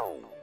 Oh.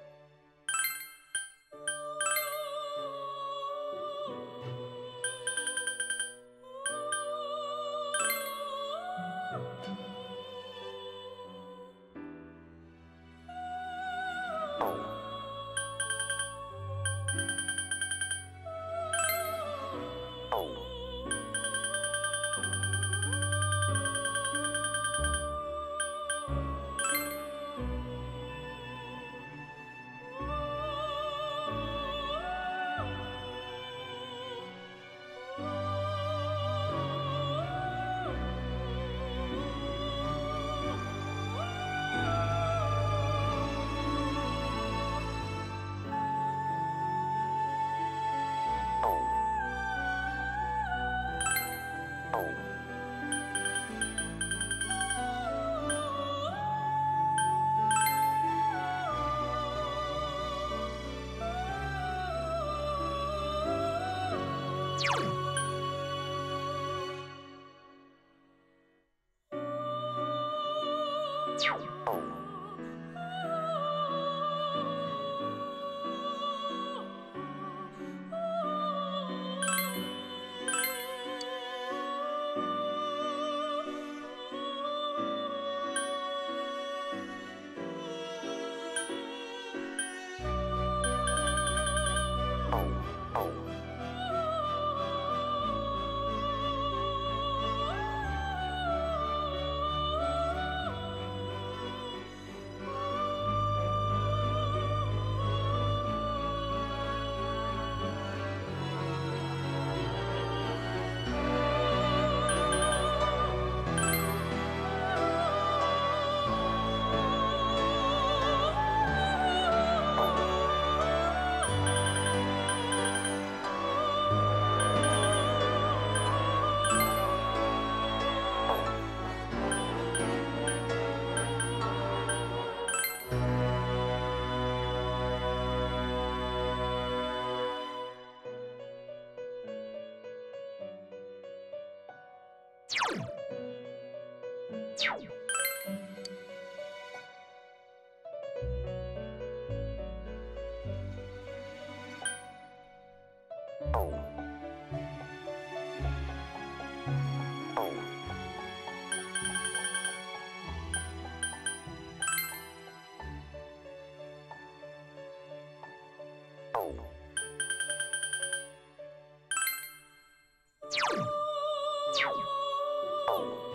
Oh.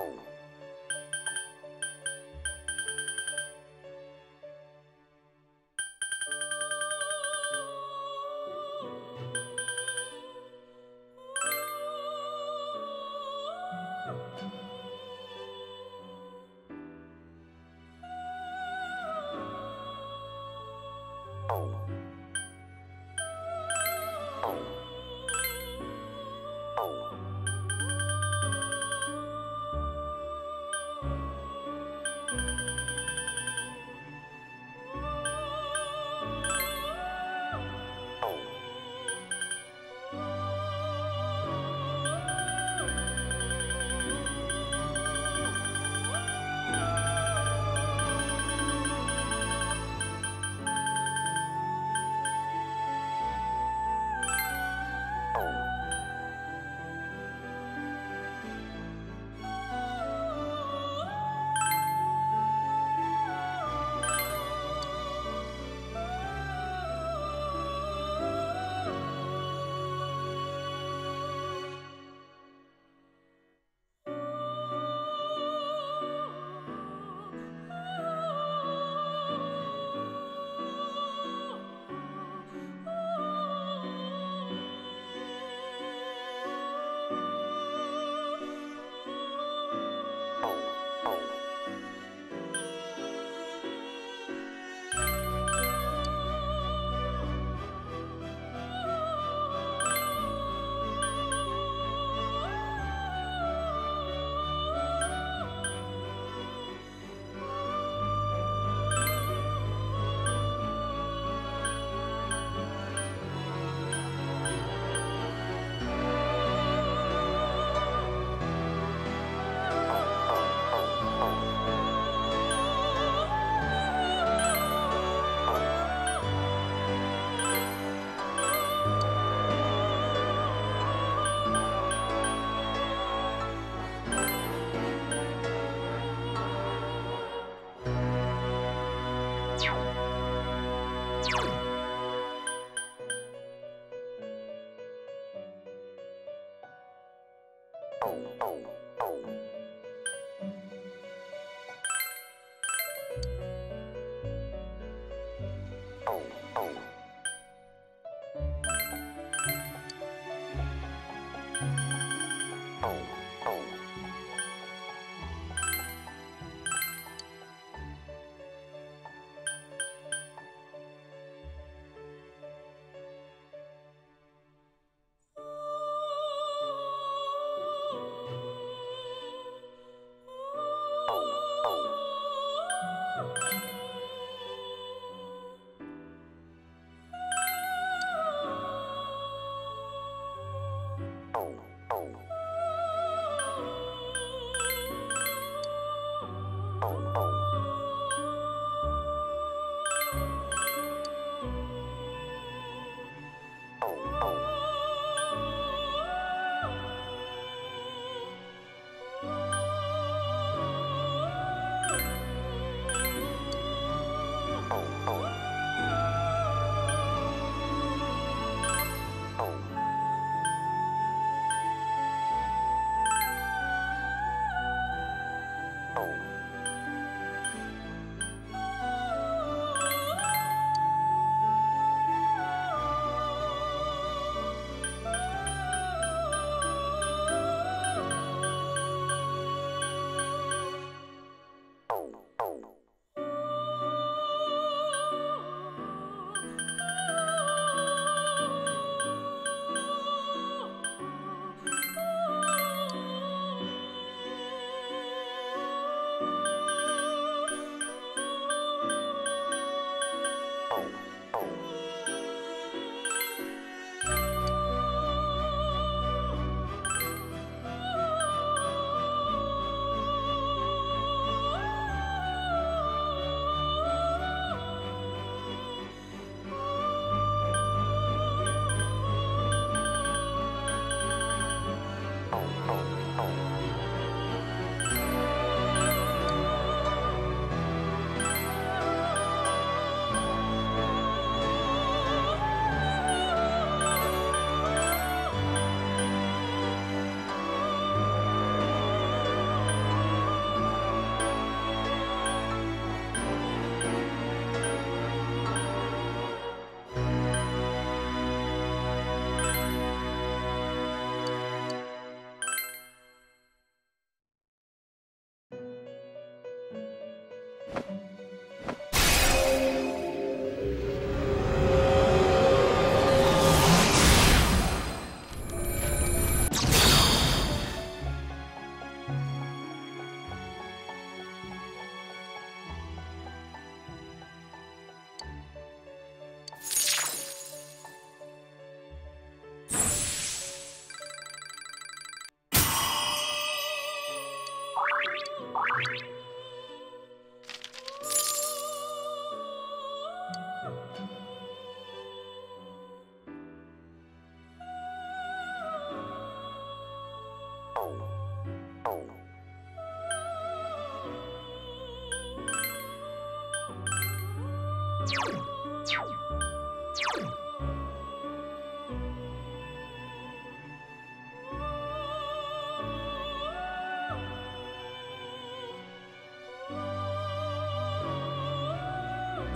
Oh.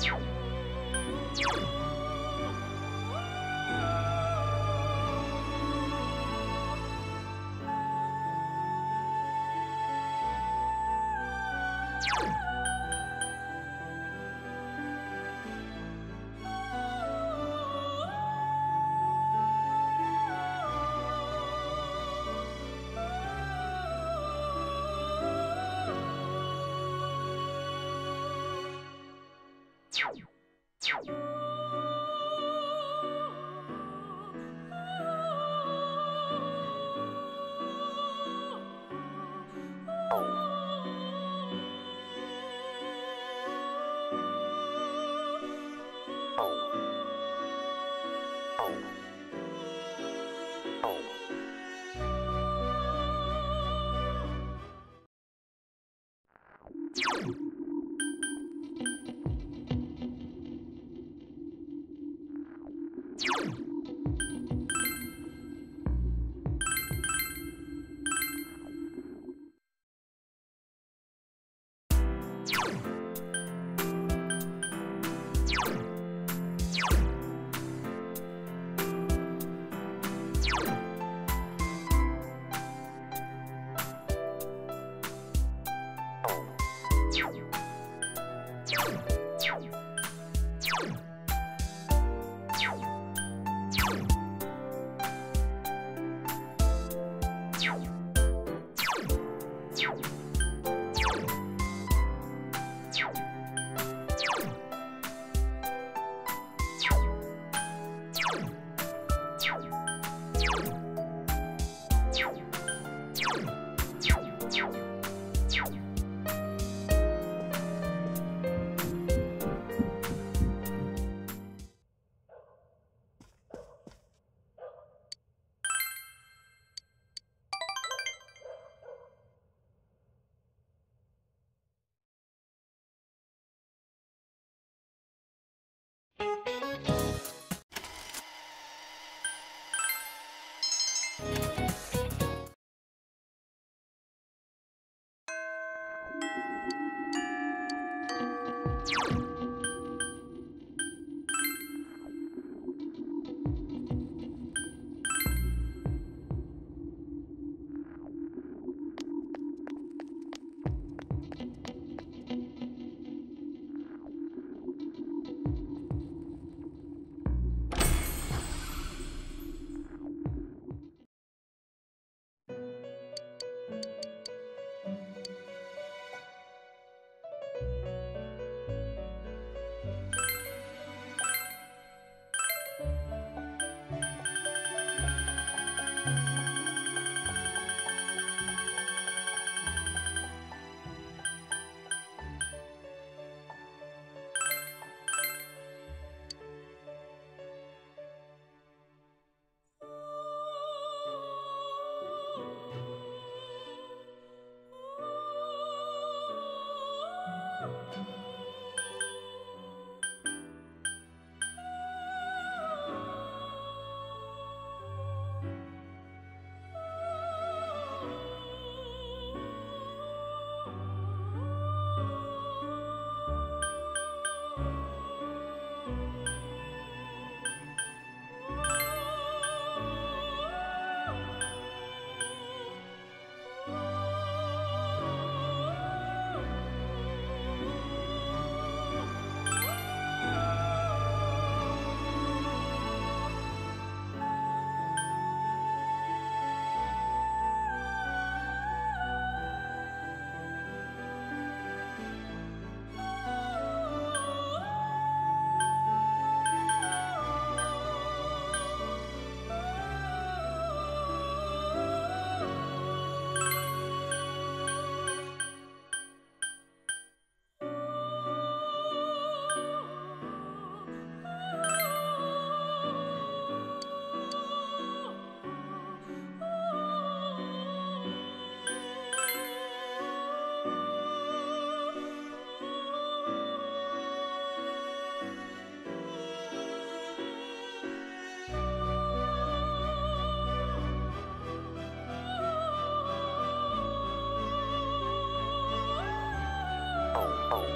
Thank oh,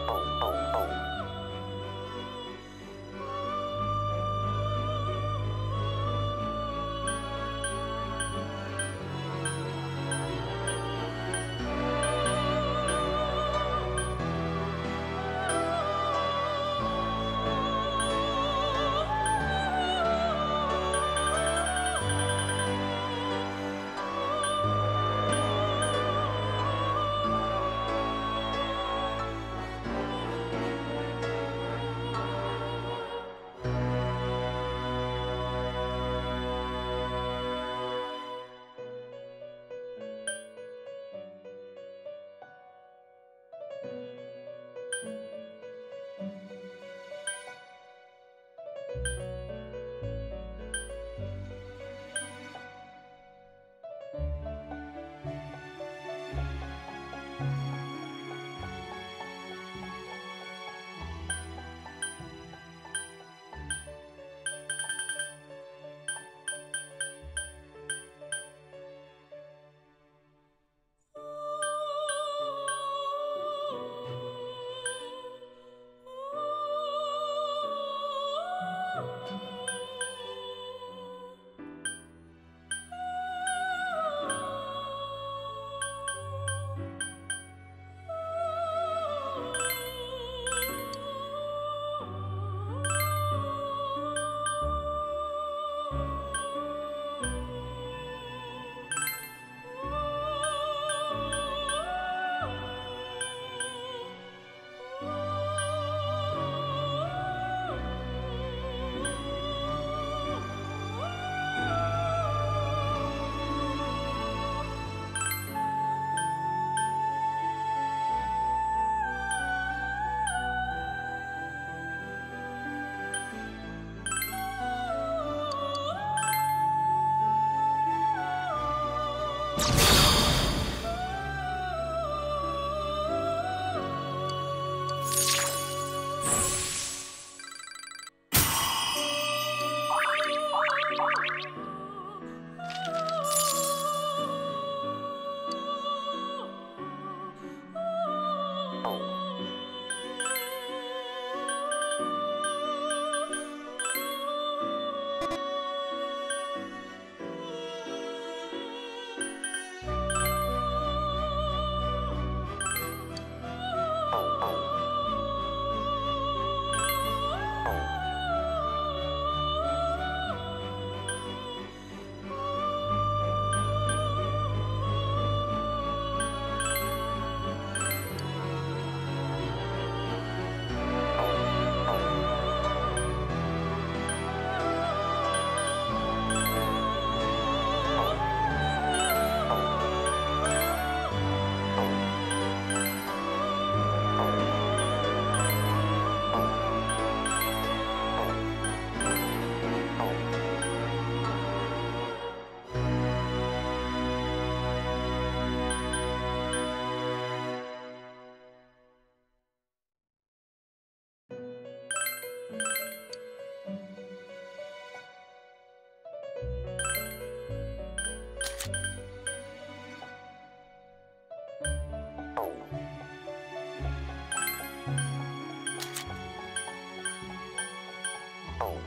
oh, oh.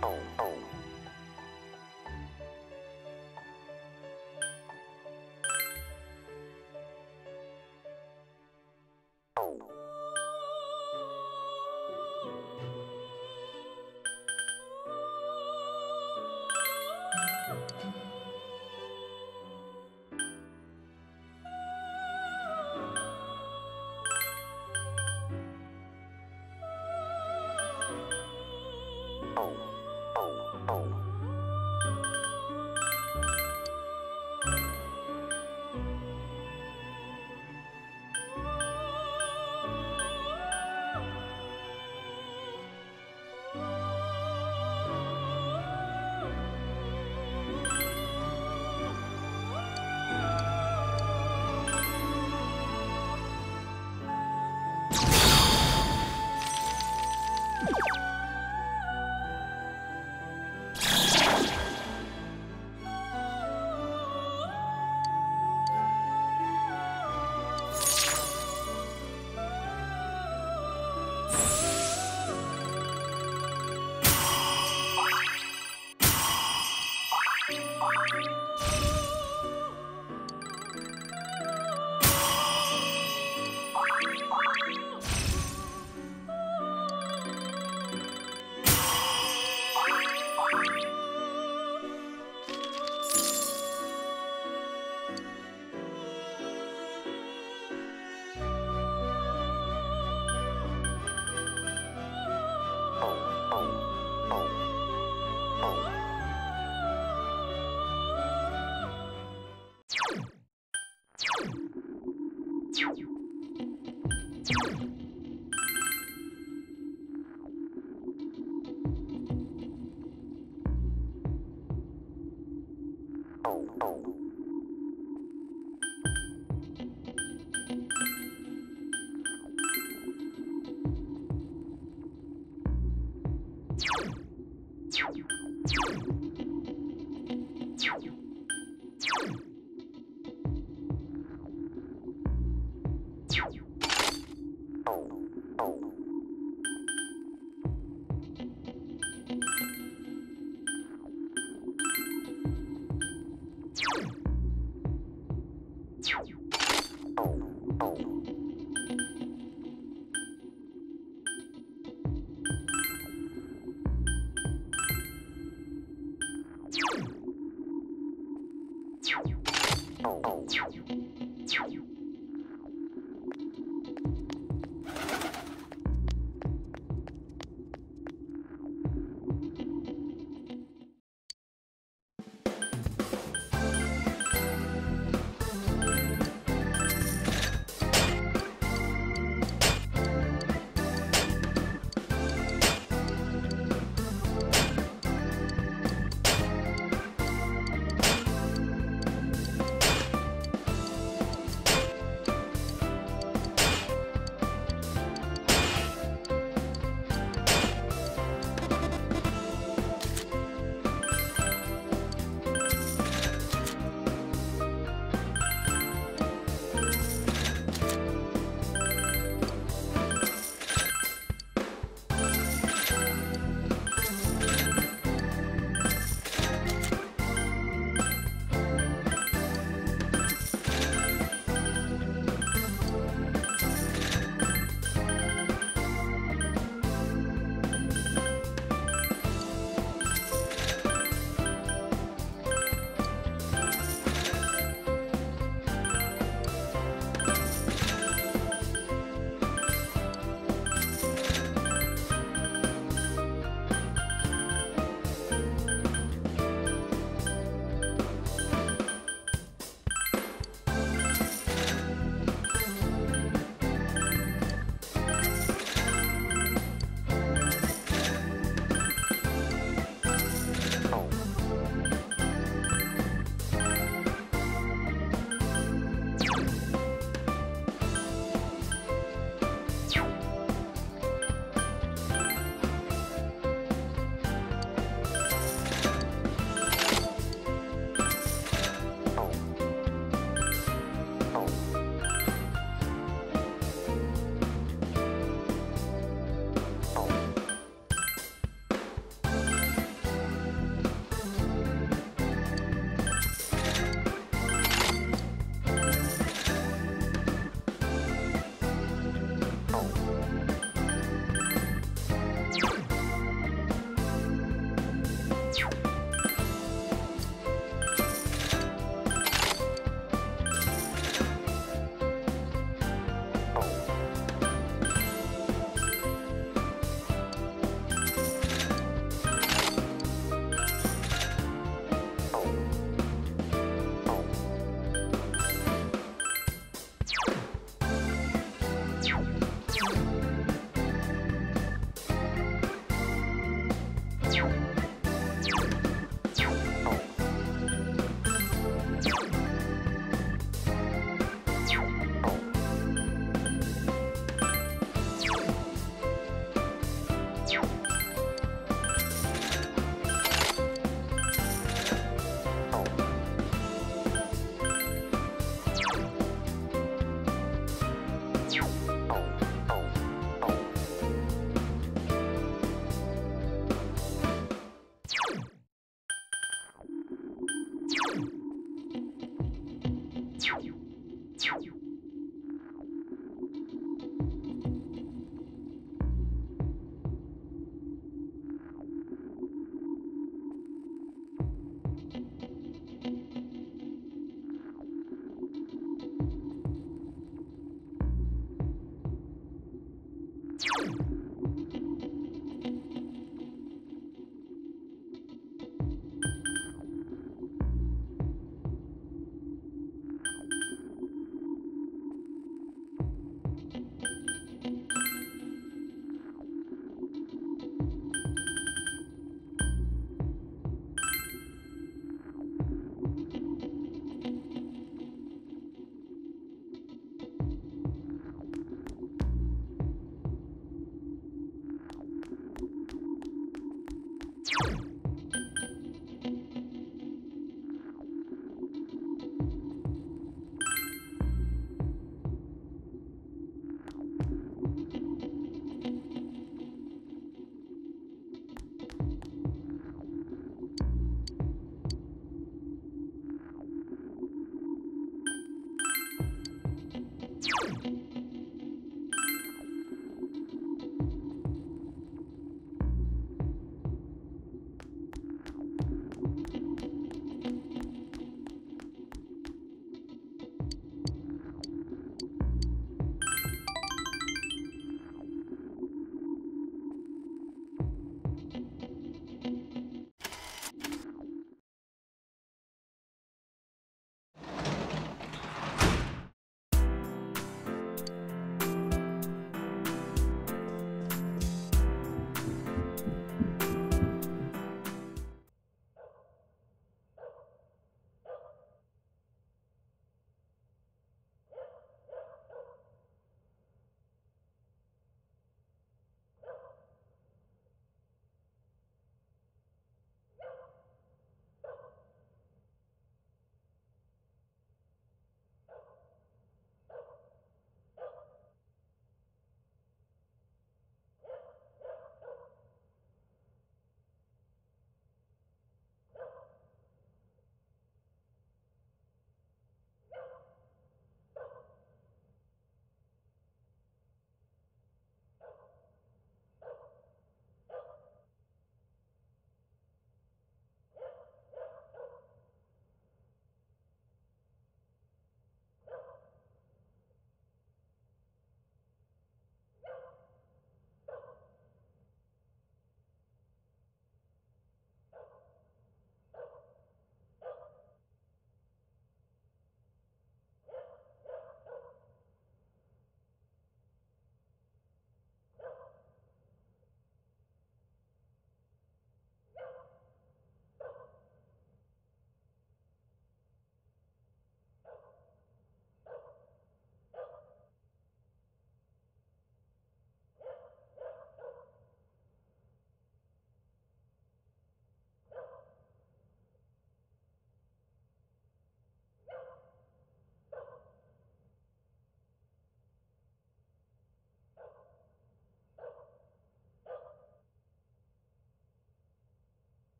home.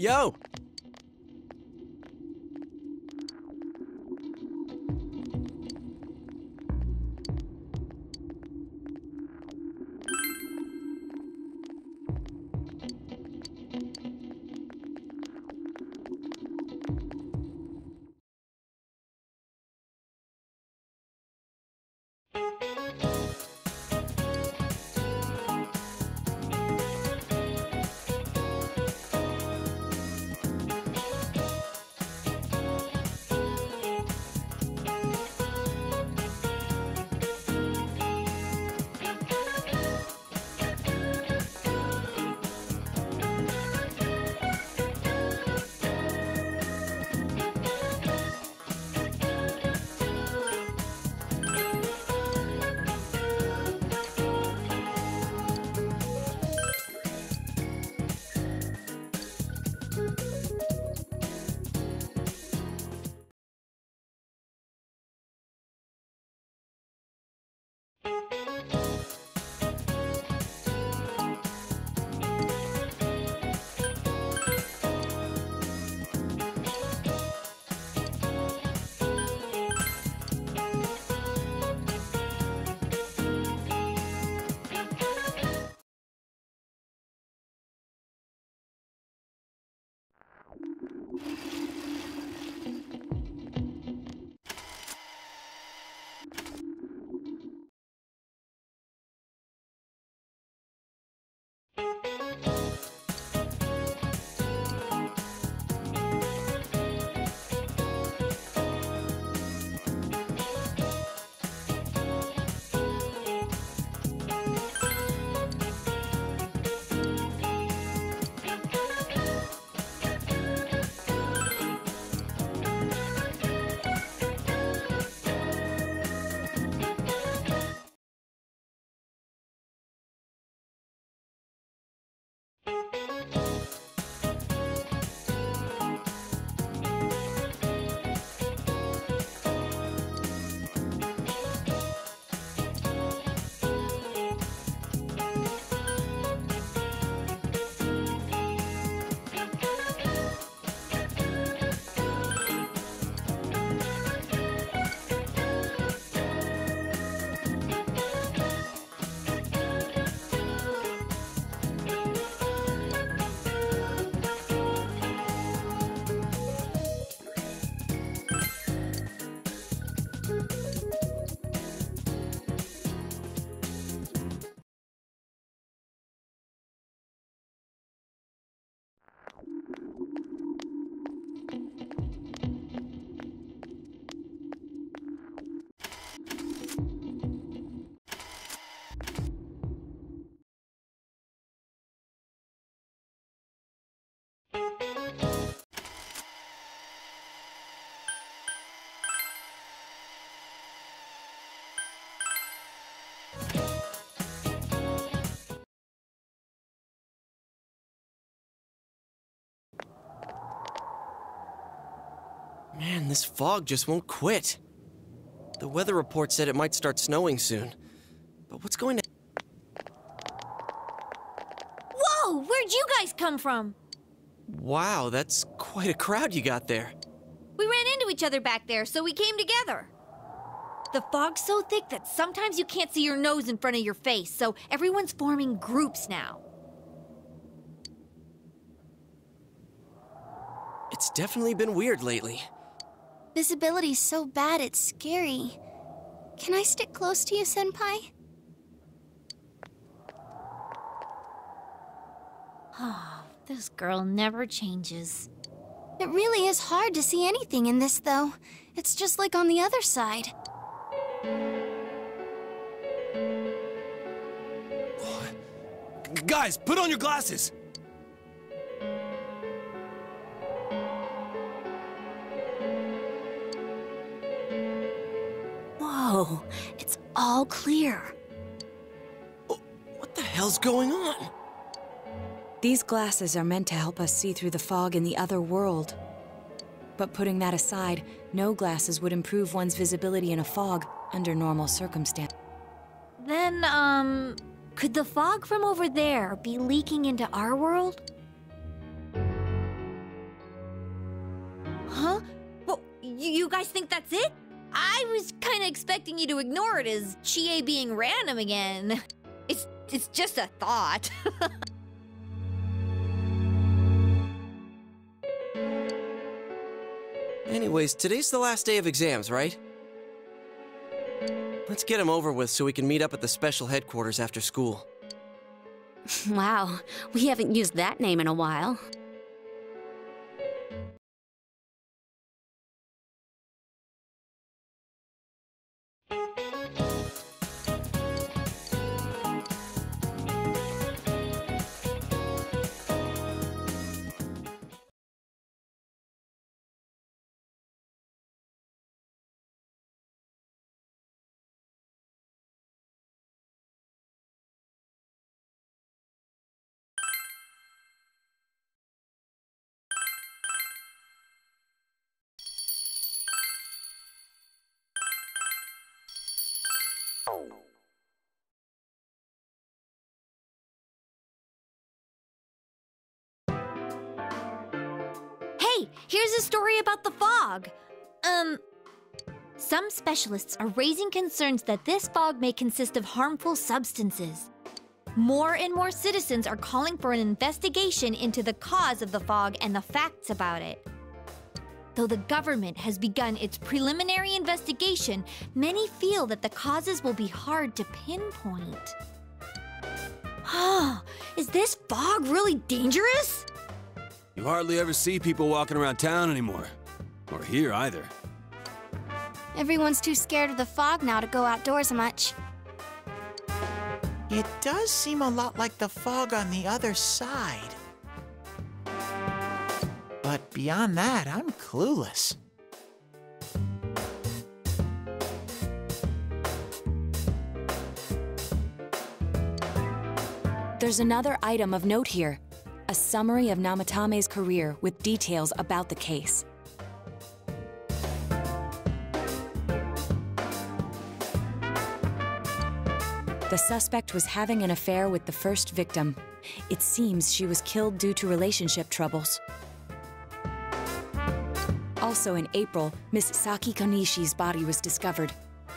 Yo! Man, this fog just won't quit. The weather report said it might start snowing soon. But what's going to... Whoa! Where'd you guys come from? Wow, that's quite a crowd you got there. We ran into each other back there, so we came together. The fog's so thick that sometimes you can't see your nose in front of your face, so everyone's forming groups now. It's definitely been weird lately. Visibility's so bad it's scary. Can I stick close to you, Senpai? Oh, this girl never changes. It really is hard to see anything in this, though. It's just like on the other side. Guys, put on your glasses! Oh, it's all clear. Oh, what the hell's going on? These glasses are meant to help us see through the fog in the other world. But putting that aside, no glasses would improve one's visibility in a fog under normal circumstances. Then, um, could the fog from over there be leaking into our world? Huh? Well, you guys think that's it? I was kind of expecting you to ignore it as Chie being random again. It's it's just a thought. Anyways, today's the last day of exams, right? Let's get them over with so we can meet up at the special headquarters after school. Wow, we haven't used that name in a while. Here's a story about the fog. Um, some specialists are raising concerns that this fog may consist of harmful substances. More and more citizens are calling for an investigation into the cause of the fog and the facts about it. Though the government has begun its preliminary investigation, many feel that the causes will be hard to pinpoint. Is this fog really dangerous? You hardly ever see people walking around town anymore. Or here either. Everyone's too scared of the fog now to go outdoors much. It does seem a lot like the fog on the other side. But beyond that, I'm clueless. There's another item of note here a summary of Namatame's career with details about the case. The suspect was having an affair with the first victim. It seems she was killed due to relationship troubles. Also in April, Miss Saki Konishi's body was discovered.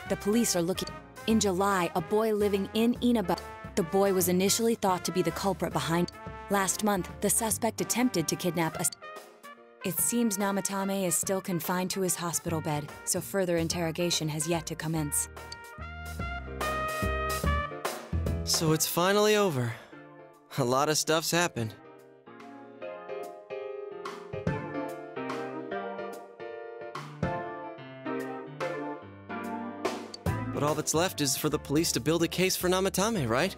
The police are looking. In July, a boy living in Inaba. The boy was initially thought to be the culprit behind. Last month, the suspect attempted to kidnap a. It seems Namatame is still confined to his hospital bed, so further interrogation has yet to commence. So it's finally over. A lot of stuff's happened. But all that's left is for the police to build a case for Namatame, right?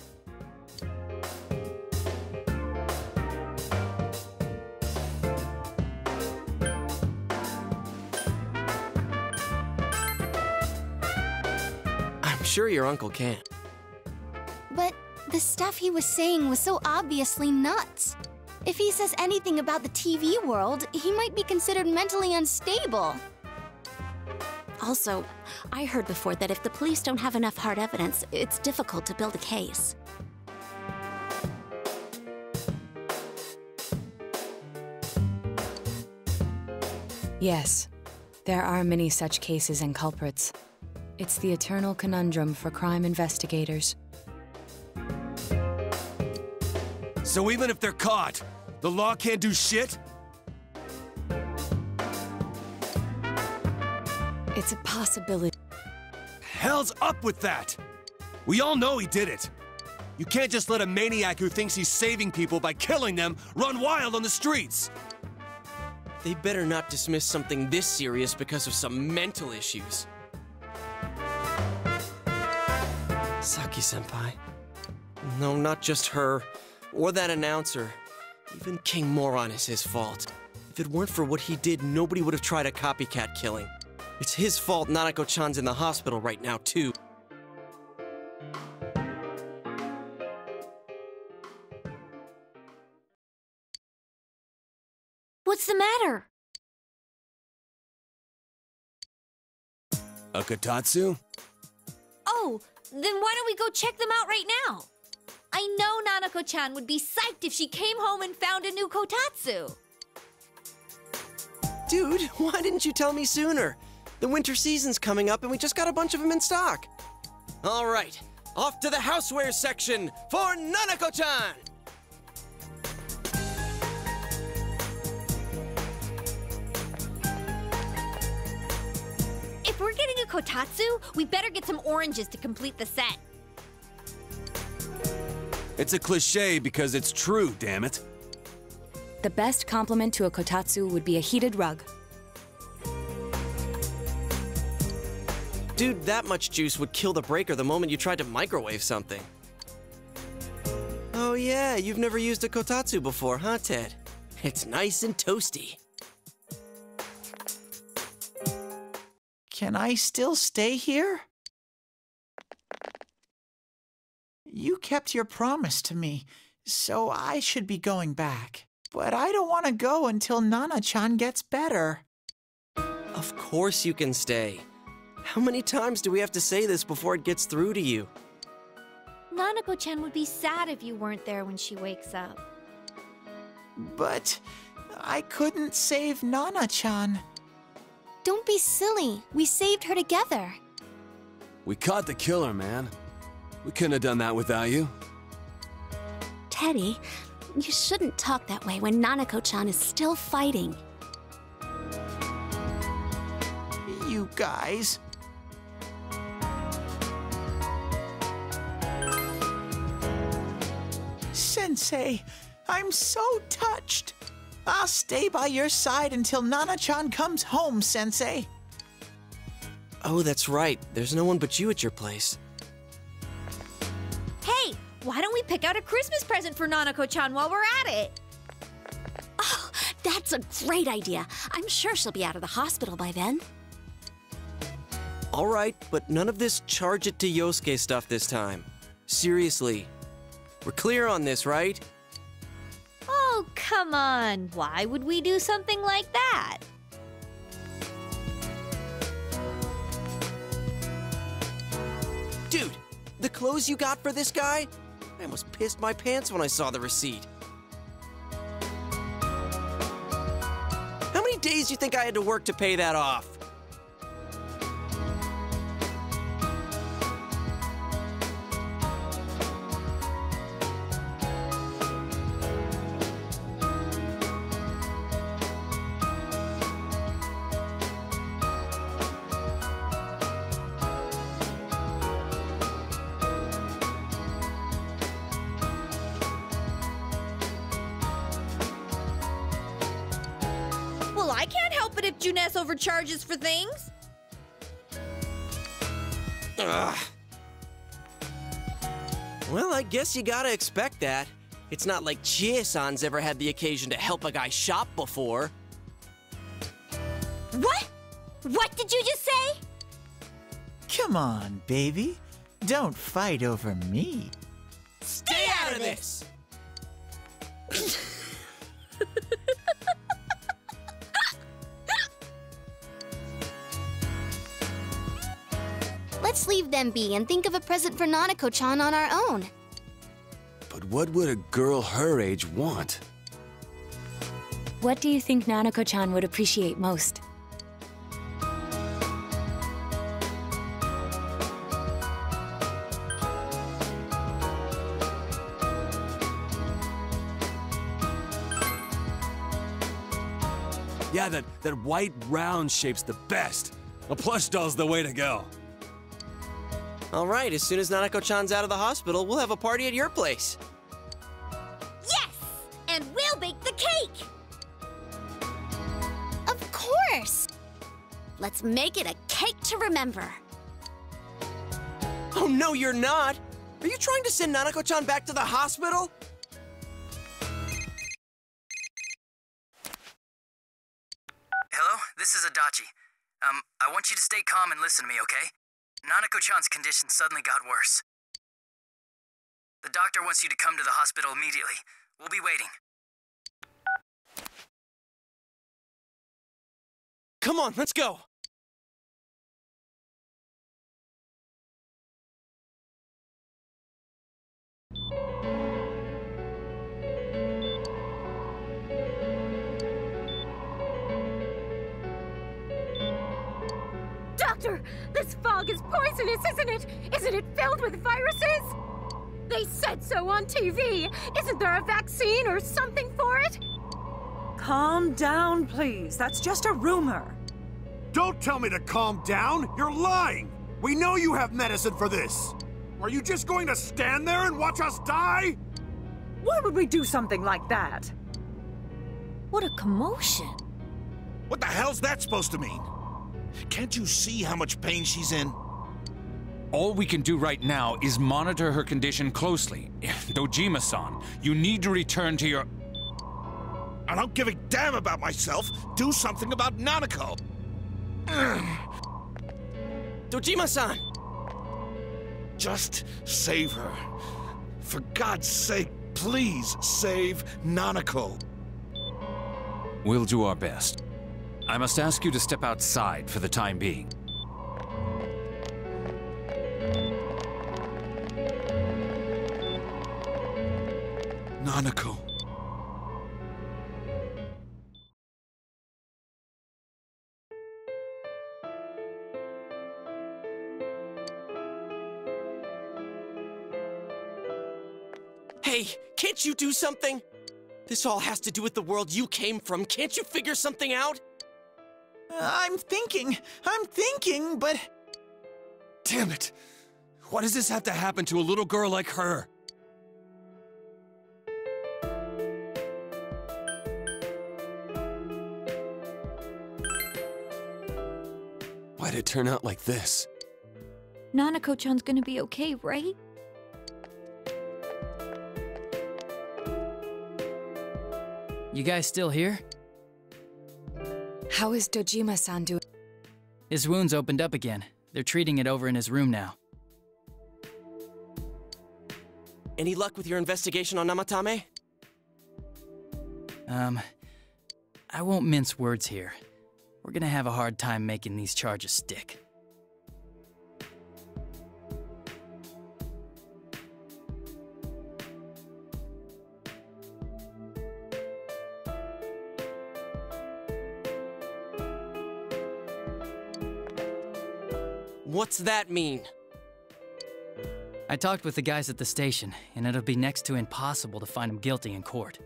Sure your uncle can. But the stuff he was saying was so obviously nuts. If he says anything about the TV world, he might be considered mentally unstable. Also, I heard before that if the police don't have enough hard evidence, it's difficult to build a case. Yes, there are many such cases and culprits. It's the eternal conundrum for crime investigators. So even if they're caught, the law can't do shit? It's a possibility. Hell's up with that! We all know he did it. You can't just let a maniac who thinks he's saving people by killing them run wild on the streets. They better not dismiss something this serious because of some mental issues. Saki senpai. No, not just her. Or that announcer. Even King Moron is his fault. If it weren't for what he did, nobody would have tried a copycat killing. It's his fault Nanako-chan's in the hospital right now, too. What's the matter? A kotatsu? Oh, then why don't we go check them out right now? I know Nanako-chan would be psyched if she came home and found a new kotatsu. Dude, why didn't you tell me sooner? The winter season's coming up and we just got a bunch of them in stock. All right, off to the houseware section for Nanako-chan! Getting a kotatsu, we better get some oranges to complete the set. It's a cliche because it's true, damn it. The best compliment to a kotatsu would be a heated rug. Dude, that much juice would kill the breaker the moment you tried to microwave something. Oh yeah, you've never used a kotatsu before, huh, Ted? It's nice and toasty. Can I still stay here? You kept your promise to me, so I should be going back. But I don't want to go until Nana-chan gets better. Of course you can stay. How many times do we have to say this before it gets through to you? Nanako-chan would be sad if you weren't there when she wakes up. But I couldn't save Nana-chan. Don't be silly. We saved her together. We caught the killer, man. We couldn't have done that without you. Teddy, you shouldn't talk that way when Nanako-chan is still fighting. You guys. Sensei, I'm so touched. I'll stay by your side until Nana-chan comes home, Sensei. Oh, that's right. There's no one but you at your place. Hey, why don't we pick out a Christmas present for Nanako-chan while we're at it? Oh, that's a great idea. I'm sure she'll be out of the hospital by then. All right, but none of this charge it to Yosuke stuff this time. Seriously. We're clear on this, right? Oh, come on. Why would we do something like that? Dude, the clothes you got for this guy? I almost pissed my pants when I saw the receipt. How many days do you think I had to work to pay that off? I can't help it if Junes overcharges for things. Ugh. Well, I guess you gotta expect that. It's not like Chie-san's ever had the occasion to help a guy shop before. What? What did you just say? Come on, baby. Don't fight over me. Stay out of this! Let's leave them be and think of a present for Nanako-chan on our own. But what would a girl her age want? What do you think Nanako-chan would appreciate most? Yeah, that, that white round shape's the best. A plush doll's the way to go. All right, as soon as Nanako-chan's out of the hospital, we'll have a party at your place. Yes! And we'll bake the cake! Of course! Let's make it a cake to remember. Oh, no, you're not! Are you trying to send Nanako-chan back to the hospital? Hello, this is Adachi. Um, I want you to stay calm and listen to me, okay? Nanako-chan's condition suddenly got worse. The doctor wants you to come to the hospital immediately. We'll be waiting. Come on, let's go! Doctor, this fog is poisonous, isn't it? Isn't it filled with viruses? They said so on TV. Isn't there a vaccine or something for it? Calm down, please. That's just a rumor. Don't tell me to calm down! You're lying! We know you have medicine for this! Are you just going to stand there and watch us die? Why would we do something like that? What a commotion. What the hell's that supposed to mean? Can't you see how much pain she's in? All we can do right now is monitor her condition closely. Dojima-san, you need to return to your... I don't give a damn about myself. Do something about Nanako. Dojima-san! Just save her. For God's sake, please save Nanako. We'll do our best. I must ask you to step outside for the time being. Nanako. Hey, can't you do something? This all has to do with the world you came from. Can't you figure something out? I'm thinking, I'm thinking, but Damn it! Why does this have to happen to a little girl like her? Why'd it turn out like this? Nanako-chan's gonna be okay, right? You guys still here? How is Dojima-san doing? His wound's opened up again. They're treating it over in his room now. Any luck with your investigation on Namatame? Um, I won't mince words here. We're gonna have a hard time making these charges stick. What's that mean? I talked with the guys at the station, and it'll be next to impossible to find him guilty in court.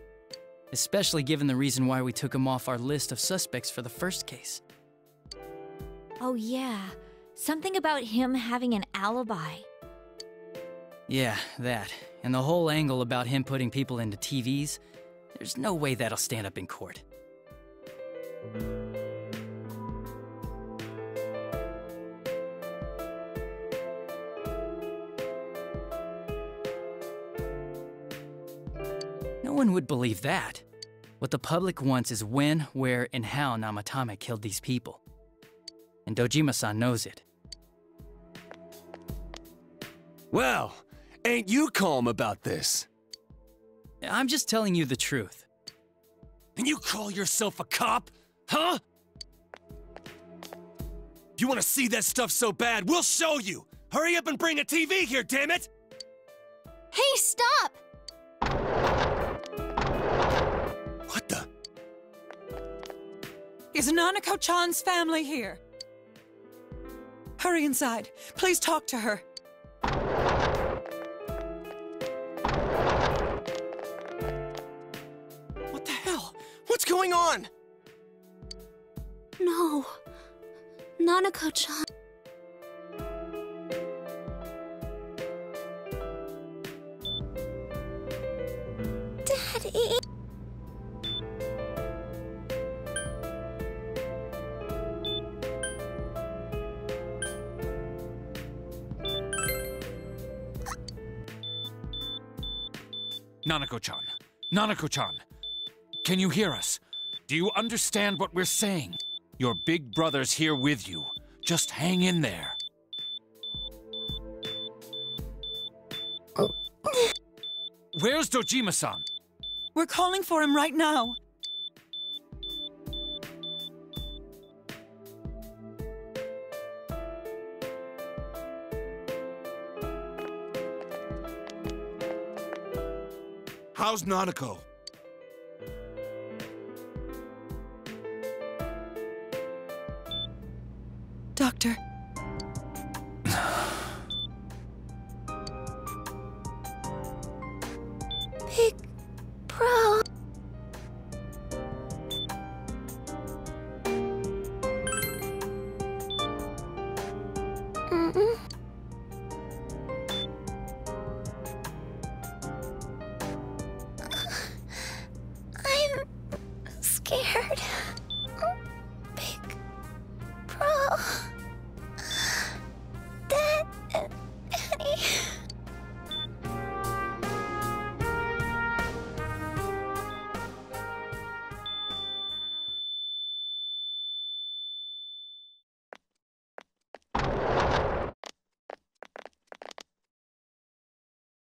Especially given the reason why we took him off our list of suspects for the first case. Oh, yeah. Something about him having an alibi. Yeah, that. And the whole angle about him putting people into TVs. There's no way that'll stand up in court. One would believe that. What the public wants is when, where, and how Namatame killed these people. And Dojima-san knows it. Well, ain't you calm about this? I'm just telling you the truth. And you call yourself a cop? Huh? You want to see that stuff so bad? We'll show you! Hurry up and bring a TV here, damn it! Hey, stop! Is Nanako-chan's family here? Hurry inside. Please talk to her. What the hell? What's going on? No. Nanako-chan. Nanako-chan. Nanako-chan. Can you hear us? Do you understand what we're saying? Your big brother's here with you. Just hang in there. Oh. Where's Dojima-san? We're calling for him right now. How's Nanako?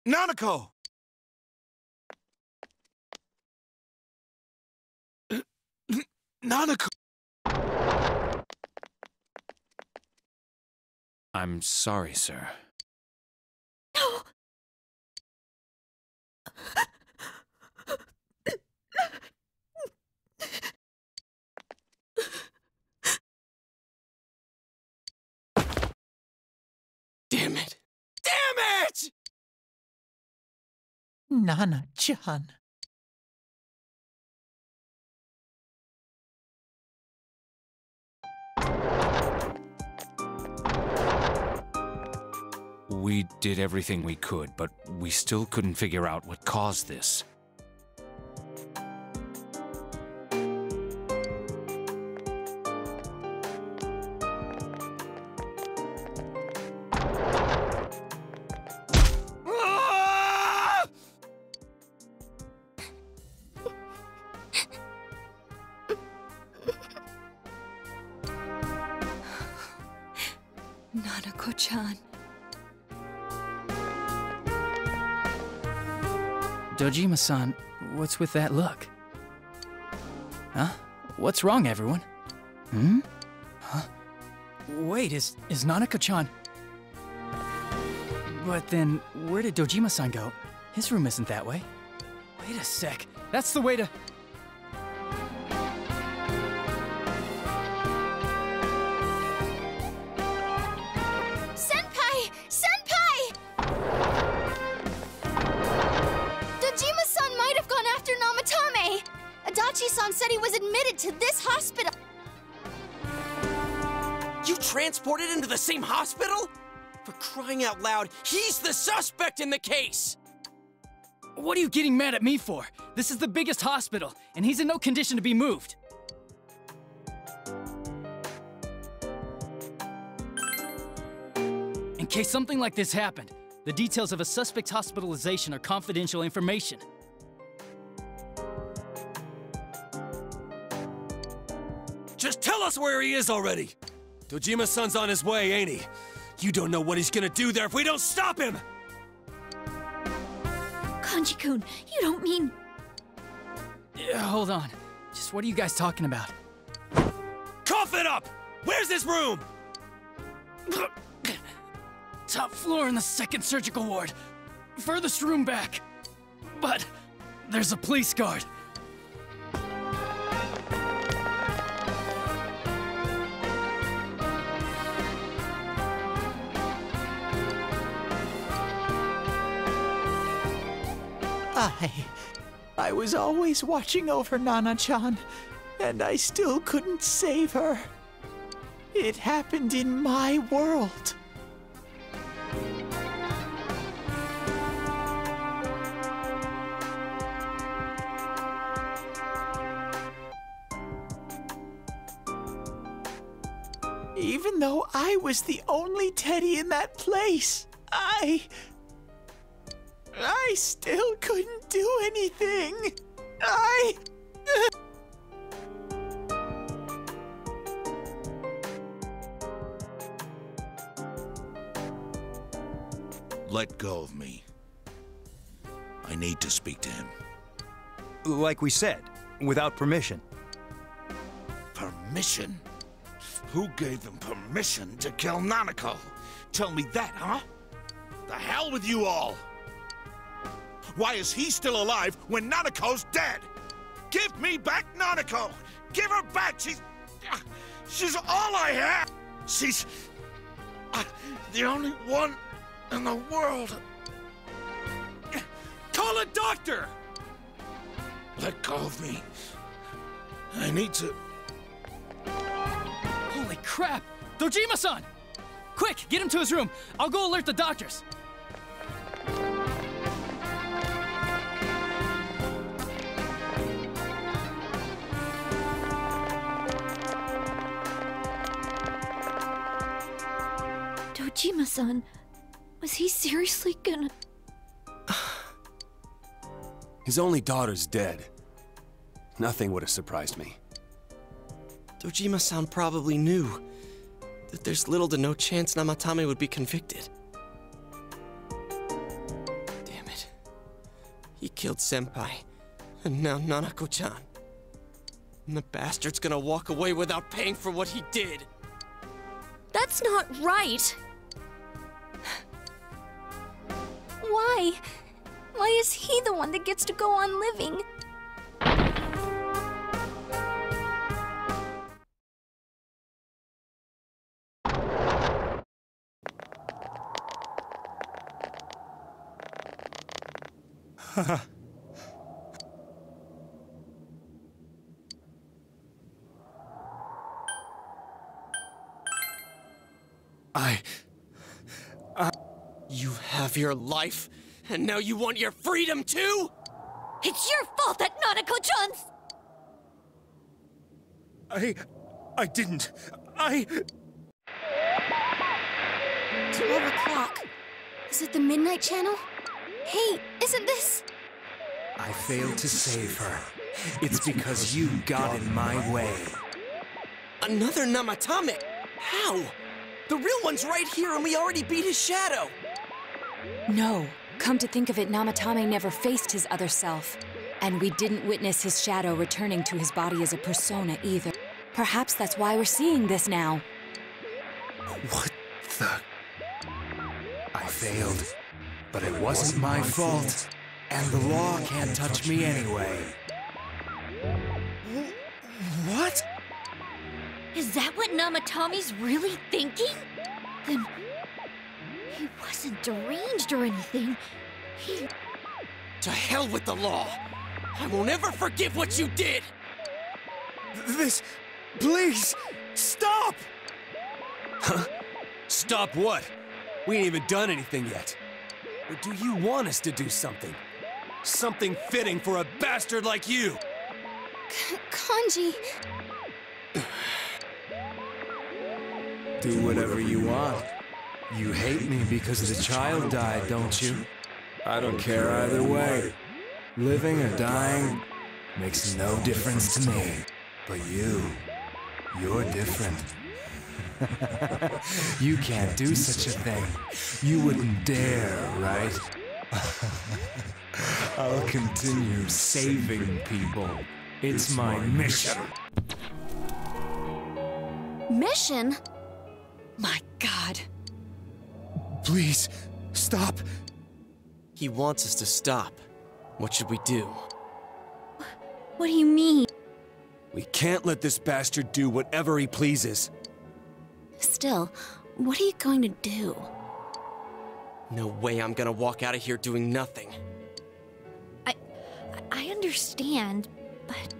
Nanako! Nanako! I'm sorry, sir. Damn it! Damn it! Nana-chan. We did everything we could, but we still couldn't figure out what caused this. Dojima-san, what's with that look? Huh? What's wrong, everyone? Hmm? Huh? Wait, is, is Nanako-chan... But then, where did Dojima-san go? His room isn't that way. Wait a sec. That's the way to... out loud, he's the suspect in the case! What are you getting mad at me for? This is the biggest hospital, and he's in no condition to be moved. In case something like this happened, the details of a suspect's hospitalization are confidential information. Just tell us where he is already! Dojima-san's on his way, ain't he? You don't know what he's gonna do there if we don't stop him! Kanji-kun, you don't mean... Yeah, hold on. Just what are you guys talking about? Cough it up! Where's this room? Top floor in the second surgical ward. Furthest room back. But there's a police guard. I. I was always watching over Nana-chan, and I still couldn't save her. It happened in my world. Even though I was the only teddy in that place, I. I still couldn't do anything. I. Let go of me. I need to speak to him. Like we said, without permission. Permission? Who gave them permission to kill Nanako? Tell me that, huh? The hell with you all! Why is he still alive when Nanako's dead? Give me back Nanako! Give her back! She's. ah, She's all I have! She's. ah, the only one in the world. Call a doctor! Let go of me. I need to. Holy crap! Dojima-san! quick, get him to his room. I'll go alert the doctors. Dojima-san, was he seriously gonna... His only daughter's dead. Nothing would have surprised me. Dojima-san probably knew that there's little to no chance Namatame would be convicted. Damn it. He killed Senpai, and now Nanako-chan. And the bastard's gonna walk away without paying for what he did. That's not right. Why? Why is he the one that gets to go on living? I. your life, and now you want your freedom too? It's your fault that Nanako-chan's... I. I didn't. I. 12 o'clock. Is it the Midnight Channel? Hey, isn't this... I failed to save her. It's because you got in my way. Another Namatame? How? The real one's right here, and we already beat his shadow. No. Come to think of it, Namatame never faced his other self. And we didn't witness his shadow returning to his body as a persona either. Perhaps that's why we're seeing this now. What the? I failed, but it wasn't my fault. And the law can't touch me anyway. What? Is that what Namatame's really thinking? Then... He wasn't deranged or anything. He... To hell with the law! I won't ever forgive what you did! This. Please! Stop! Huh? Stop what? We ain't even done anything yet. Or do you want us to do something? Something fitting for a bastard like you! Kanji... Do whatever you want. You hate me because the child died, don't you? I don't care either way. Living or dying makes no difference to me. But you, you're different. you can't do such a thing. You wouldn't dare, right? I'll continue saving people. It's my mission. Mission? My god. Please, stop. He wants us to stop. What should we do? What do you mean? We can't let this bastard do whatever he pleases. Still, what are you going to do? No way I'm gonna walk out of here doing nothing. I... I understand, but...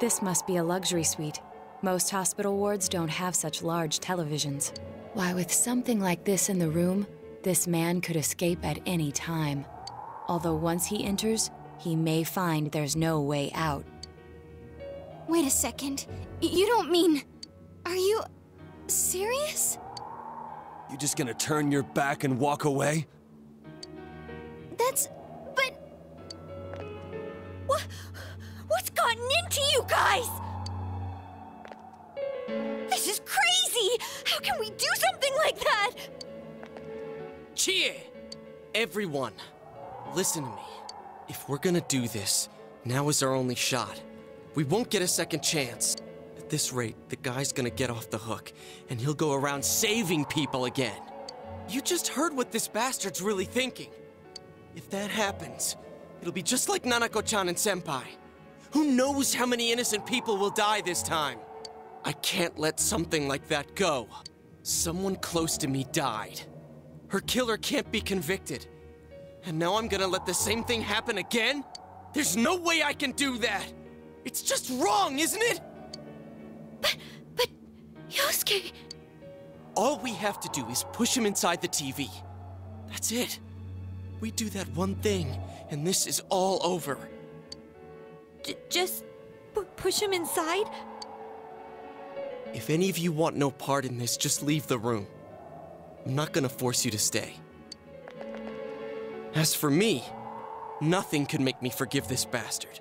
This must be a luxury suite. Most hospital wards don't have such large televisions. Why, with something like this in the room, this man could escape at any time. Although once he enters, he may find there's no way out. Wait a second. You don't mean... Are you... serious? You just gonna turn your back and walk away? That's... but... What... What's gotten into you guys? This is crazy! How can we do something like that? Chie! Everyone, listen to me. If we're gonna do this, now is our only shot. We won't get a second chance. At this rate, the guy's gonna get off the hook, and he'll go around saving people again. You just heard what this bastard's really thinking. If that happens, it'll be just like Nanako-chan and Senpai. Who knows how many innocent people will die this time? I can't let something like that go. Someone close to me died. Her killer can't be convicted. And now I'm gonna let the same thing happen again? There's no way I can do that! It's just wrong, isn't it? But, but, Yosuke, All we have to do is push him inside the TV. That's it. We do that one thing, and this is all over. J- just push him inside? If any of you want no part in this, just leave the room. I'm not gonna force you to stay. As for me, nothing could make me forgive this bastard.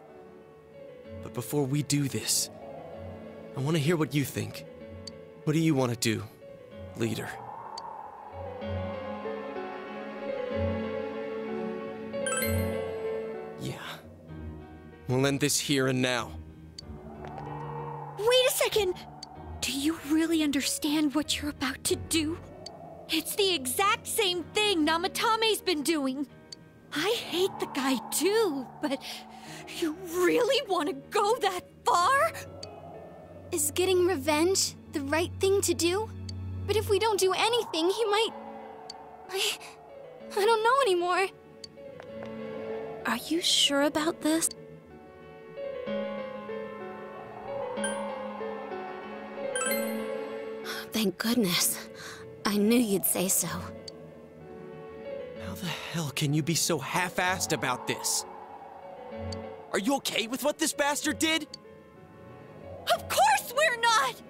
But before we do this, I want to hear what you think. What do you want to do, leader? Yeah. We'll end this here and now. Wait a second! Do you really understand what you're about to do? It's the exact same thing Namatame's been doing. I hate the guy too, but you really want to go that far? Is getting revenge the right thing to do? But if we don't do anything, he might. I. I don't know anymore. Are you sure about this? Thank goodness. I knew you'd say so. How the hell can you be so half assed about this? Are you okay with what this bastard did? Of course we're not!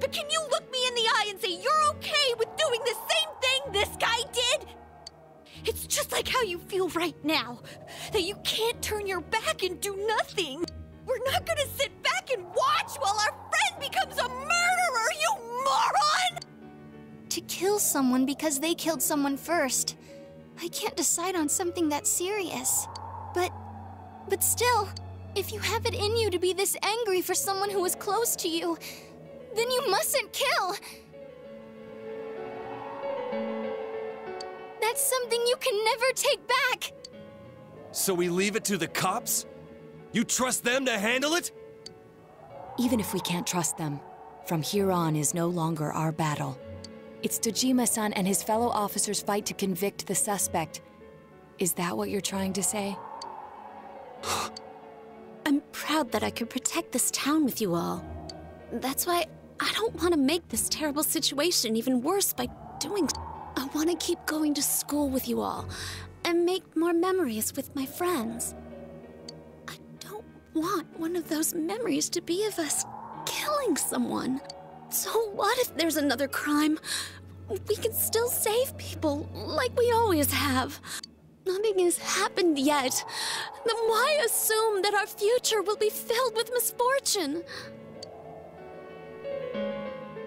But can you look me in the eye and say you're okay with doing the same thing this guy did? It's just like how you feel right now that you can't turn your back and do nothing. We're not gonna sit back and watch while our friend becomes a murderer, you moron! To kill someone because they killed someone first. I can't decide on something that serious. But. But still, if you have it in you to be this angry for someone who was close to you, then you mustn't kill! That's something you can never take back! So we leave it to the cops? You trust them to handle it? Even if we can't trust them, from here on is no longer our battle. It's Dojima-san and his fellow officers' fight to convict the suspect. Is that what you're trying to say? I'm proud that I could protect this town with you all. That's why I don't want to make this terrible situation even worse by doing. I want to keep going to school with you all and make more memories with my friends. I don't want one of those memories to be of us killing someone. So what if there's another crime? We can still save people like we always have. Nothing has happened yet. Then why assume that our future will be filled with misfortune?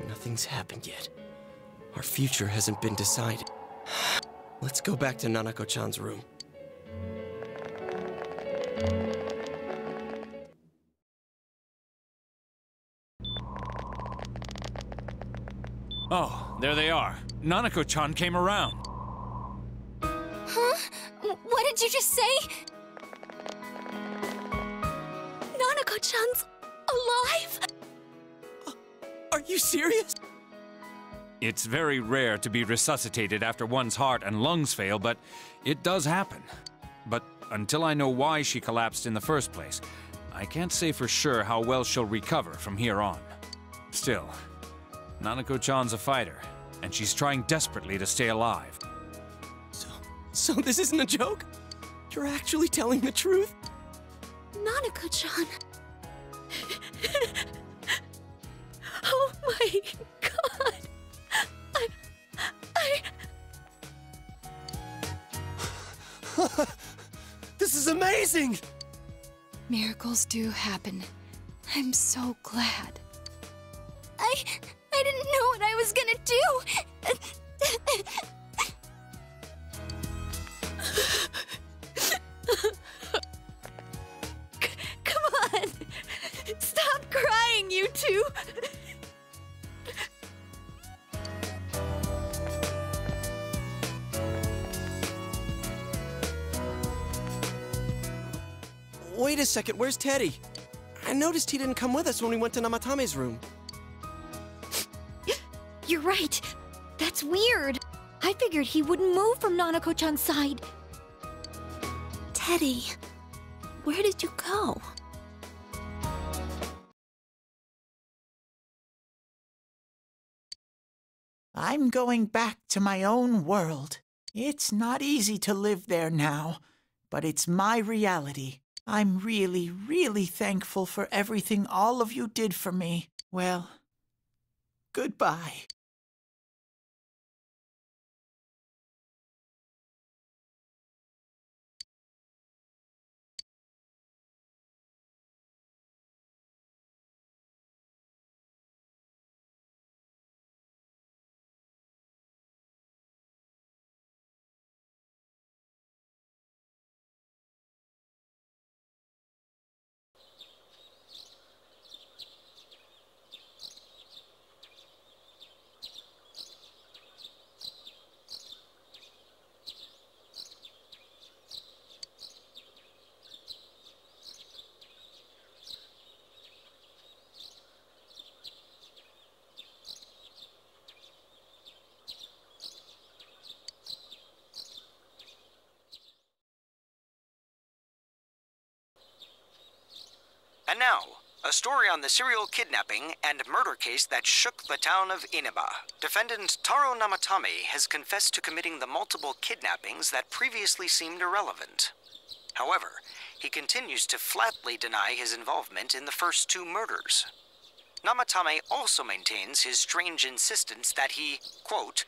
Nothing's happened yet. Our future hasn't been decided. Let's go back to Nanako chan's room. Oh, there they are. Nanako chan came around. Huh? What did you just say? Nanako chan's alive? Uh, are you serious? It's very rare to be resuscitated after one's heart and lungs fail, but it does happen. But until I know why she collapsed in the first place, I can't say for sure how well she'll recover from here on. Still, Nanako-chan's a fighter, and she's trying desperately to stay alive. So so this isn't a joke? You're actually telling the truth? Nanako-chan. oh my god. I... I... this is amazing! Miracles do happen. I'm so glad. I. I didn't know what I was gonna do! Come on! Stop crying, you two! Wait a second, where's Teddie? I noticed he didn't come with us when we went to Namatame's room. You're right. That's weird. I figured he wouldn't move from Nanako-chan's side. Teddie, where did you go? I'm going back to my own world. It's not easy to live there now, but it's my reality. I'm really, really thankful for everything all of you did for me. Well, goodbye. And now, a story on the serial kidnapping and murder case that shook the town of Inaba. Defendant Taro Namatame has confessed to committing the multiple kidnappings that previously seemed irrelevant. However, he continues to flatly deny his involvement in the first two murders. Namatame also maintains his strange insistence that he, quote,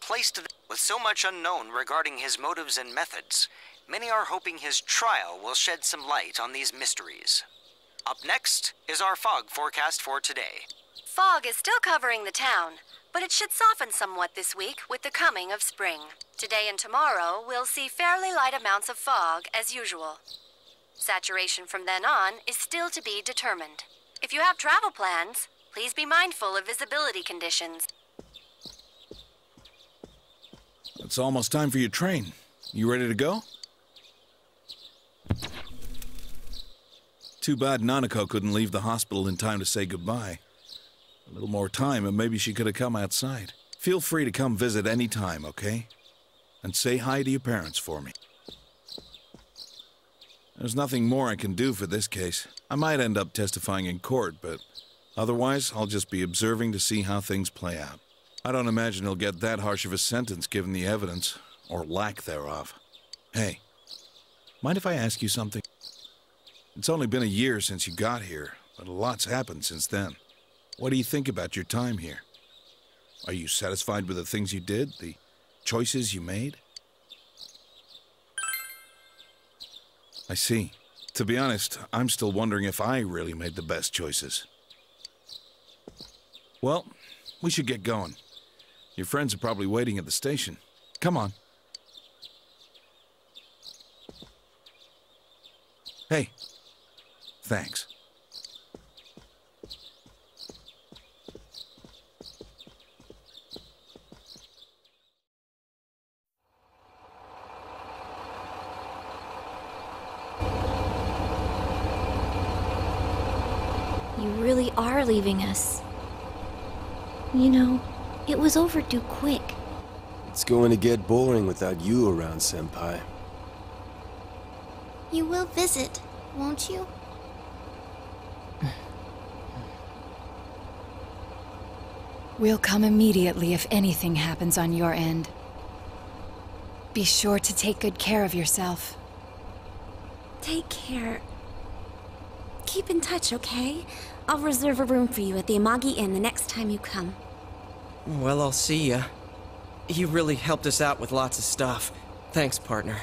placed th- with so much unknown regarding his motives and methods, many are hoping his trial will shed some light on these mysteries. Up next is our fog forecast for today. Fog is still covering the town, but it should soften somewhat this week with the coming of spring. Today and tomorrow, we'll see fairly light amounts of fog as usual. Saturation from then on is still to be determined. If you have travel plans, please be mindful of visibility conditions. It's almost time for your train. You ready to go? Too bad Nanako couldn't leave the hospital in time to say goodbye. A little more time and maybe she could have come outside. Feel free to come visit any time, okay? And say hi to your parents for me. There's nothing more I can do for this case. I might end up testifying in court, but otherwise I'll just be observing to see how things play out. I don't imagine he'll get that harsh of a sentence given the evidence, or lack thereof. Hey, mind if I ask you something? It's only been a year since you got here, but a lot's happened since then. What do you think about your time here? Are you satisfied with the things you did, the choices you made? I see. To be honest, I'm still wondering if I really made the best choices. Well, we should get going. Your friends are probably waiting at the station. Come on. Hey, thanks. You really are leaving us. You know, it was overdue quick. It's going to get boring without you around, Senpai. You will visit, won't you? We'll come immediately if anything happens on your end. Be sure to take good care of yourself. Take care. Keep in touch, okay? I'll reserve a room for you at the Amagi Inn the next time you come. Well, I'll see ya. You really helped us out with lots of stuff. Thanks, partner.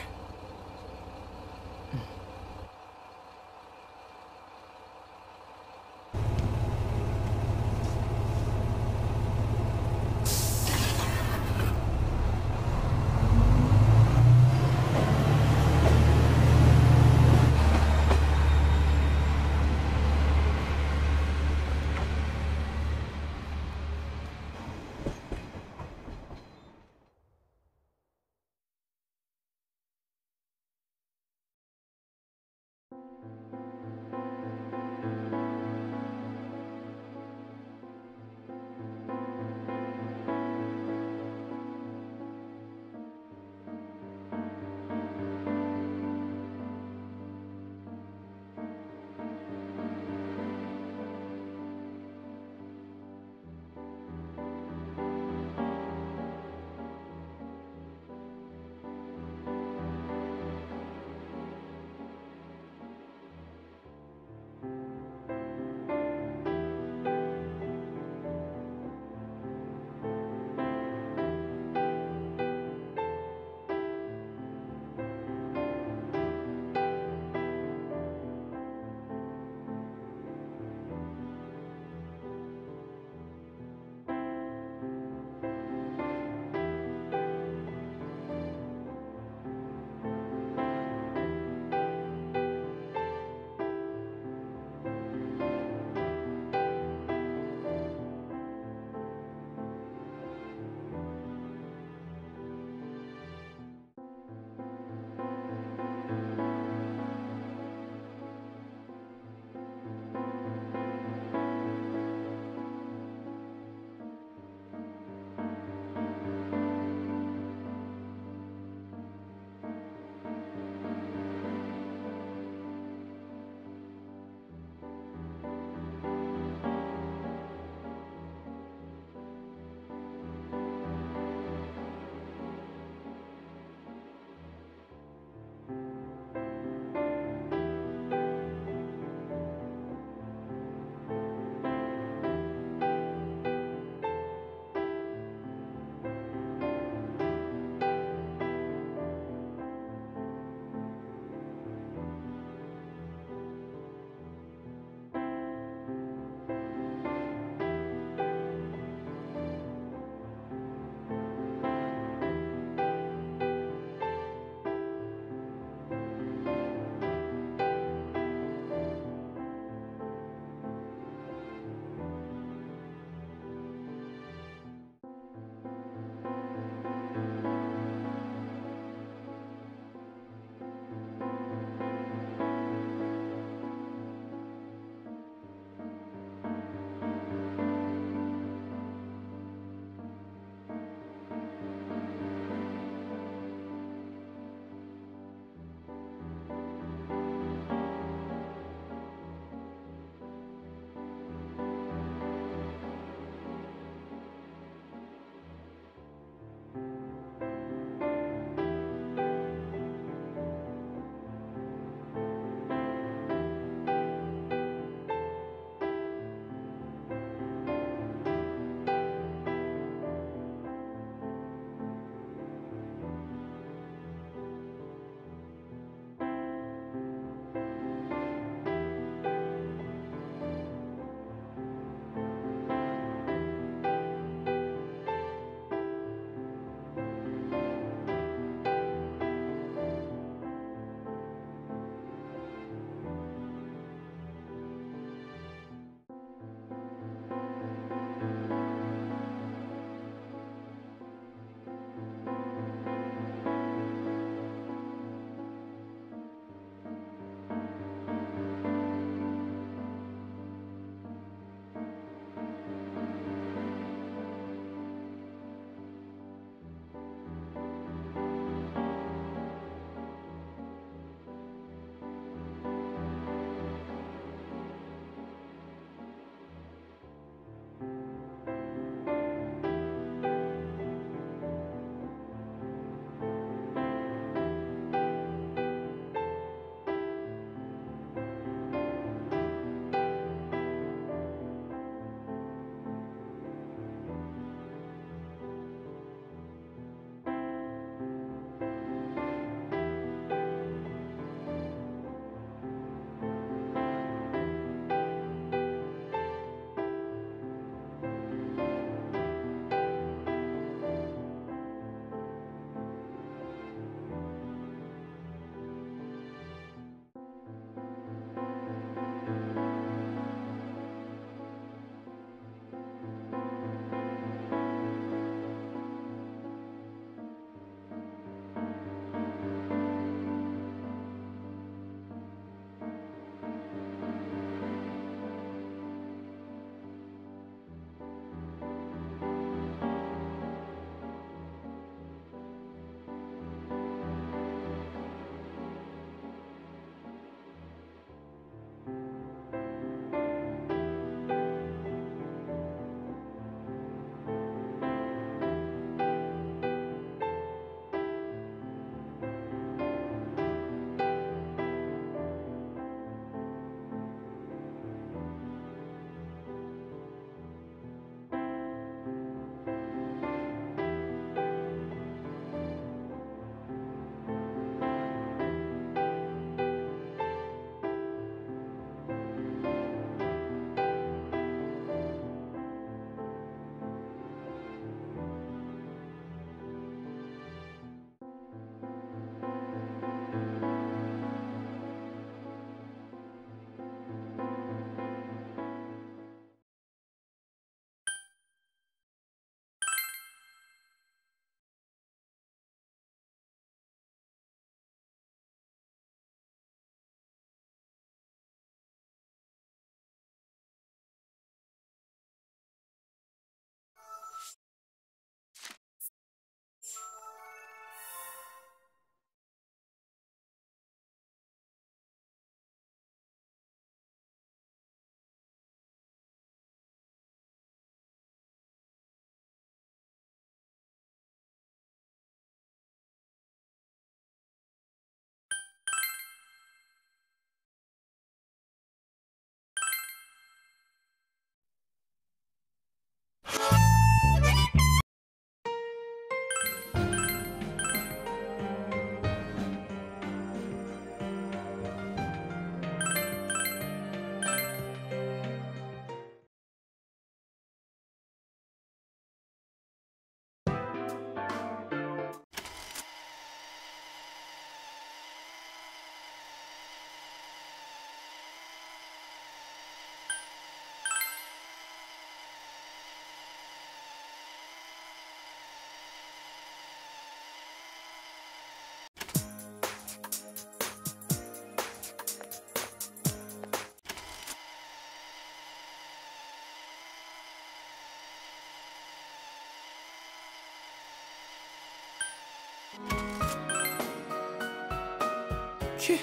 Can,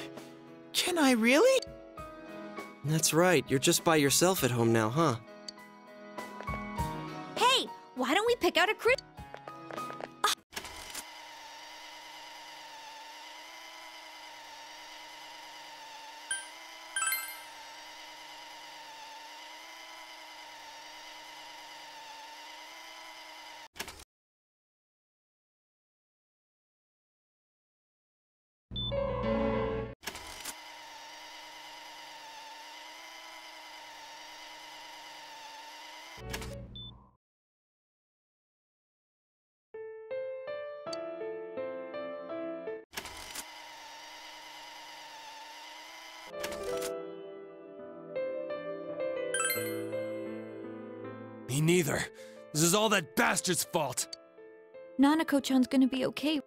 can I really? That's right, you're just by yourself at home now, huh? Hey, why don't we pick out a Chris? Neither. This is all that bastard's fault. Nanako-chan's gonna be okay.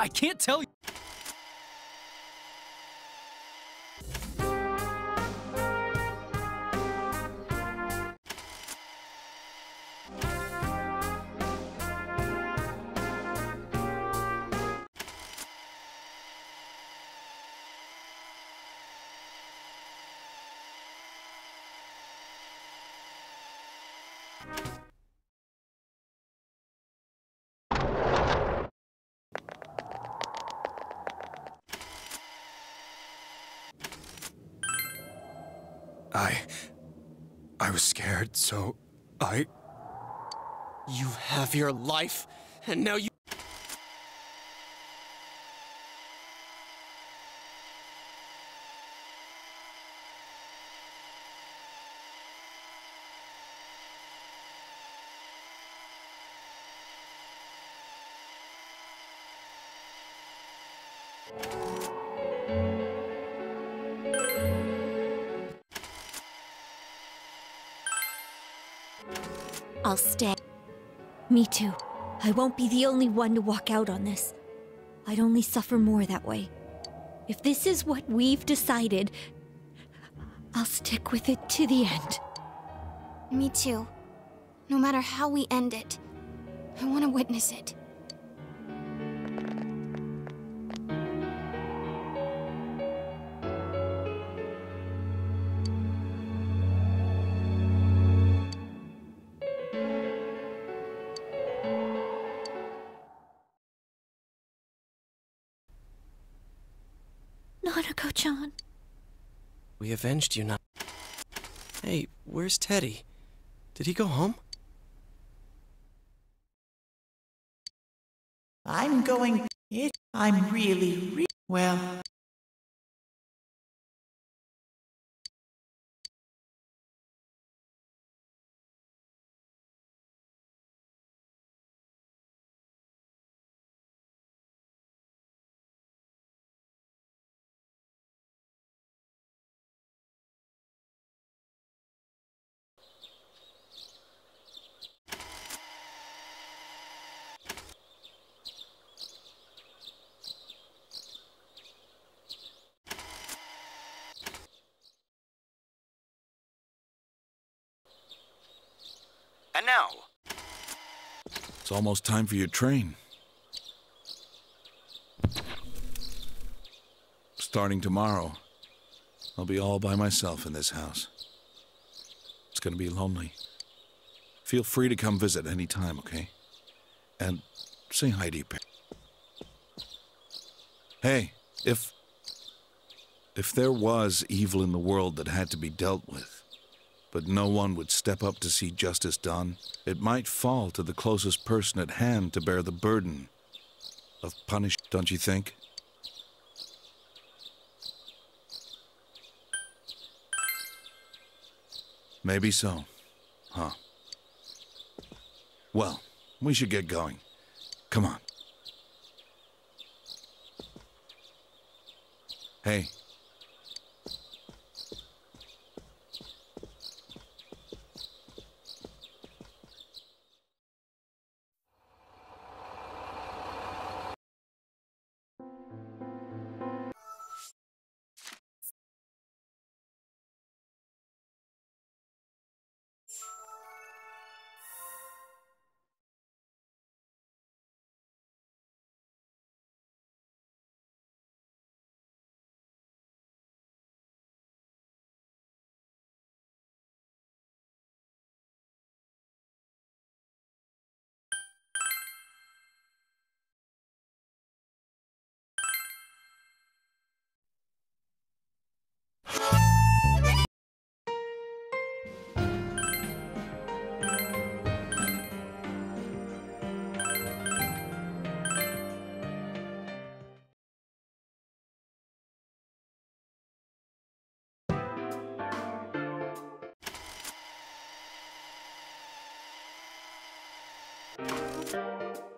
I can't tell you. So I. You have your life, and now you. I'll stay. Me too. I won't be the only one to walk out on this. I'd only suffer more that way. If this is what we've decided, I'll stick with it to the end. Me too. No matter how we end it, I want to witness it. Avenged you, now. Hey, where's Teddie? Did he go home? I'm going. It. I'm really, re- well. Now, It's almost time for your train. Starting tomorrow, I'll be all by myself in this house. It's gonna be lonely. Feel free to come visit any time, okay? And say hi to your parents. Hey, if. If there was evil in the world that had to be dealt with, but no one would step up to see justice done, it might fall to the closest person at hand to bear the burden of punishment, don't you think? Maybe so. Huh. Well, we should get going. Come on. Hey. you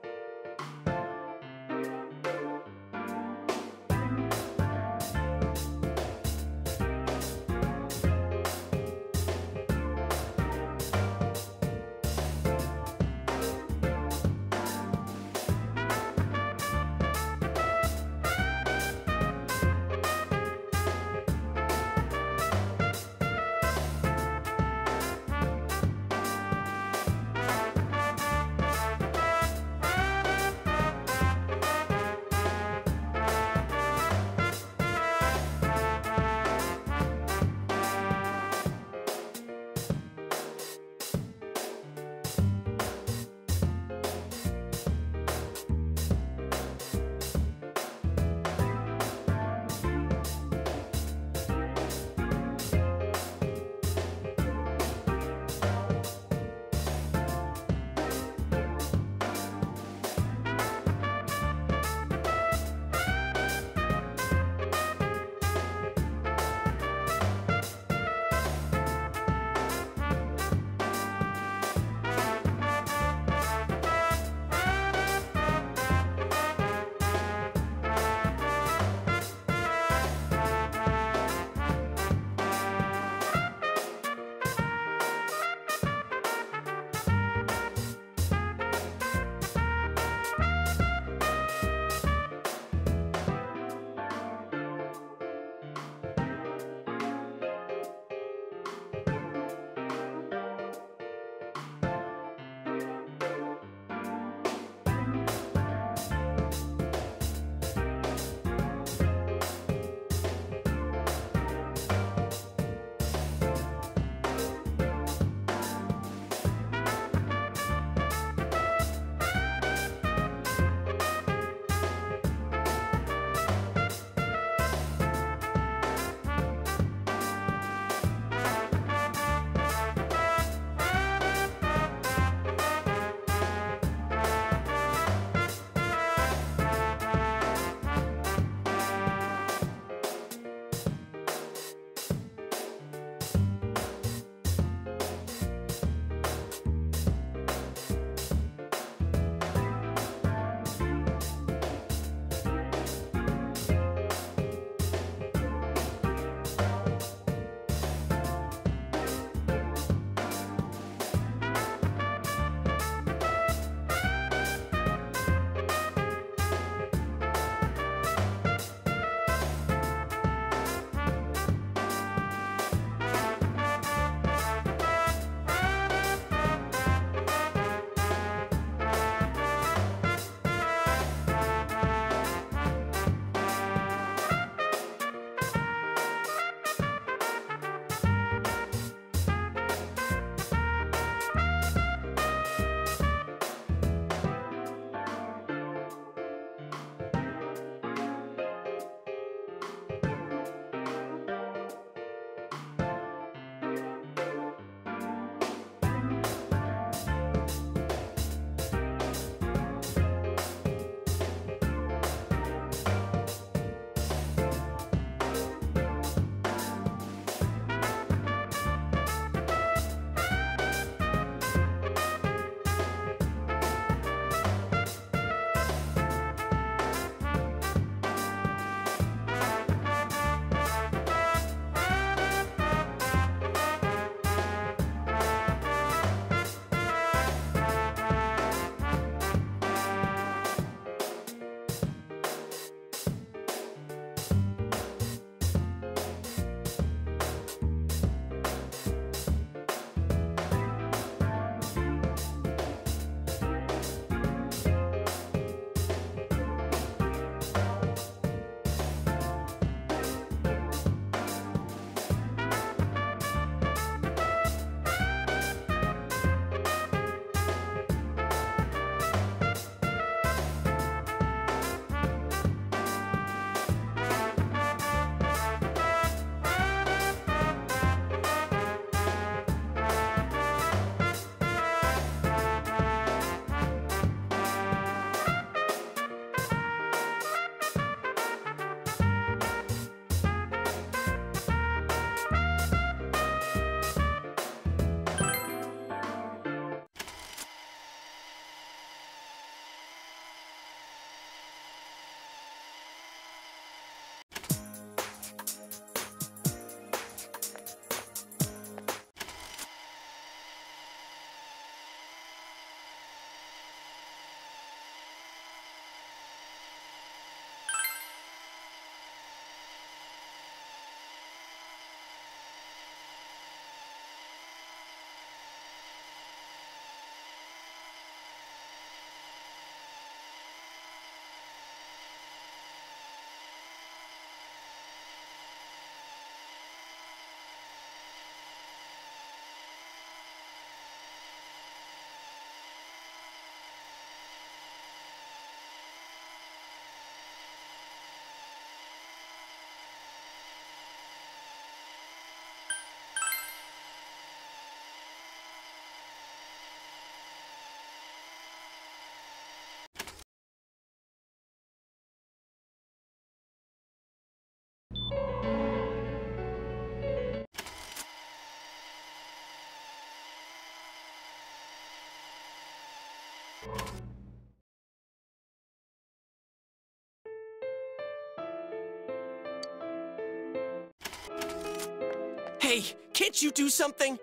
Hey, can't you do something?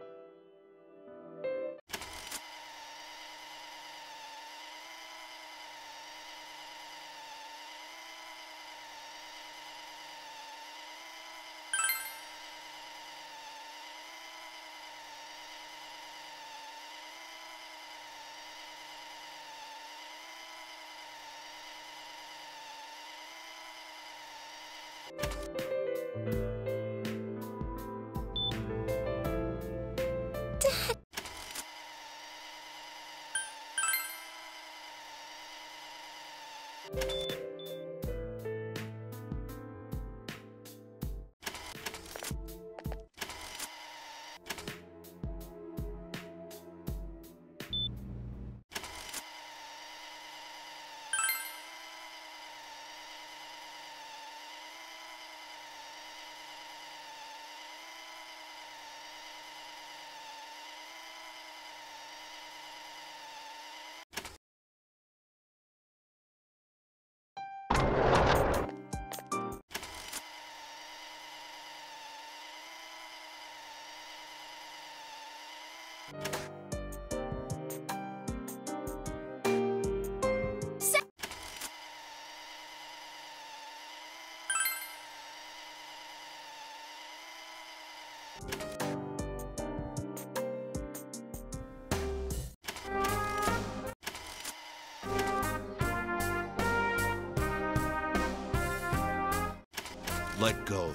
Let go.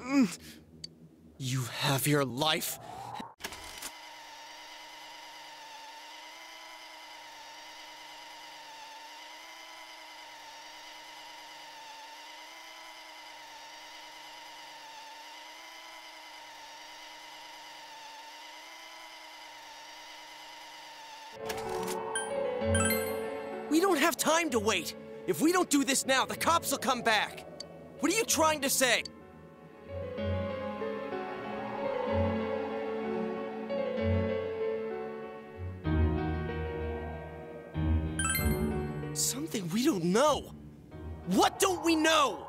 Mm. You have your life. Have time to wait. If we don't do this now, the cops will come back. What are you trying to say? Something we don't know. What don't we know?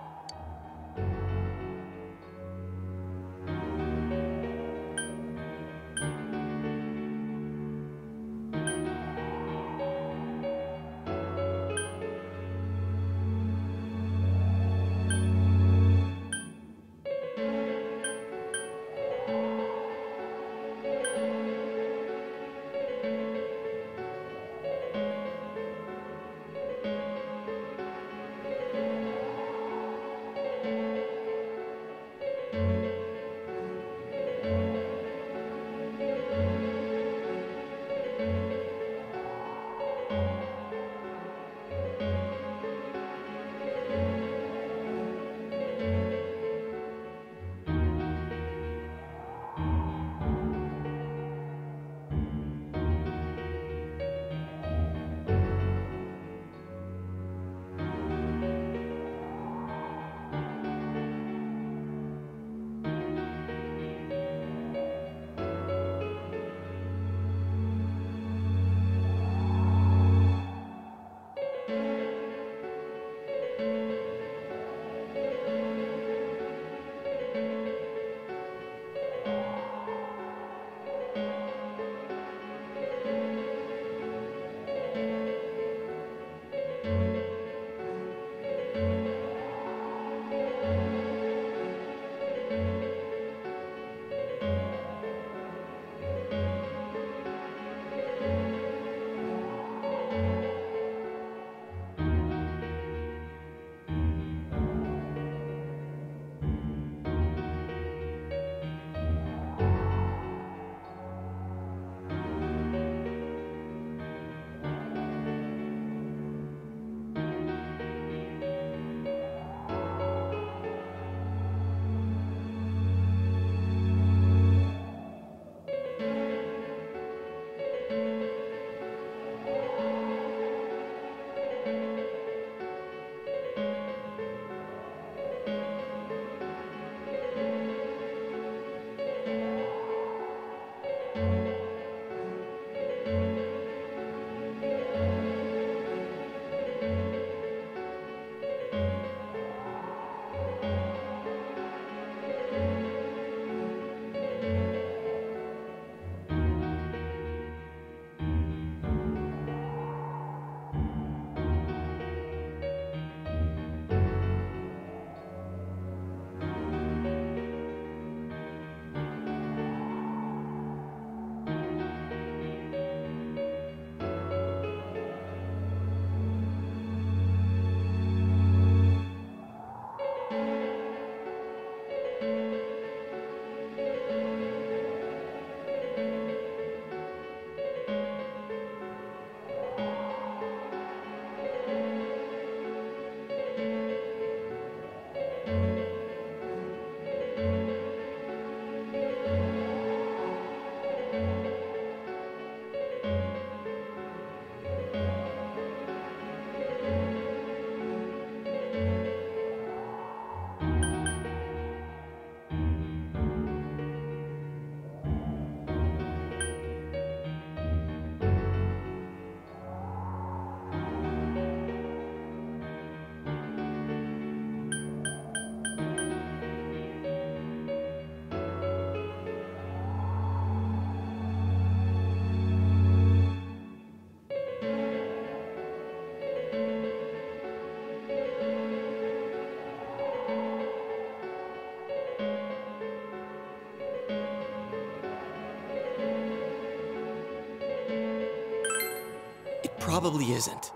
Probably isn't.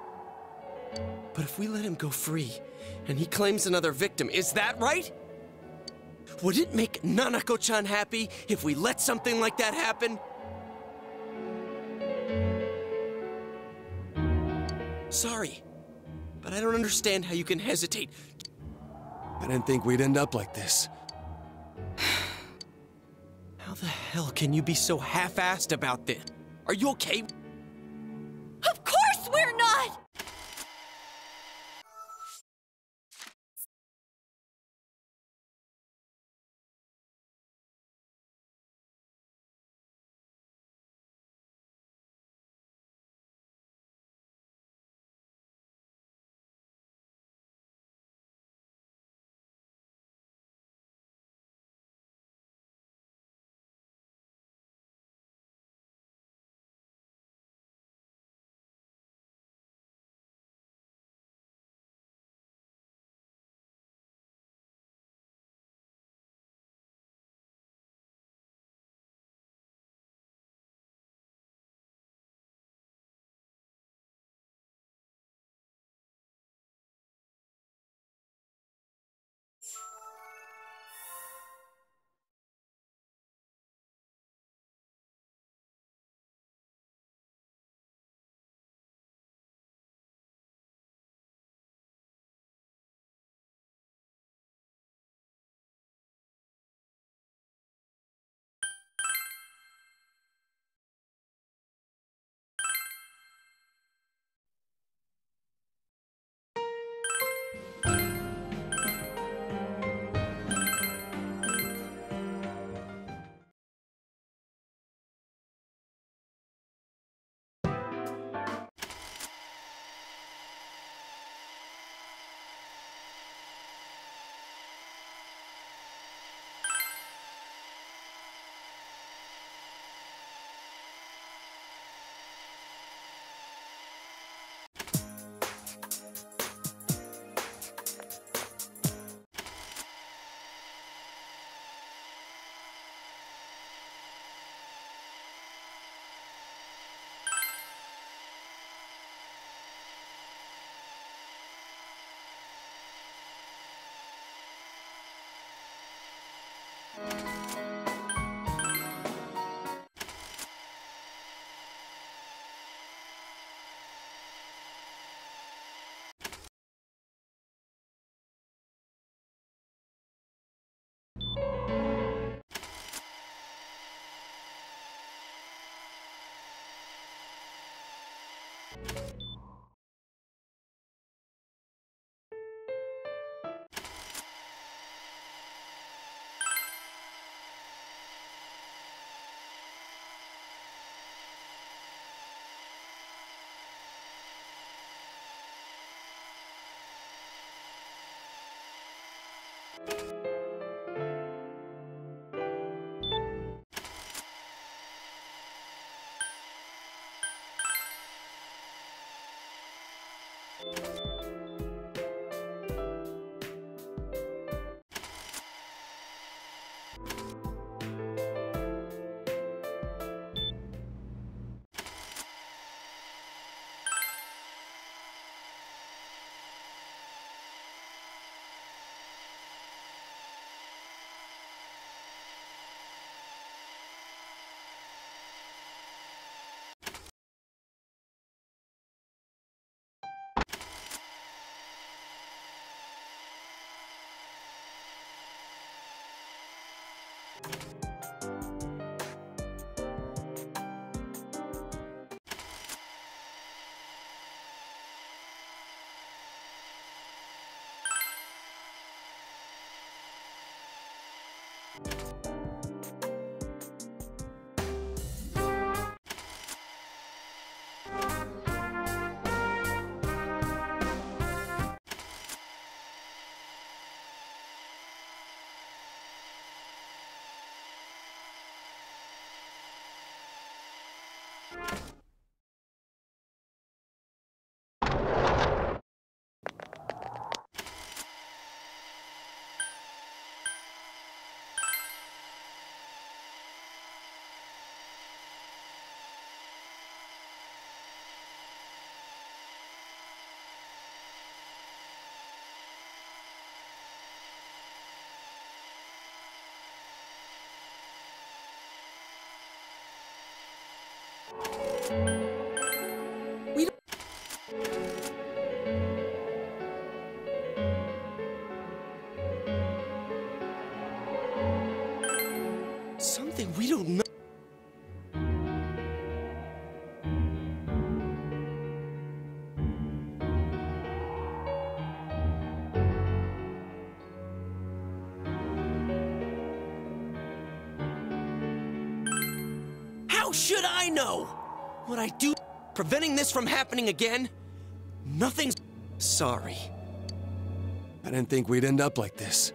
But if we let him go free, and he claims another victim, is that right? Would it make Nanako-chan happy if we let something like that happen? Sorry, but I don't understand how you can hesitate. I didn't think we'd end up like this. How the hell can you be so half-assed about this? Are you okay? you you How should I know? What I do preventing this from happening again? Nothing's sorry. I didn't think we'd end up like this.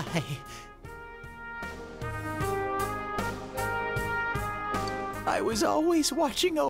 I. Was always watching over.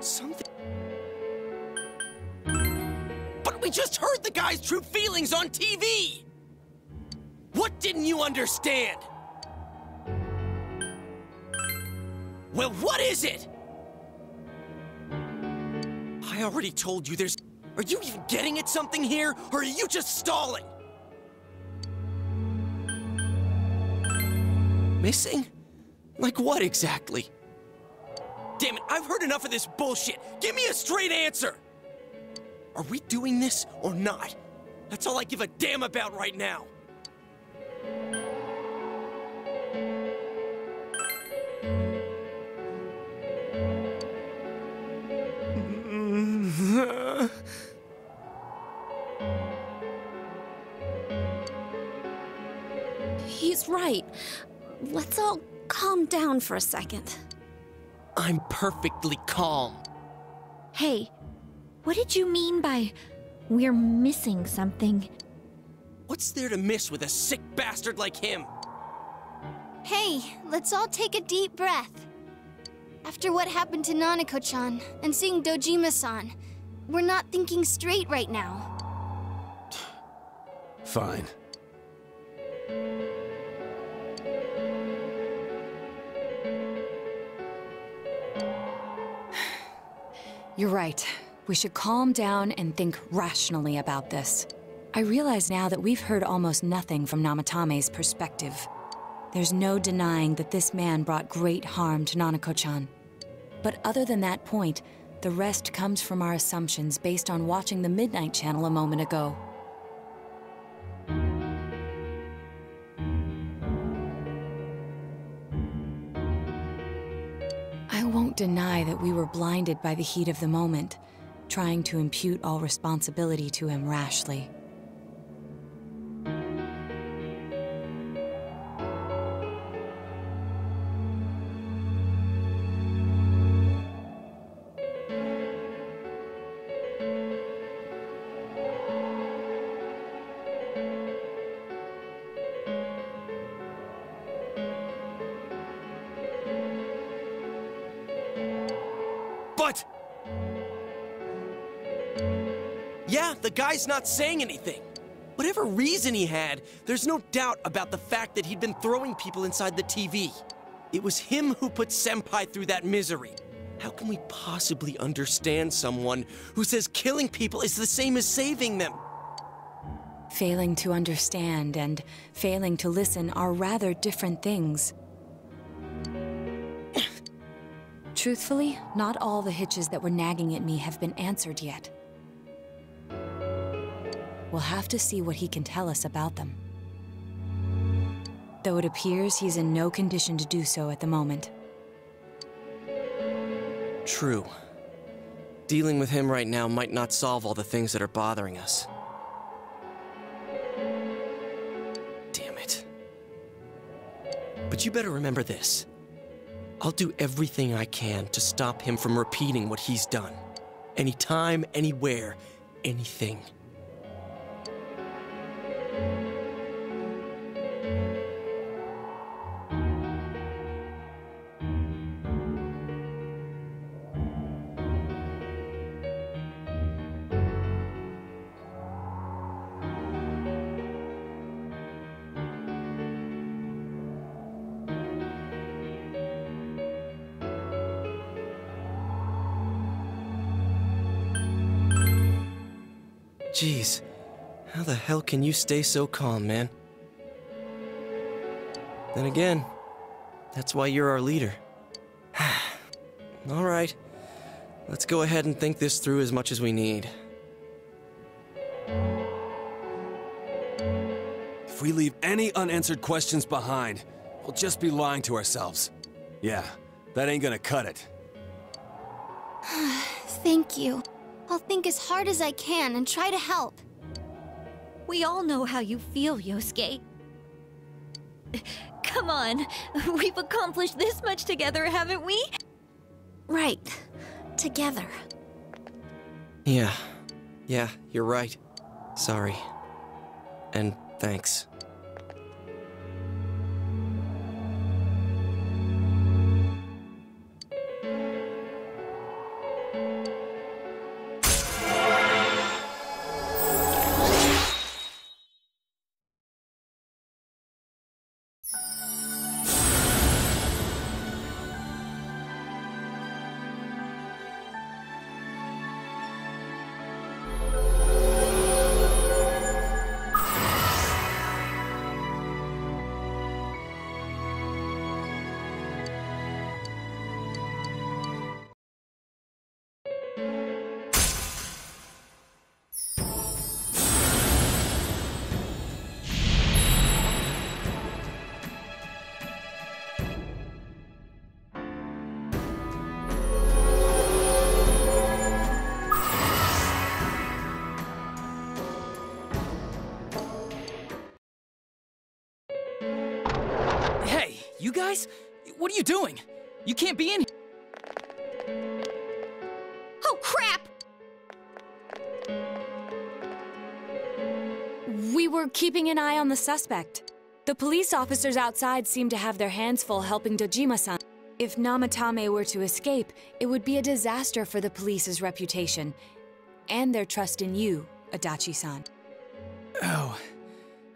Something. But we just heard the guy's true feelings on TV! What didn't you understand? Well, what is it? I already told you there's. Are you even getting at something here, or are you just stalling? Missing? Like what exactly? Damn it, I've heard enough of this bullshit. Give me a straight answer! Are we doing this or not? That's all I give a damn about right now. Down for a second. I'm perfectly calm. Hey, what did you mean by we're missing something? What's there to miss with a sick bastard like him? Hey, let's all take a deep breath. After what happened to Nanako-chan and seeing Dojima-san, we're not thinking straight right now. Fine. You're right. We should calm down and think rationally about this. I realize now that we've heard almost nothing from Namatame's perspective. There's no denying that this man brought great harm to Nanako-chan. But other than that point, the rest comes from our assumptions based on watching the Midnight Channel a moment ago. Deny that we were blinded by the heat of the moment, trying to impute all responsibility to him rashly. The guy's not saying anything. Whatever reason he had, there's no doubt about the fact that he'd been throwing people inside the TV. It was him who put Senpai through that misery. How can we possibly understand someone who says killing people is the same as saving them? Failing to understand and failing to listen are rather different things. Truthfully, not all the hitches that were nagging at me have been answered yet. We'll have to see what he can tell us about them. Though it appears he's in no condition to do so at the moment. True. Dealing with him right now might not solve all the things that are bothering us. Damn it. But you better remember this. I'll do everything I can to stop him from repeating what he's done. Anytime, anywhere, anything. Jeez, how the hell can you stay so calm, man? Then again, that's why you're our leader. All right, let's go ahead and think this through as much as we need. If we leave any unanswered questions behind, we'll just be lying to ourselves. Yeah, that ain't gonna cut it. Thank you. I'll think as hard as I can and try to help. We all know how you feel, Yosuke. Come on, we've accomplished this much together, haven't we? Right. Together. Yeah, yeah, you're right. Sorry. And thanks. Doing? You can't be in here. Oh, crap! We were keeping an eye on the suspect. The police officers outside seem to have their hands full helping Dojima-san. If Namatame were to escape, it would be a disaster for the police's reputation and their trust in you, Adachi-san. Oh,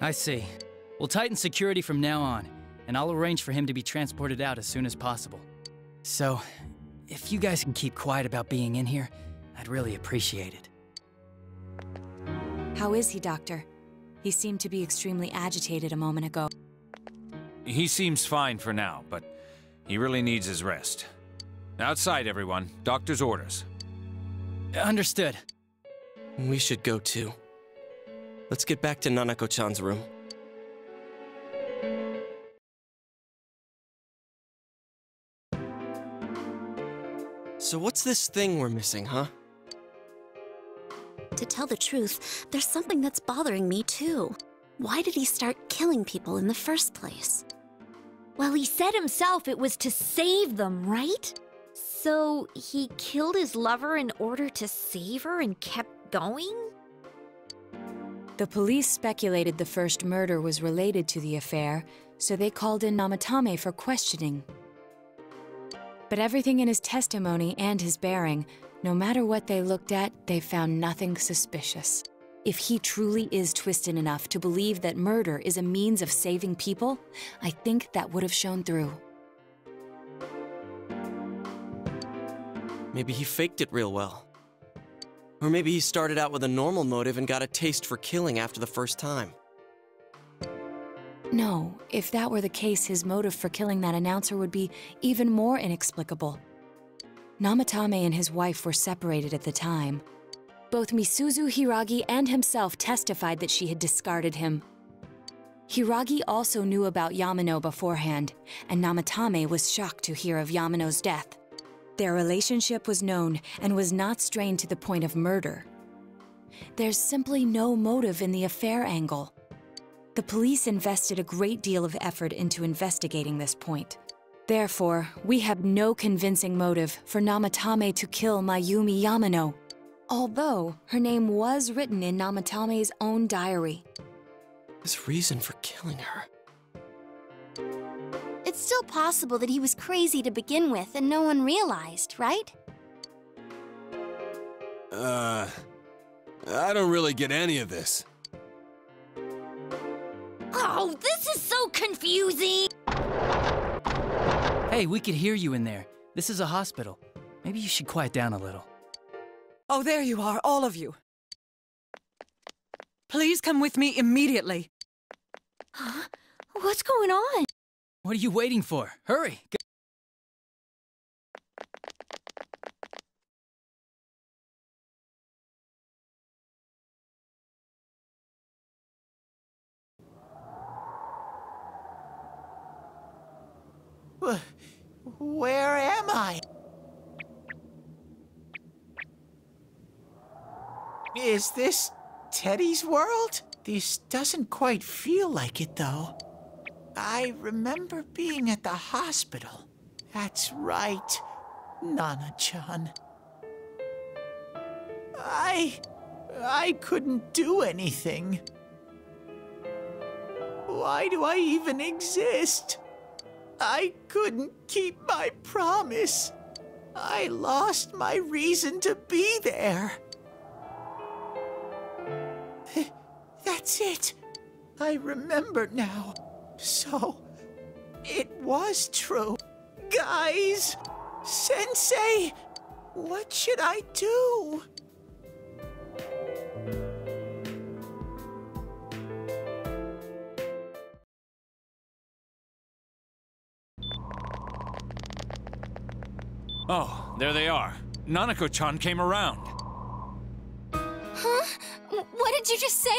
I see. We'll tighten security from now on, and I'll arrange for him to be transported out as soon as possible. So, if you guys can keep quiet about being in here, I'd really appreciate it. How is he, Doctor? He seemed to be extremely agitated a moment ago. He seems fine for now, but he really needs his rest. Outside, everyone. Doctor's orders. Understood. We should go too. Let's get back to Nanako-chan's room. So what's this thing we're missing, huh? To tell the truth, there's something that's bothering me too. Why did he start killing people in the first place? Well, he said himself it was to save them, right? So he killed his lover in order to save her and kept going? The police speculated the first murder was related to the affair, so they called in Namatame for questioning. But everything in his testimony and his bearing, no matter what they looked at, they found nothing suspicious. If he truly is twisted enough to believe that murder is a means of saving people, I think that would have shown through. Maybe he faked it real well. Or maybe he started out with a normal motive and got a taste for killing after the first time. No, if that were the case, his motive for killing that announcer would be even more inexplicable. Namatame and his wife were separated at the time. Both Misuzu Hiragi and himself testified that she had discarded him. Hiragi also knew about Yamano beforehand, and Namatame was shocked to hear of Yamano's death. Their relationship was known and was not strained to the point of murder. There's simply no motive in the affair angle. The police invested a great deal of effort into investigating this point. Therefore, we have no convincing motive for Namatame to kill Mayumi Yamano, although her name was written in Namatame's own diary. His reason for killing her. It's still possible that he was crazy to begin with and no one realized, right? Uh, I don't really get any of this. Oh, this is so confusing! Hey, we could hear you in there. This is a hospital. Maybe you should quiet down a little. Oh, there you are, all of you. Please come with me immediately. Huh? What's going on? What are you waiting for? Hurry! Go Where am I? Is this Teddie's world? This doesn't quite feel like it, though. I remember being at the hospital. That's right, Nana-chan. I... I couldn't do anything. Why do I even exist? I couldn't keep my promise. I lost my reason to be there. That's it. I remember now. So, it was true. Guys! Sensei! What should I do? There they are. Nanako-chan came around. Huh? What did you just say?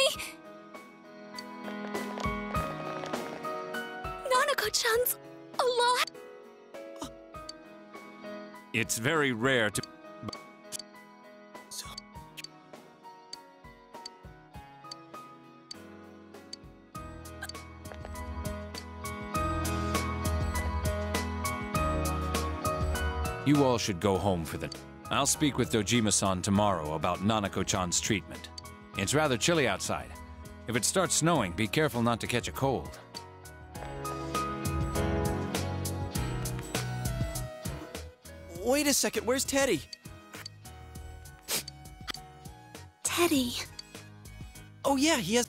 Nanako-chan's alive. It's very rare to... You all should go home for the... I'll speak with Dojima-san tomorrow about Nanako-chan's treatment. It's rather chilly outside. If it starts snowing, be careful not to catch a cold. Wait a second, where's Teddie? Teddie. Oh yeah, he has...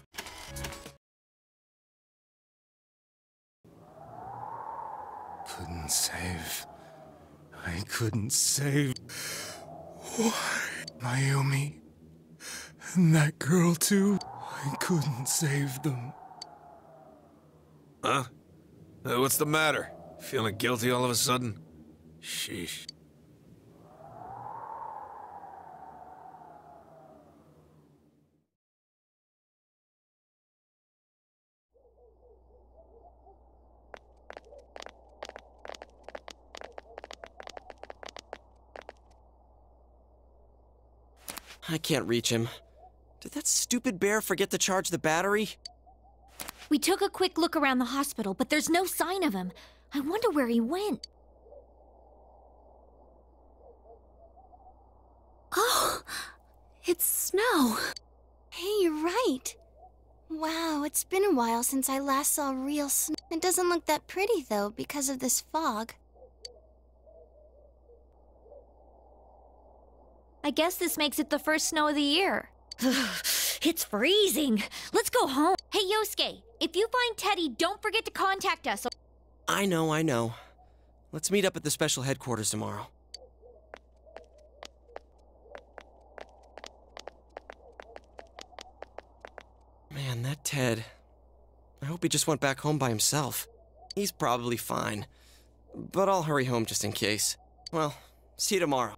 couldn't save. Why? Mayumi. And that girl, too. I couldn't save them. Huh? Uh, what's the matter? Feeling guilty all of a sudden? Sheesh. I can't reach him. Did that stupid bear forget to charge the battery? We took a quick look around the hospital, but there's no sign of him. I wonder where he went. Oh, it's snow. Hey, you're right. Wow, it's been a while since I last saw real snow. It doesn't look that pretty, though, because of this fog. I guess this makes it the first snow of the year. it's freezing. Let's go home. Hey, Yosuke, if you find Teddie, don't forget to contact us. I know, I know. Let's meet up at the special headquarters tomorrow. Man, that Ted. I hope he just went back home by himself. He's probably fine. But I'll hurry home just in case. Well, see you tomorrow.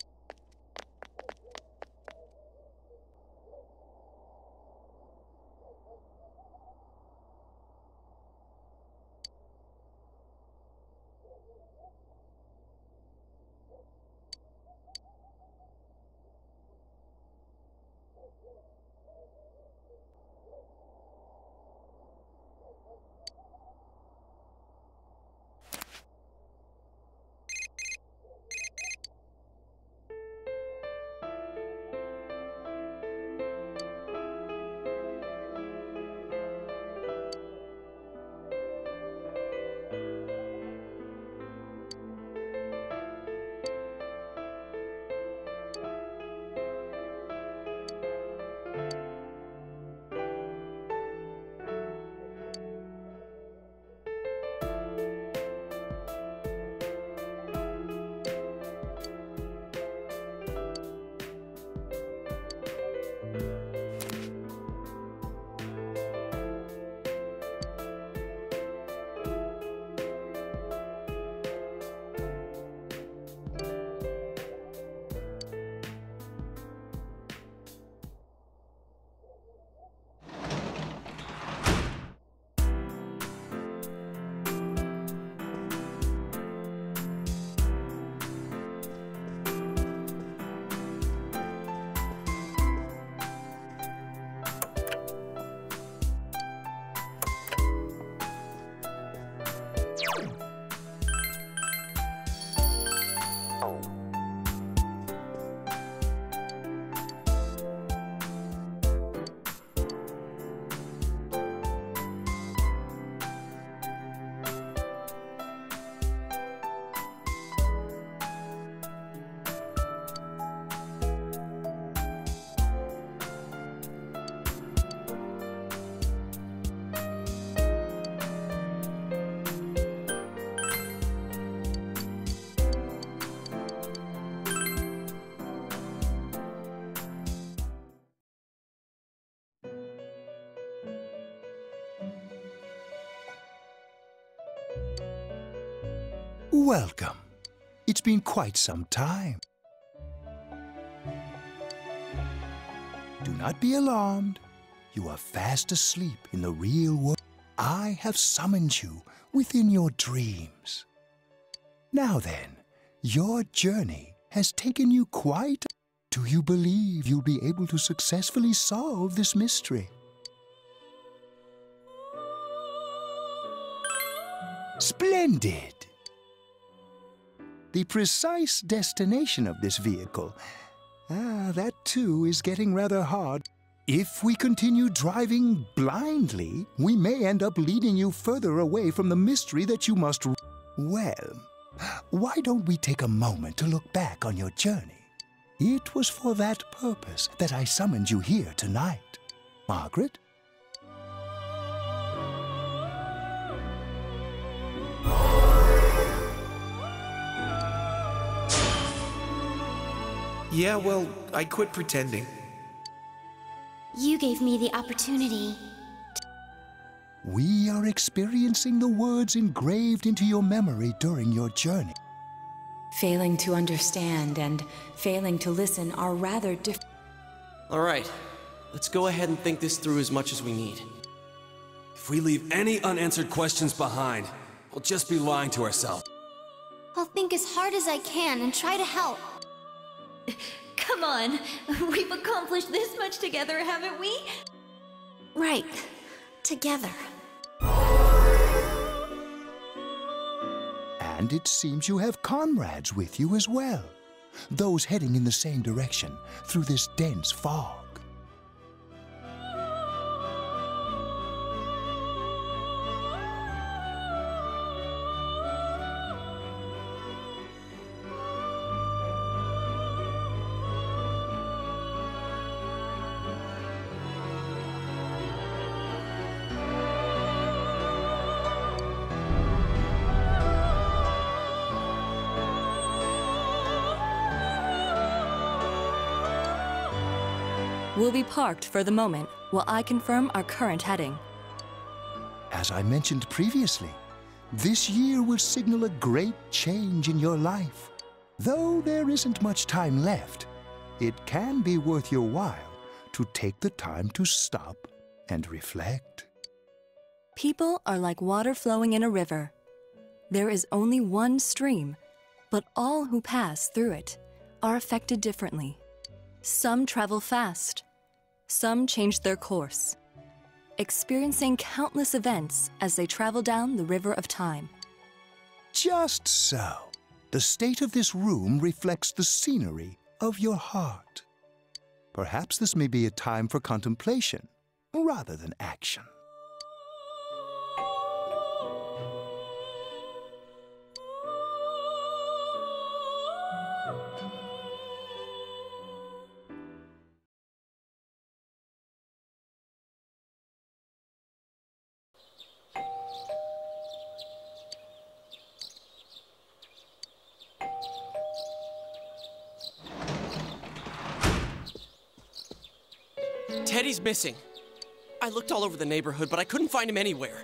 Welcome. It's been quite some time. Do not be alarmed. You are fast asleep in the real world. I have summoned you within your dreams. Now then, your journey has taken you quite. Do you believe you'll be able to successfully solve this mystery? Splendid! The precise destination of this vehicle. Ah, that too is getting rather hard. If we continue driving blindly, we may end up leading you further away from the mystery that you must. Well, why don't we take a moment to look back on your journey? It was for that purpose that I summoned you here tonight. Margaret? Yeah, well, I quit pretending. You gave me the opportunity. We are experiencing the words engraved into your memory during your journey. Failing to understand and failing to listen are rather different. All right, let's go ahead and think this through as much as we need. If we leave any unanswered questions behind, we'll just be lying to ourselves. I'll think as hard as I can and try to help. Come on, we've accomplished this much together, haven't we? Right. Together. And it seems you have comrades with you as well. Those heading in the same direction through this dense fog. We'll be parked for the moment while I confirm our current heading. As I mentioned previously, this year will signal a great change in your life. Though there isn't much time left, it can be worth your while to take the time to stop and reflect. People are like water flowing in a river. There is only one stream, but all who pass through it are affected differently. Some travel fast, some change their course, experiencing countless events as they travel down the river of time. Just so. The state of this room reflects the scenery of your heart. Perhaps this may be a time for contemplation rather than action. Missing. I looked all over the neighborhood, but I couldn't find him anywhere.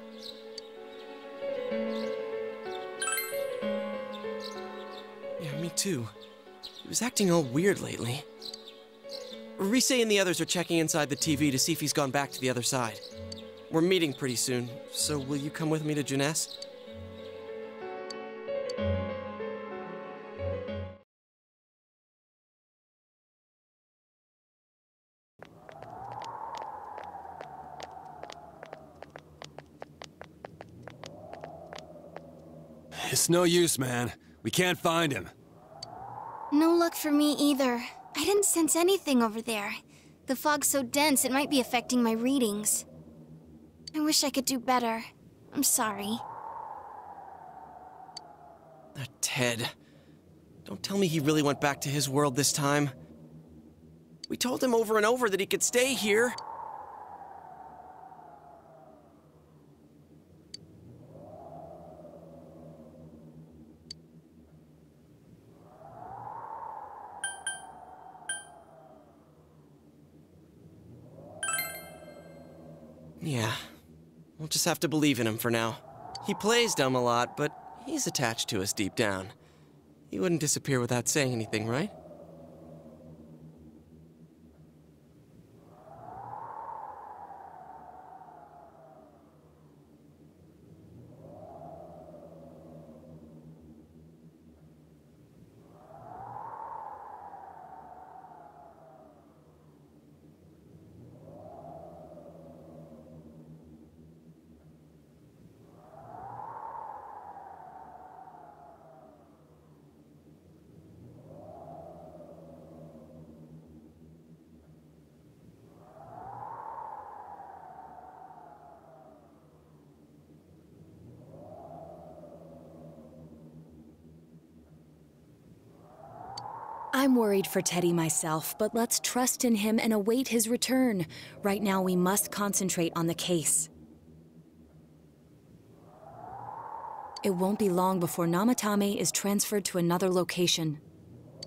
Yeah, me too. He was acting all weird lately. Rise and the others are checking inside the TV to see if he's gone back to the other side. We're meeting pretty soon, so will you come with me to Junes? It's no use, man. We can't find him. No luck for me either. I didn't sense anything over there. The fog's so dense it might be affecting my readings. I wish I could do better. I'm sorry. That Ted. Don't tell me he really went back to his world this time. We told him over and over that he could stay here. Just have to believe in him for now. He plays dumb a lot, but He's attached to us deep down. He wouldn't disappear without saying anything, right? I'm worried for Teddie myself, but let's trust in him and await his return. Right now, we must concentrate on the case. It won't be long before Namatame is transferred to another location.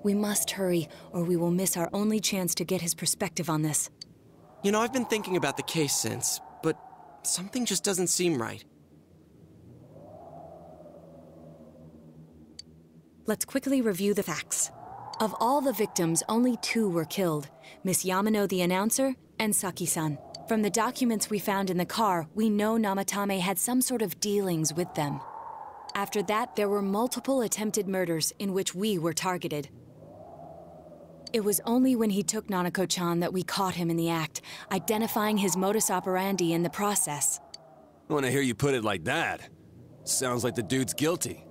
We must hurry, or we will miss our only chance to get his perspective on this. You know, I've been thinking about the case since, but something just doesn't seem right. Let's quickly review the facts. Of all the victims, only two were killed Miss Yamano, the announcer, and Saki-san. From the documents we found in the car, we know Namatame had some sort of dealings with them. After that, there were multiple attempted murders in which we were targeted. It was only when he took Nanako-chan that we caught him in the act, identifying his modus operandi in the process. I want to hear you put it like that. Sounds like the dude's guilty.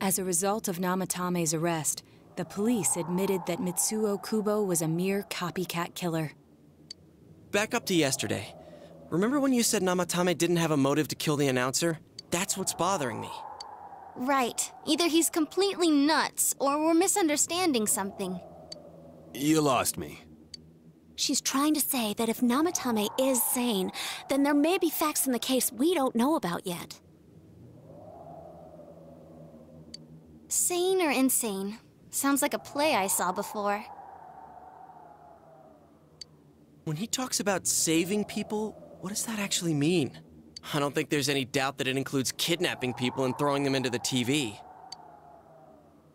As a result of Namatame's arrest, the police admitted that Mitsuo Kubo was a mere copycat killer. Back up to yesterday. Remember when you said Namatame didn't have a motive to kill the announcer? That's what's bothering me. Right. Either he's completely nuts, or we're misunderstanding something. You lost me. She's trying to say that if Namatame is sane, then there may be facts in the case we don't know about yet. Sane or insane? Sounds like a play I saw before. When he talks about saving people, what does that actually mean? I don't think there's any doubt that it includes kidnapping people and throwing them into the TV.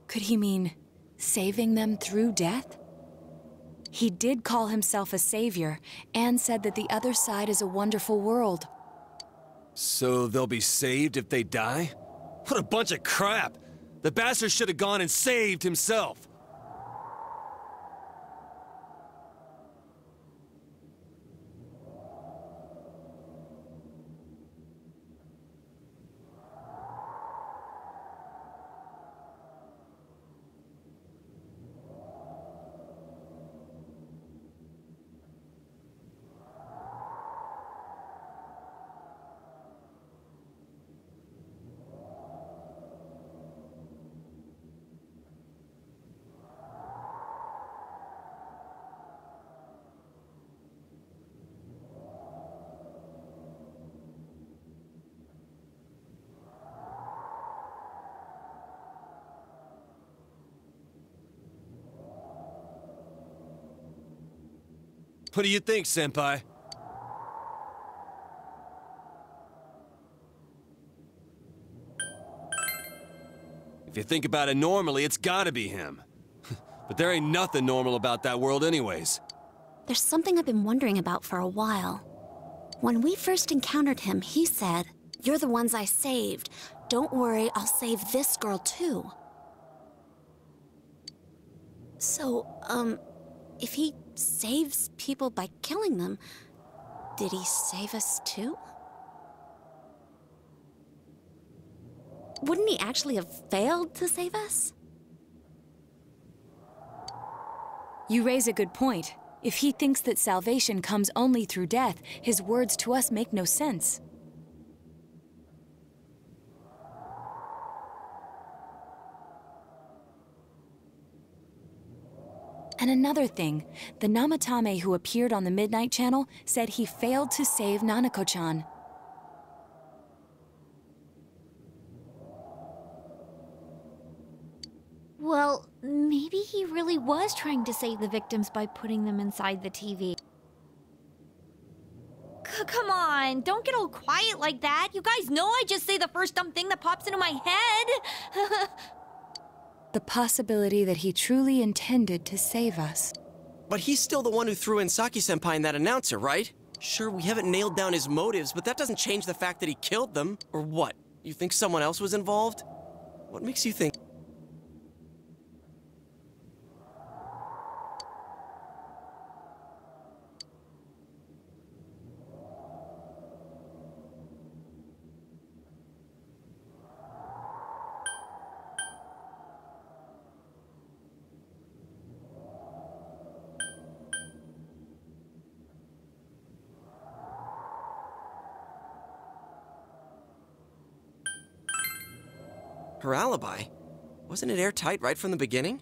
Could he mean saving them through death? He did call himself a savior and said that the other side is a wonderful world. So they'll be saved if they die? What a bunch of crap! The bastard should have gone and saved himself. What do you think, Senpai? If you think about it normally, it's gotta be him. but there ain't nothing normal about that world anyways. There's something I've been wondering about for a while. When we first encountered him, he said, You're the ones I saved. Don't worry, I'll save this girl too. So, um, if he saves people by killing them, did he save us too? Wouldn't he actually have failed to save us? You raise a good point. If he thinks that salvation comes only through death, his words to us make no sense. And another thing, the Namatame who appeared on the Midnight Channel said he failed to save Nanako-chan. Well, maybe he really was trying to save the victims by putting them inside the TV. C- come on, don't get all quiet like that. You guys know I just say the first dumb thing that pops into my head. the possibility that he truly intended to save us. But he's still the one who threw in Saki-senpai and that announcer, right? Sure, we haven't nailed down his motives, but that doesn't change the fact that he killed them. Or what? You think someone else was involved? What makes you think... alibi? Wasn't it airtight right from the beginning?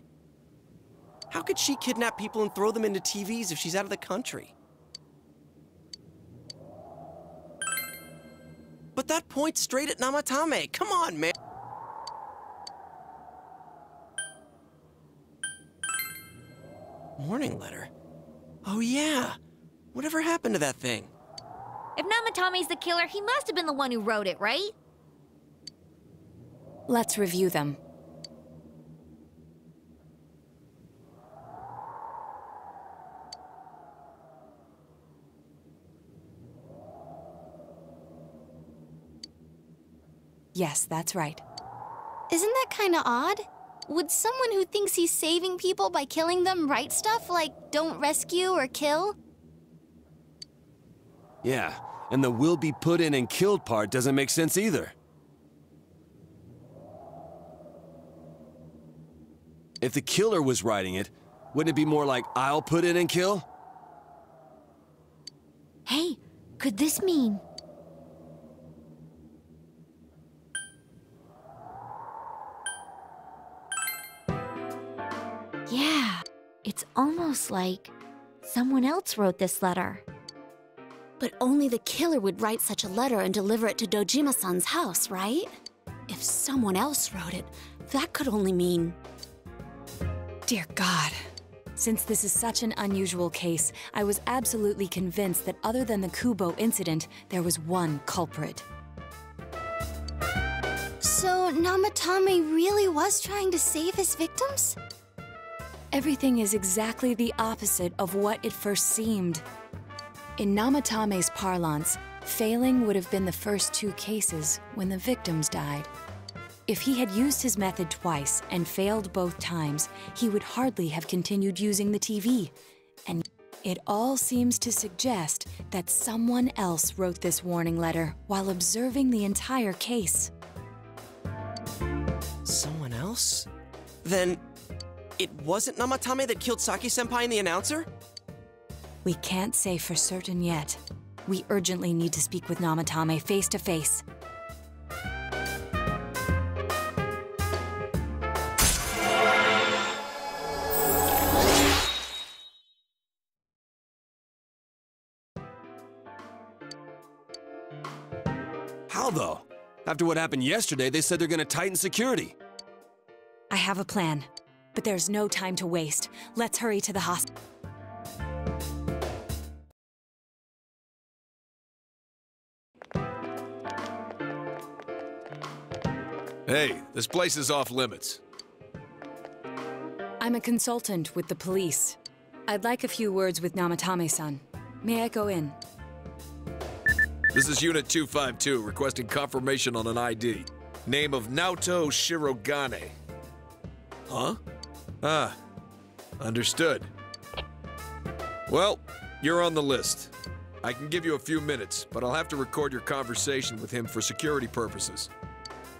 How could she kidnap people and throw them into TVs if she's out of the country? But that points straight at Namatame. Come on, man. Warning letter? Oh, yeah. Whatever happened to that thing? if Namatame's the killer, he must have been the one who wrote it, right? Let's review them. Yes, that's right. Isn't that kinda odd? Would someone who thinks he's saving people by killing them write stuff like don't rescue or kill? Yeah, and the will be put in and killed part doesn't make sense either. If the killer was writing it, wouldn't it be more like I'll put in and kill? Hey, could this mean... Yeah, it's almost like someone else wrote this letter. But only the killer would write such a letter and deliver it to Dojima-san's house, right? If someone else wrote it, that could only mean... Dear God. Since this is such an unusual case, I was absolutely convinced that other than the Kubo incident, there was one culprit. So Namatame really was trying to save his victims? Everything is exactly the opposite of what it first seemed. In Namatame's parlance, failing would have been the first two cases when the victims died. If he had used his method twice and failed both times, he would hardly have continued using the TV. And it all seems to suggest that someone else wrote this warning letter while observing the entire case. Someone else? Then it wasn't Namatame that killed Saki-senpai and the announcer? We can't say for certain yet. We urgently need to speak with Namatame face to face. Though? After what happened yesterday, they said they're gonna tighten security. I have a plan, but there's no time to waste. Let's hurry to the hospital. Hey, this place is off limits. I'm a consultant with the police. I'd like a few words with Namatame-san. May I go in? This is Unit 252, requesting confirmation on an ID. Name of Naoto Shirogane. Huh? Ah, understood. Well, you're on the list. I can give you a few minutes, but I'll have to record your conversation with him for security purposes.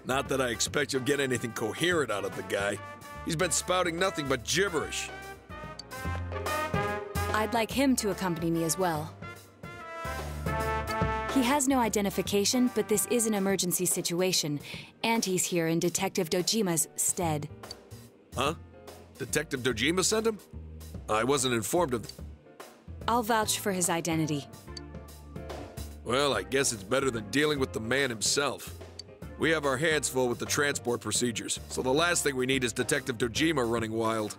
Not that I expect you'll get anything coherent out of the guy. He's been spouting nothing but gibberish. I'd like him to accompany me as well. He has no identification, but this is an emergency situation, and he's here in Detective Dojima's stead. Huh? Detective Dojima sent him? I wasn't informed of. I'll vouch for his identity. Well, I guess it's better than dealing with the man himself. We have our hands full with the transport procedures, so the last thing we need is Detective Dojima running wild.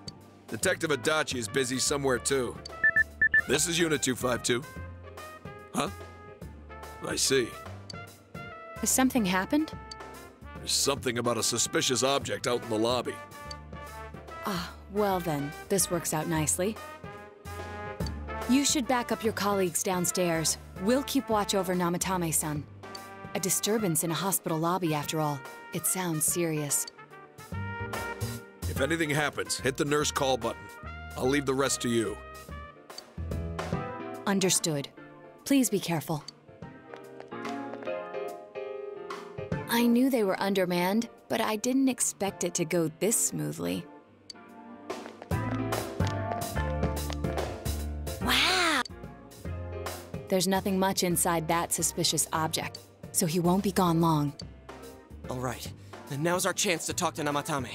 Detective Adachi is busy somewhere too. This is Unit 252. Huh? I see. Has something happened? There's something about a suspicious object out in the lobby. Ah, well then, this works out nicely. You should back up your colleagues downstairs. We'll keep watch over Namatame-san. A disturbance in a hospital lobby, after all. It sounds serious. If anything happens, hit the nurse call button. I'll leave the rest to you. Understood. Please be careful. I knew they were undermanned, but I didn't expect it to go this smoothly. Wow! There's nothing much inside that suspicious object, so he won't be gone long. All right, then now's our chance to talk to Namatame.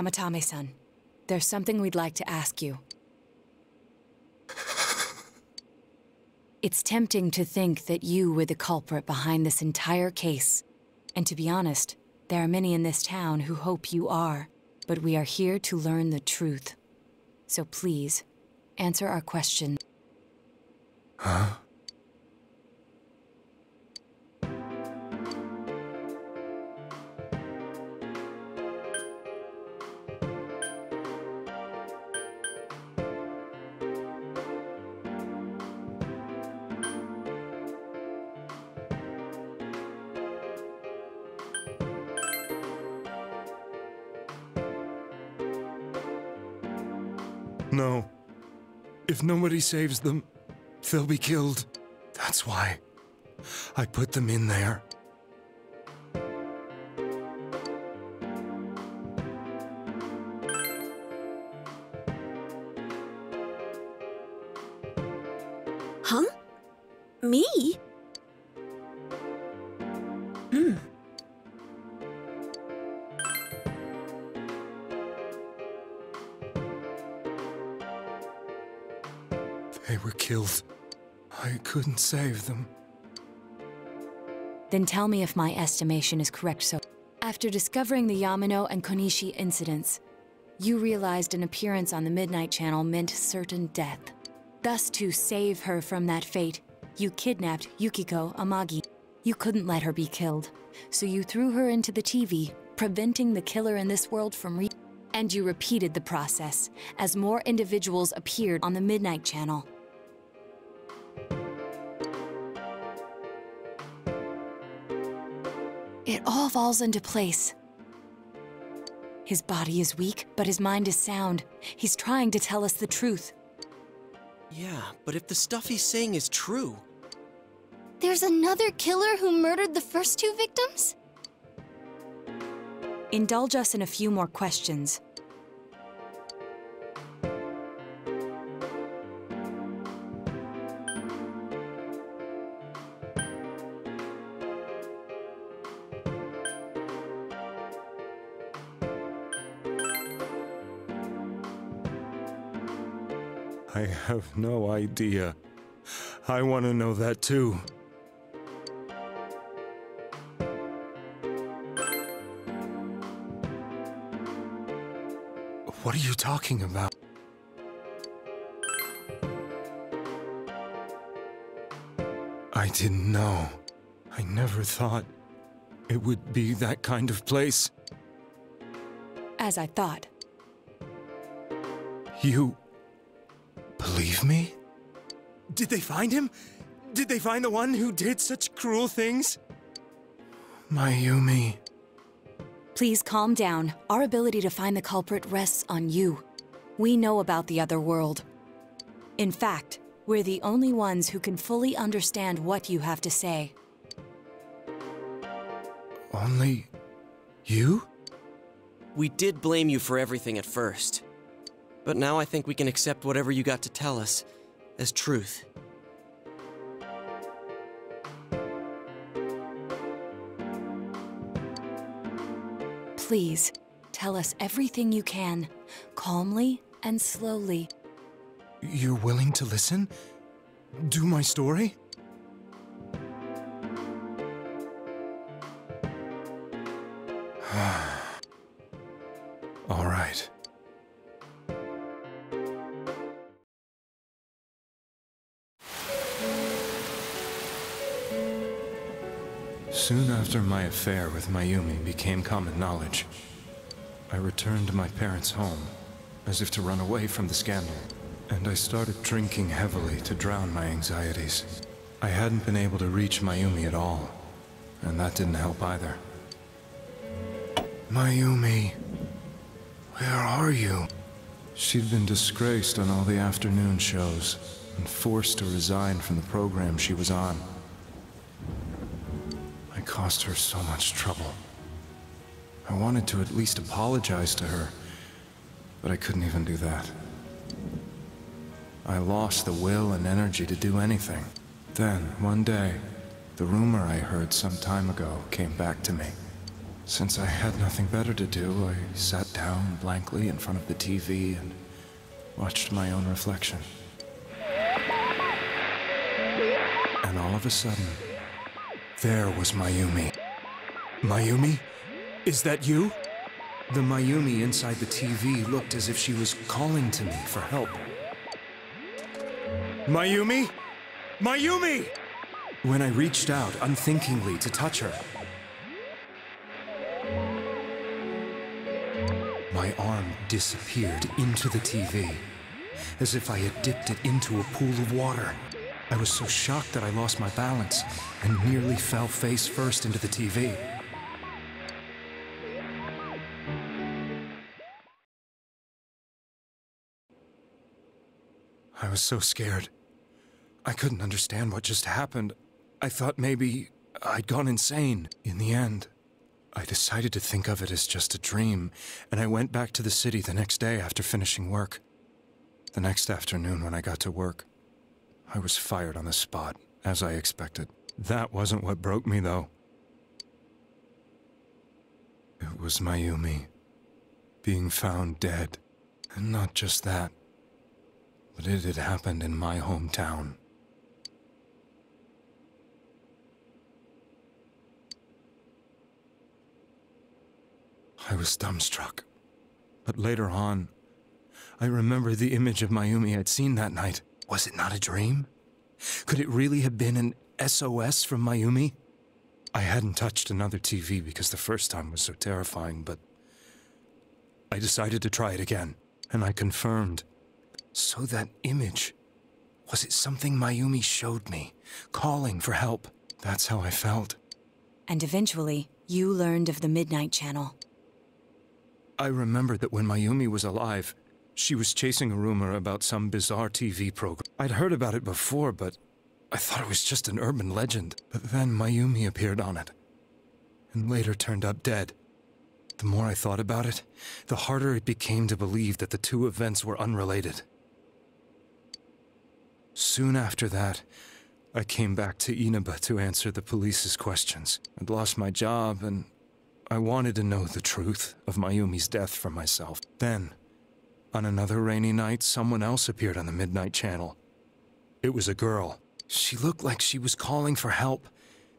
Namatame-san, there's something we'd like to ask you. It's tempting to think that you were the culprit behind this entire case. And to be honest, there are many in this town who hope you are. But we are here to learn the truth. So please, answer our question. Huh? If nobody saves them, they'll be killed. That's why I put them in there. Save them. Then tell me if my estimation is correct so. After discovering the Yamano and Konishi incidents, you realized an appearance on the Midnight Channel meant certain death. Thus, to save her from that fate, you kidnapped Yukiko Amagi. You couldn't let her be killed, so you threw her into the TV, preventing the killer in this world from re- And you repeated the process, as more individuals appeared on the Midnight Channel. It all falls into place. His body is weak, but his mind is sound. He's trying to tell us the truth. Yeah, but if the stuff he's saying is true, There's another killer who murdered the first two victims? Indulge us in a few more questions. Have no idea. I want to know that too. What are you talking about? I didn't know. I never thought it would be that kind of place. As I thought. You believe me? Did they find him? Did they find the one who did such cruel things? Mayumi. Please calm down. Our ability to find the culprit rests on you. We know about the other world. In fact, we're the only ones who can fully understand what you have to say. Only you? we did blame you for everything at first. But now I think we can accept whatever you got to tell us as truth. Please, tell us everything you can, calmly and slowly. You're willing to listen? Do my story? Soon after my affair with Mayumi became common knowledge, I returned to my parents' home, as if to run away from the scandal, and I started drinking heavily to drown my anxieties. I hadn't been able to reach Mayumi at all, and that didn't help either. Mayumi, where are you? She'd been disgraced on all the afternoon shows and forced to resign from the program she was on. Caused her so much trouble. I wanted to at least apologize to her, but I couldn't even do that. I lost the will and energy to do anything. Then, one day, the rumor I heard some time ago came back to me. Since I had nothing better to do, I sat down blankly in front of the TV and watched my own reflection. And all of a sudden, there was Mayumi. Mayumi? Is that you? The Mayumi inside the TV looked as if she was calling to me for help. Mayumi? Mayumi! When I reached out unthinkingly to touch her, My arm disappeared into the TV, as if I had dipped it into a pool of water. I was so shocked that I lost my balance and nearly fell face first into the TV. I was so scared. I couldn't understand what just happened. I thought maybe I'd gone insane. In the end, I decided to think of it as just a dream, and I went back to the city the next day after finishing work. The next afternoon, when I got to work, I was fired on the spot, as I expected. That wasn't what broke me, though. It was Mayumi being found dead. And not just that, but it had happened in my hometown. I was dumbstruck. But later on, I remember the image of Mayumi I'd seen that night. Was it not a dream? Could it really have been an SOS from Mayumi? I hadn't touched another TV because the first time was so terrifying, but I decided to try it again, and I confirmed. So that image, was it something Mayumi showed me, calling for help? That's how I felt. And eventually, you learned of the Midnight Channel. I remembered that when Mayumi was alive, she was chasing a rumor about some bizarre TV program. I'd heard about it before, but I thought it was just an urban legend. But then Mayumi appeared on it, and later turned up dead. The more I thought about it, the harder it became to believe that the two events were unrelated. Soon after that, I came back to Inaba to answer the police's questions. I'd lost my job, and I wanted to know the truth of Mayumi's death for myself. Then, on another rainy night, someone else appeared on the Midnight Channel. It was a girl. She looked like she was calling for help,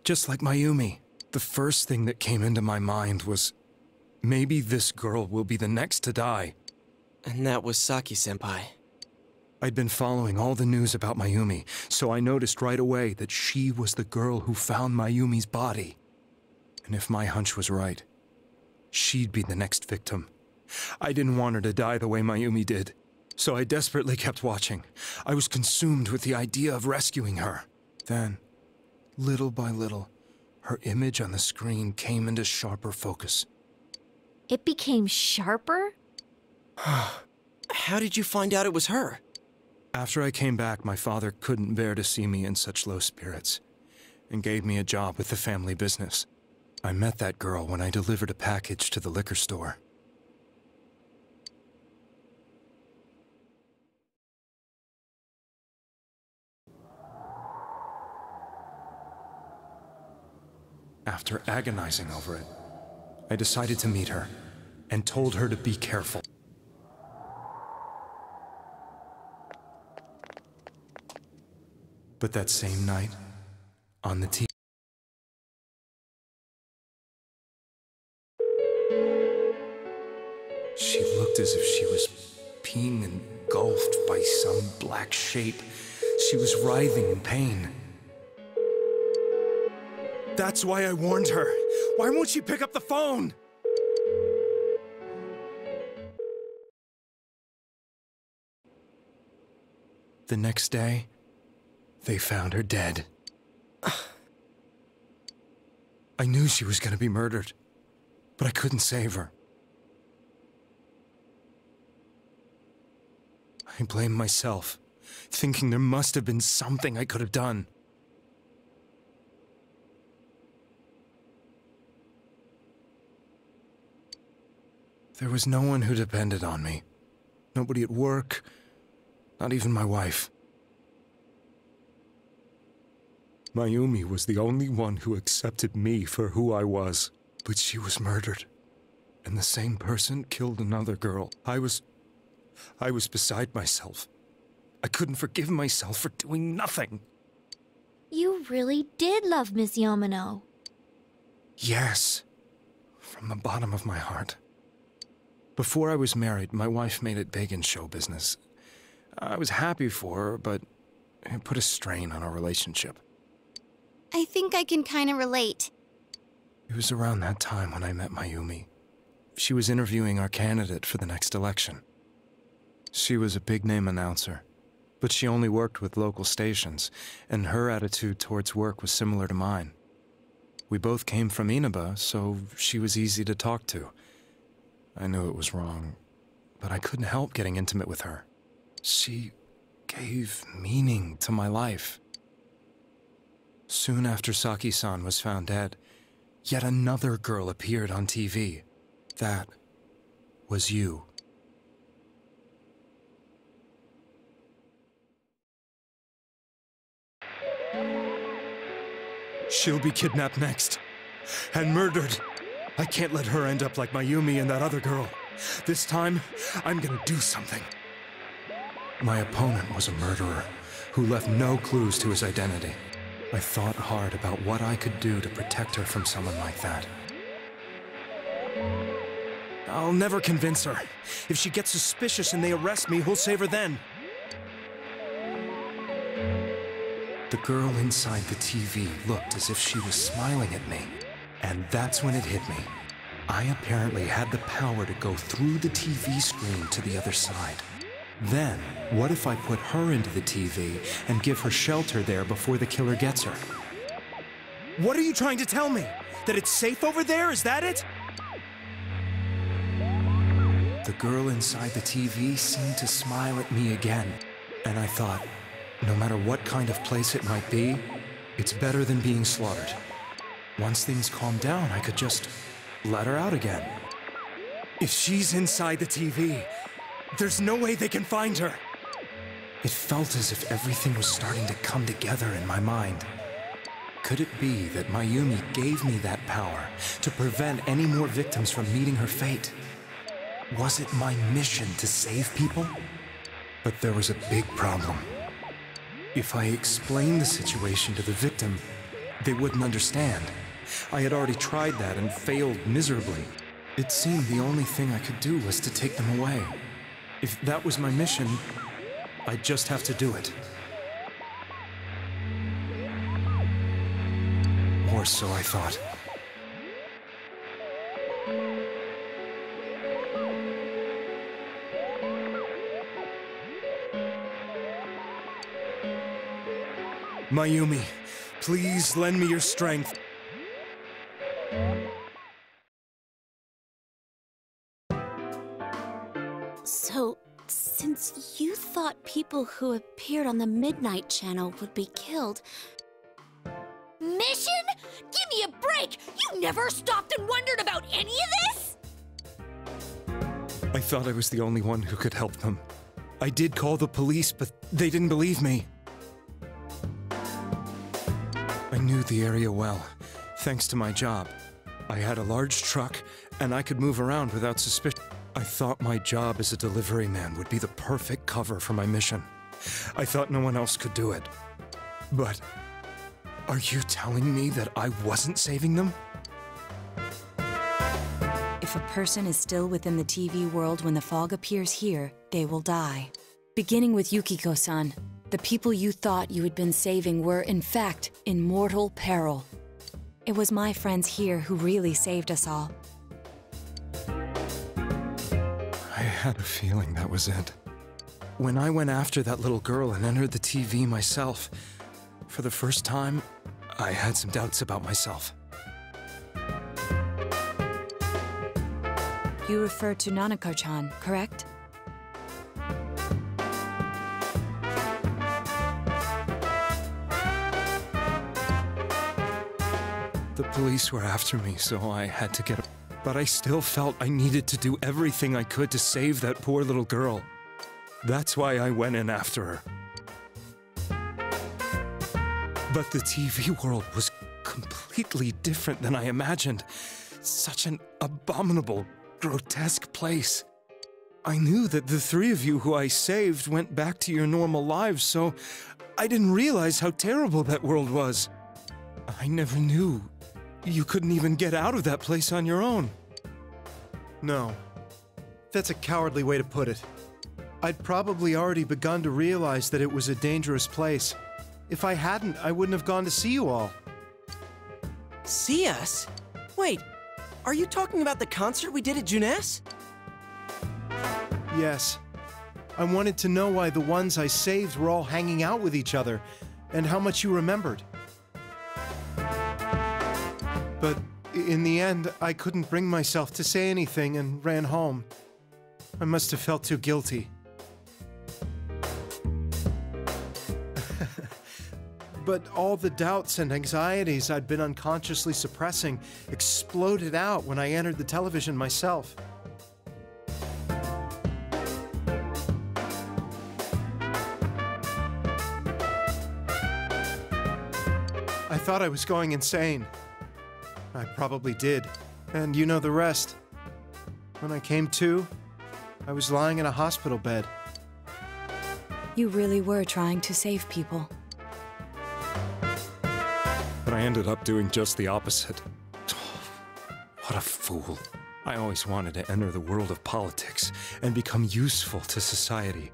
just like Mayumi. The first thing that came into my mind was maybe this girl will be the next to die. And that was Saki senpai. I'd been following all the news about Mayumi, so I noticed right away that she was the girl who found Mayumi's body. And if my hunch was right, she'd be the next victim. I didn't want her to die the way Mayumi did, so I desperately kept watching. I was consumed with the idea of rescuing her. Then, little by little, her image on the screen came into sharper focus. It became sharper? How did you find out it was her? After I came back, my father couldn't bear to see me in such low spirits and gave me a job with the family business. I met that girl when I delivered a package to the liquor store. After agonizing over it, I decided to meet her and told her to be careful. But that same night, on the TV, She looked as if she was being engulfed by some black shape. She was writhing in pain. That's why I warned her. Why won't she pick up the phone? The next day, they found her dead. I knew she was going to be murdered, but I couldn't save her. I blame myself, thinking there must have been something I could have done. There was no one who depended on me. Nobody at work, not even my wife. Mayumi was the only one who accepted me for who I was. But she was murdered. And the same person killed another girl. I was. I was beside myself. I couldn't forgive myself for doing nothing. You really did love Miss Yamano. Yes. From the bottom of my heart. Before I was married, my wife made it big in show business. I was happy for her, but it put a strain on our relationship. I think I can kind of relate. It was around that time when I met Mayumi. She was interviewing our candidate for the next election. She was a big name announcer, but she only worked with local stations, and her attitude towards work was similar to mine. We both came from Inaba, so she was easy to talk to. I knew it was wrong, but I couldn't help getting intimate with her. She gave meaning to my life. Soon after Saki-san was found dead, yet another girl appeared on TV. That was you. She'll be kidnapped next. And murdered. I can't let her end up like Mayumi and that other girl. This time, I'm gonna do something. My opponent was a murderer who left no clues to his identity. I thought hard about what I could do to protect her from someone like that. I'll never convince her. If she gets suspicious and they arrest me, who'll save her then? The girl inside the TV looked as if she was smiling at me. And that's when it hit me. I apparently had the power to go through the TV screen to the other side. Then, what if I put her into the TV and give her shelter there before the killer gets her? What are you trying to tell me? That it's safe over there? Is that it? The girl inside the TV seemed to smile at me again, and I thought, no matter what kind of place it might be, it's better than being slaughtered. Once things calm down, I could just let her out again. If she's inside the TV, there's no way they can find her. It felt as if everything was starting to come together in my mind. Could it be that Mayumi gave me that power to prevent any more victims from meeting her fate? Was it my mission to save people? But there was a big problem. If I explained the situation to the victim, they wouldn't understand. I had already tried that and failed miserably. It seemed the only thing I could do was to take them away. If that was my mission, I'd just have to do it. Or so I thought. Mayumi, please lend me your strength. So, since you thought people who appeared on the Midnight Channel would be killed, Mission? Give me a break! You never stopped and wondered about any of this? I thought I was the only one who could help them. I did call the police, but they didn't believe me. I knew the area well, thanks to my job. I had a large truck, and I could move around without suspicion. I thought my job as a delivery man would be the perfect cover for my mission. I thought no one else could do it. But are you telling me that I wasn't saving them? If a person is still within the TV world when the fog appears here, they will die. Beginning with Yukiko-san, the people you thought you had been saving were, in fact, in mortal peril. It was my friends here who really saved us all. I had a feeling that was it. When I went after that little girl and entered the TV myself, for the first time, I had some doubts about myself. You refer to Nanako-chan, correct? The police were after me, so I had to get. But I still felt I needed to do everything I could to save that poor little girl. That's why I went in after her. But the TV world was completely different than I imagined. Such an abominable, grotesque place. I knew that the three of you who I saved went back to your normal lives, so I didn't realize how terrible that world was. I never knew you couldn't even get out of that place on your own. No. That's a cowardly way to put it. I'd probably already begun to realize that it was a dangerous place. If I hadn't, I wouldn't have gone to see you all. See us? Wait, are you talking about the concert we did at Junes? Yes. I wanted to know why the ones I saved were all hanging out with each other, and how much you remembered. But in the end, I couldn't bring myself to say anything and ran home. I must have felt too guilty. but all the doubts and anxieties I'd been unconsciously suppressing exploded out when I entered the television myself. I thought I was going insane. I probably did. And you know the rest. When I came to, I was lying in a hospital bed. You really were trying to save people. But I ended up doing just the opposite. What a fool. I always wanted to enter the world of politics and become useful to society.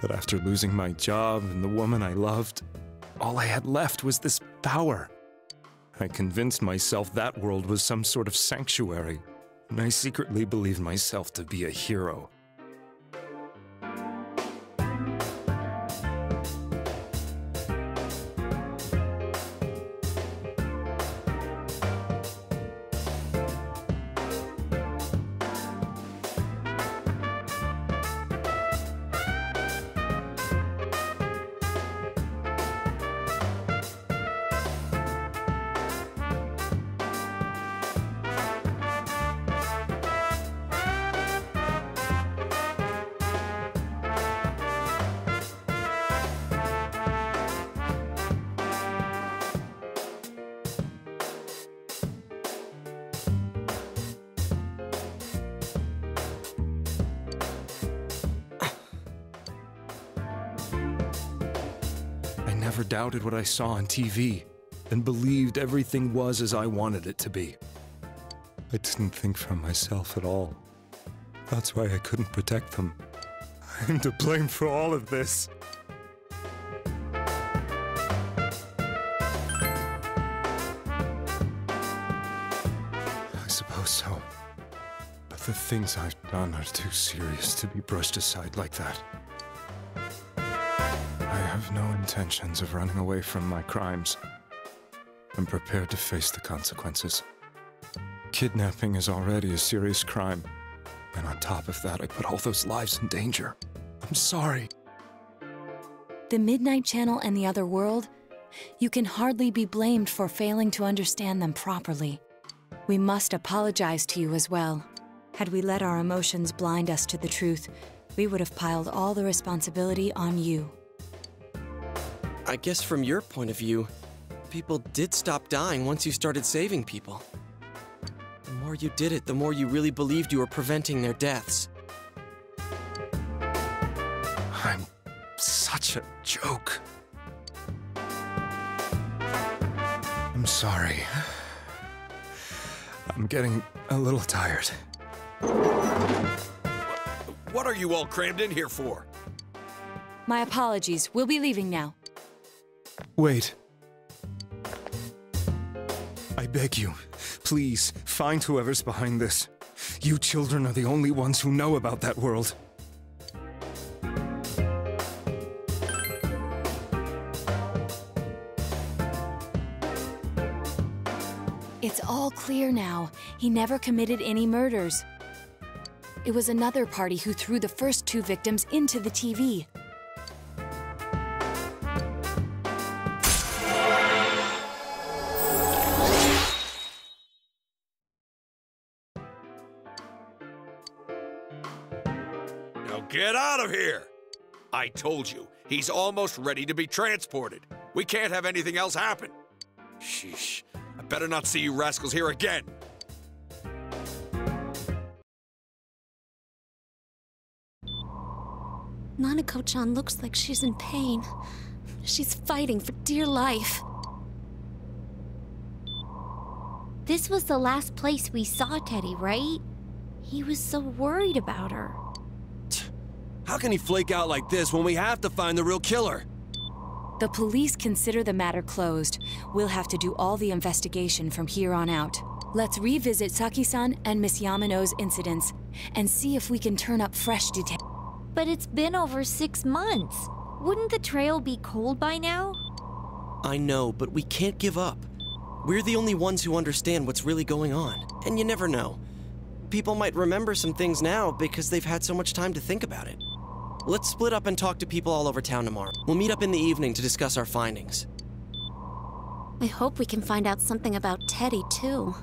But after losing my job and the woman I loved, all I had left was this power. I convinced myself that world was some sort of sanctuary, and I secretly believed myself to be a hero. I saw on TV and believed everything was as I wanted it to be. I didn't think for myself at all. That's why I couldn't protect them. I'm to blame for all of this. I suppose so. But the things I've done are too serious to be brushed aside like that. Intentions of running away from my crimes. I'm prepared to face the consequences. Kidnapping is already a serious crime. And on top of that, I put all those lives in danger. I'm sorry. The Midnight Channel and the Other World, you can hardly be blamed for failing to understand them properly. We must apologize to you as well. Had we let our emotions blind us to the truth, we would have piled all the responsibility on you. I guess from your point of view, people did stop dying once you started saving people. The more you did it, the more you really believed you were preventing their deaths. I'm such a joke. I'm sorry. I'm getting a little tired. What are you all crammed in here for? My apologies. We'll be leaving now. Wait. I beg you, please, find whoever's behind this. You children are the only ones who know about that world. It's all clear now. He never committed any murders. It was another party who threw the first two victims into the TV. Get out of here! I told you, he's almost ready to be transported. We can't have anything else happen. Sheesh. I better not see you rascals here again. Nanako-chan looks like she's in pain. She's fighting for dear life. This was the last place we saw Teddie, right? He was so worried about her. How can he flake out like this when we have to find the real killer? The police consider the matter closed. We'll have to do all the investigation from here on out. Let's revisit Saki-san and Miss Yamano's incidents and see if we can turn up fresh details. But it's been over six months. Wouldn't the trail be cold by now? I know, but we can't give up. We're the only ones who understand what's really going on. And you never know. People might remember some things now because they've had so much time to think about it. Let's split up and talk to people all over town tomorrow. We'll meet up in the evening to discuss our findings. I hope we can find out something about Teddie, too.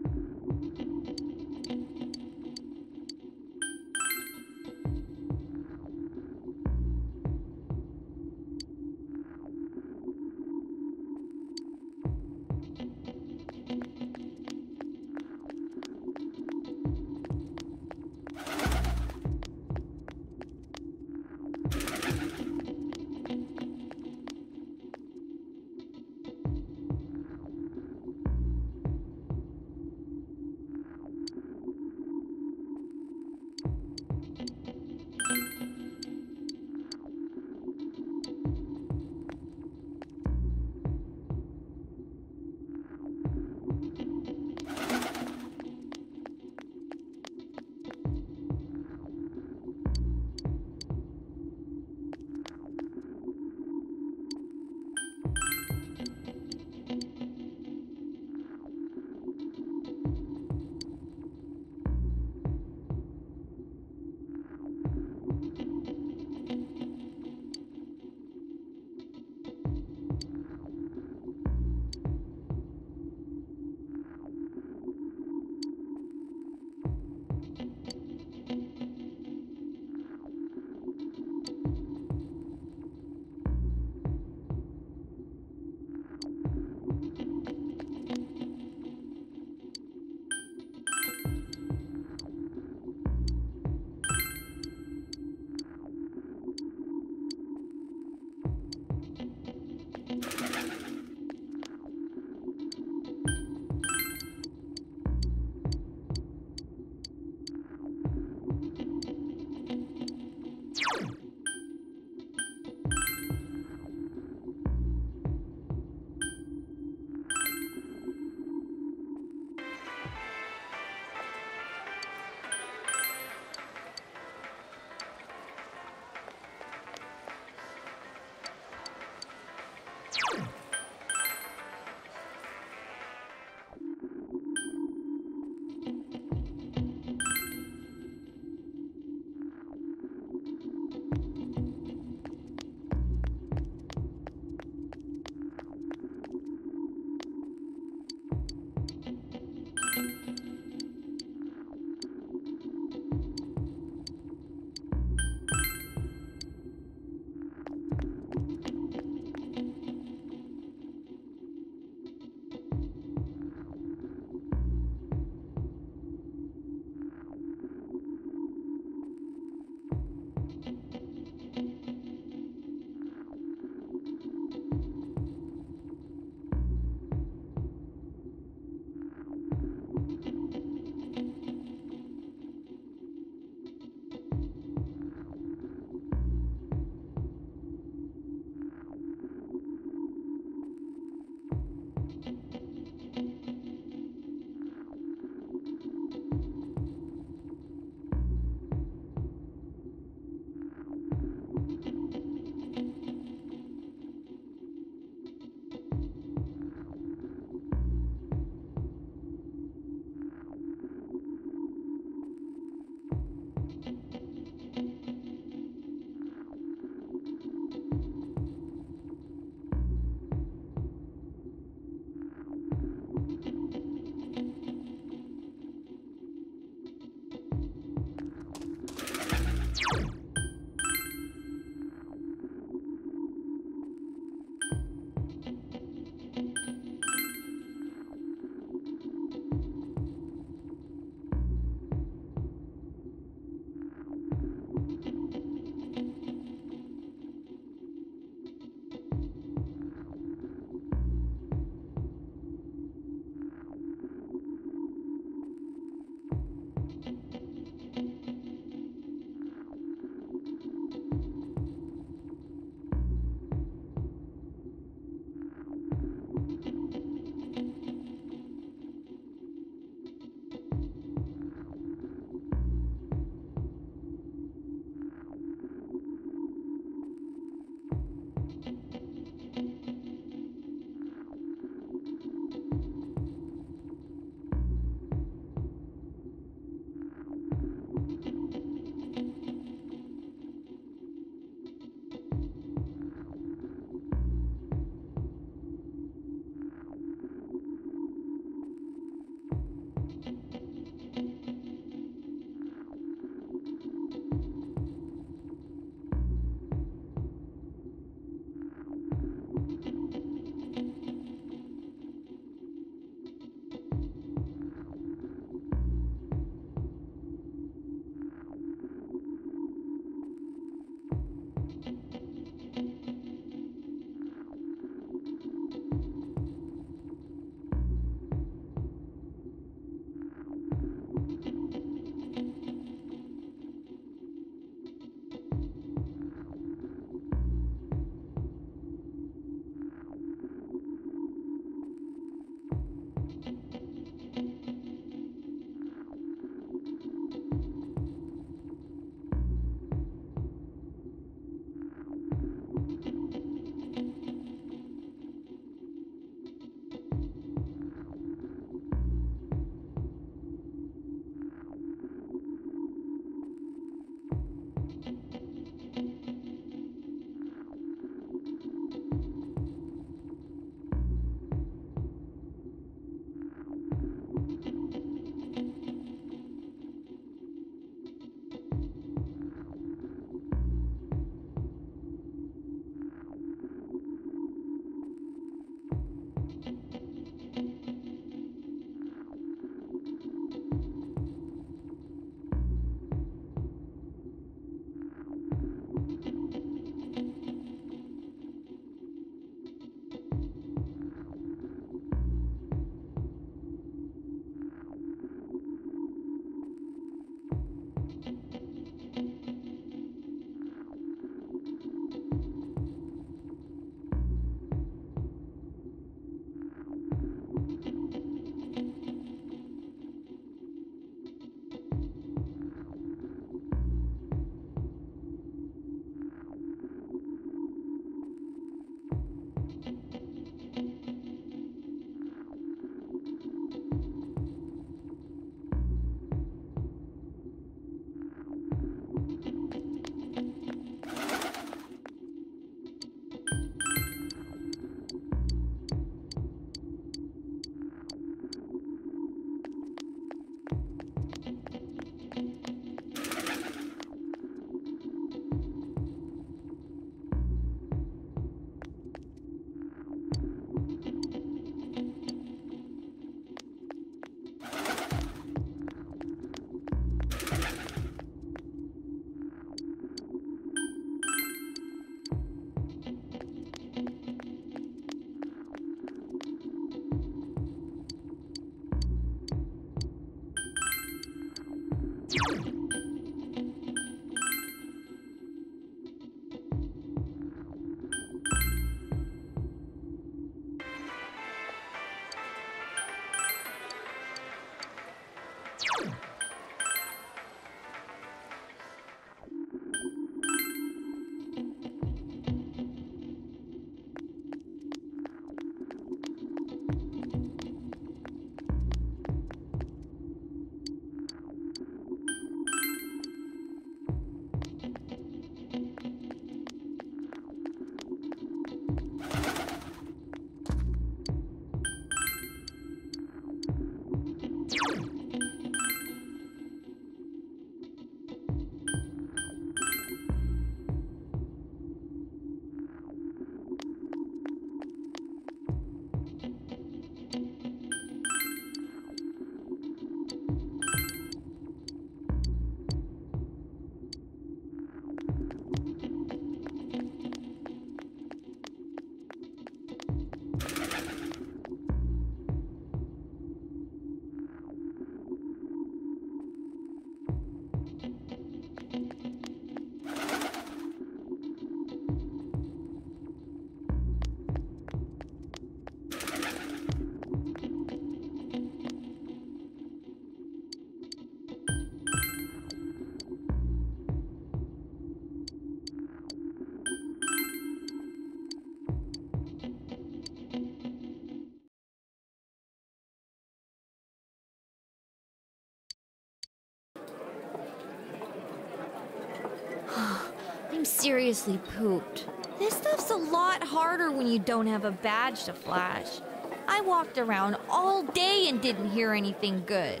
Seriously pooped. This stuff's a lot harder when you don't have a badge to flash. I walked around all day and didn't hear anything good.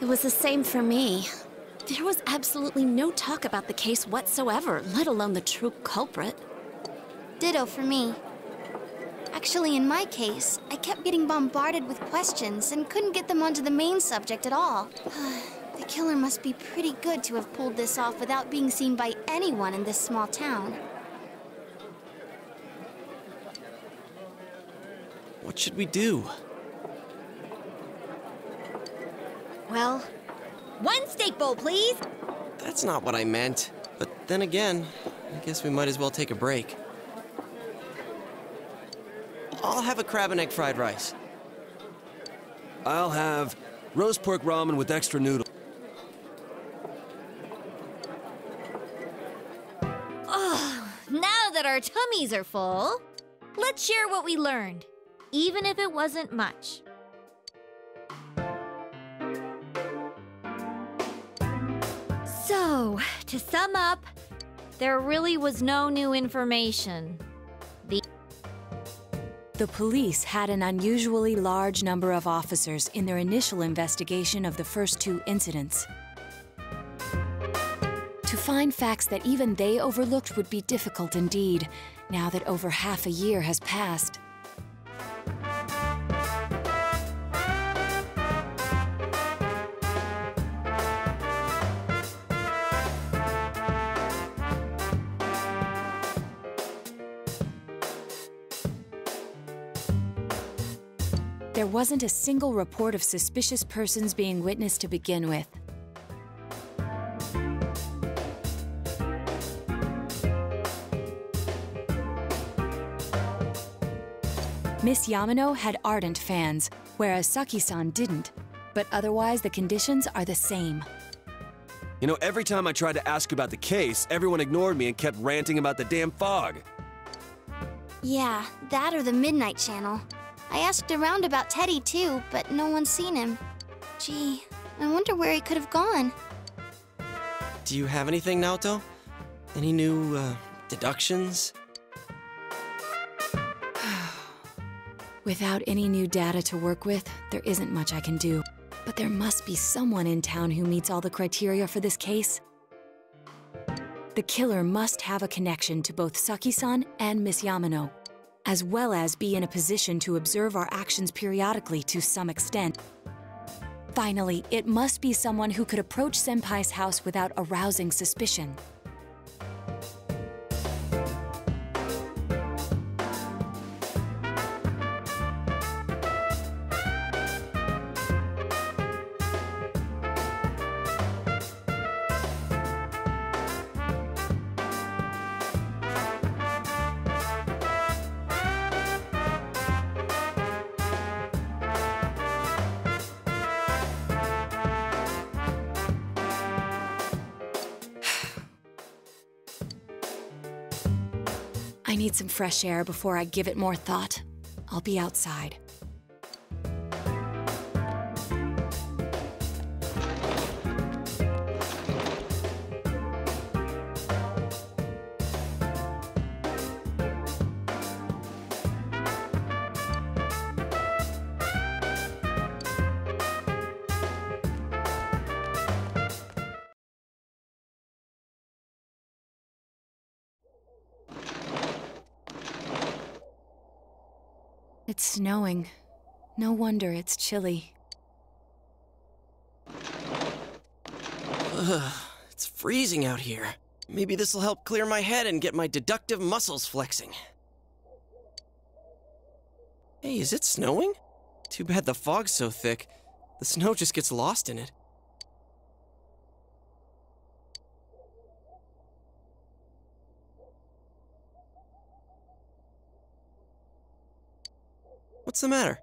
It was the same for me. There was absolutely no talk about the case whatsoever, let alone the true culprit. Ditto for me. Actually, in my case, I kept getting bombarded with questions and couldn't get them onto the main subject at all. the killer must be pretty good to have pulled this off without being seen by anyone in this small town. What should we do? Well, one steak bowl, please. That's not what I meant. But then again, I guess we might as well take a break. I'll have a crab and egg fried rice. I'll have roast pork ramen with extra noodle. Tummies are full, let's share what we learned, even if it wasn't much. So, to sum up, there really was no new information. The The police had an unusually large number of officers in their initial investigation of the first two incidents. To find facts that even they overlooked would be difficult indeed, now that over half a year has passed. There wasn't a single report of suspicious persons being witnessed to begin with. Miss Yamano had ardent fans, whereas Saki-san didn't. But otherwise, the conditions are the same. You know, every time I tried to ask about the case, everyone ignored me and kept ranting about the damn fog. Yeah, that or the Midnight Channel. I asked around about Teddie too, but no one's seen him. Gee, I wonder where he could have gone. Do you have anything, Naoto? Any new, uh, deductions? Without any new data to work with, there isn't much I can do. But there must be someone in town who meets all the criteria for this case. The killer must have a connection to both Saki-san and Miss Yamano, as well as be in a position to observe our actions periodically to some extent. Finally, it must be someone who could approach Senpai's house without arousing suspicion. I need some fresh air before I give it more thought. I'll be outside. Snowing. No wonder it's chilly. Ugh, it's freezing out here. Maybe this'll help clear my head and get my deductive muscles flexing. Hey, is it snowing? Too bad the fog's so thick. The snow just gets lost in it. What's the matter?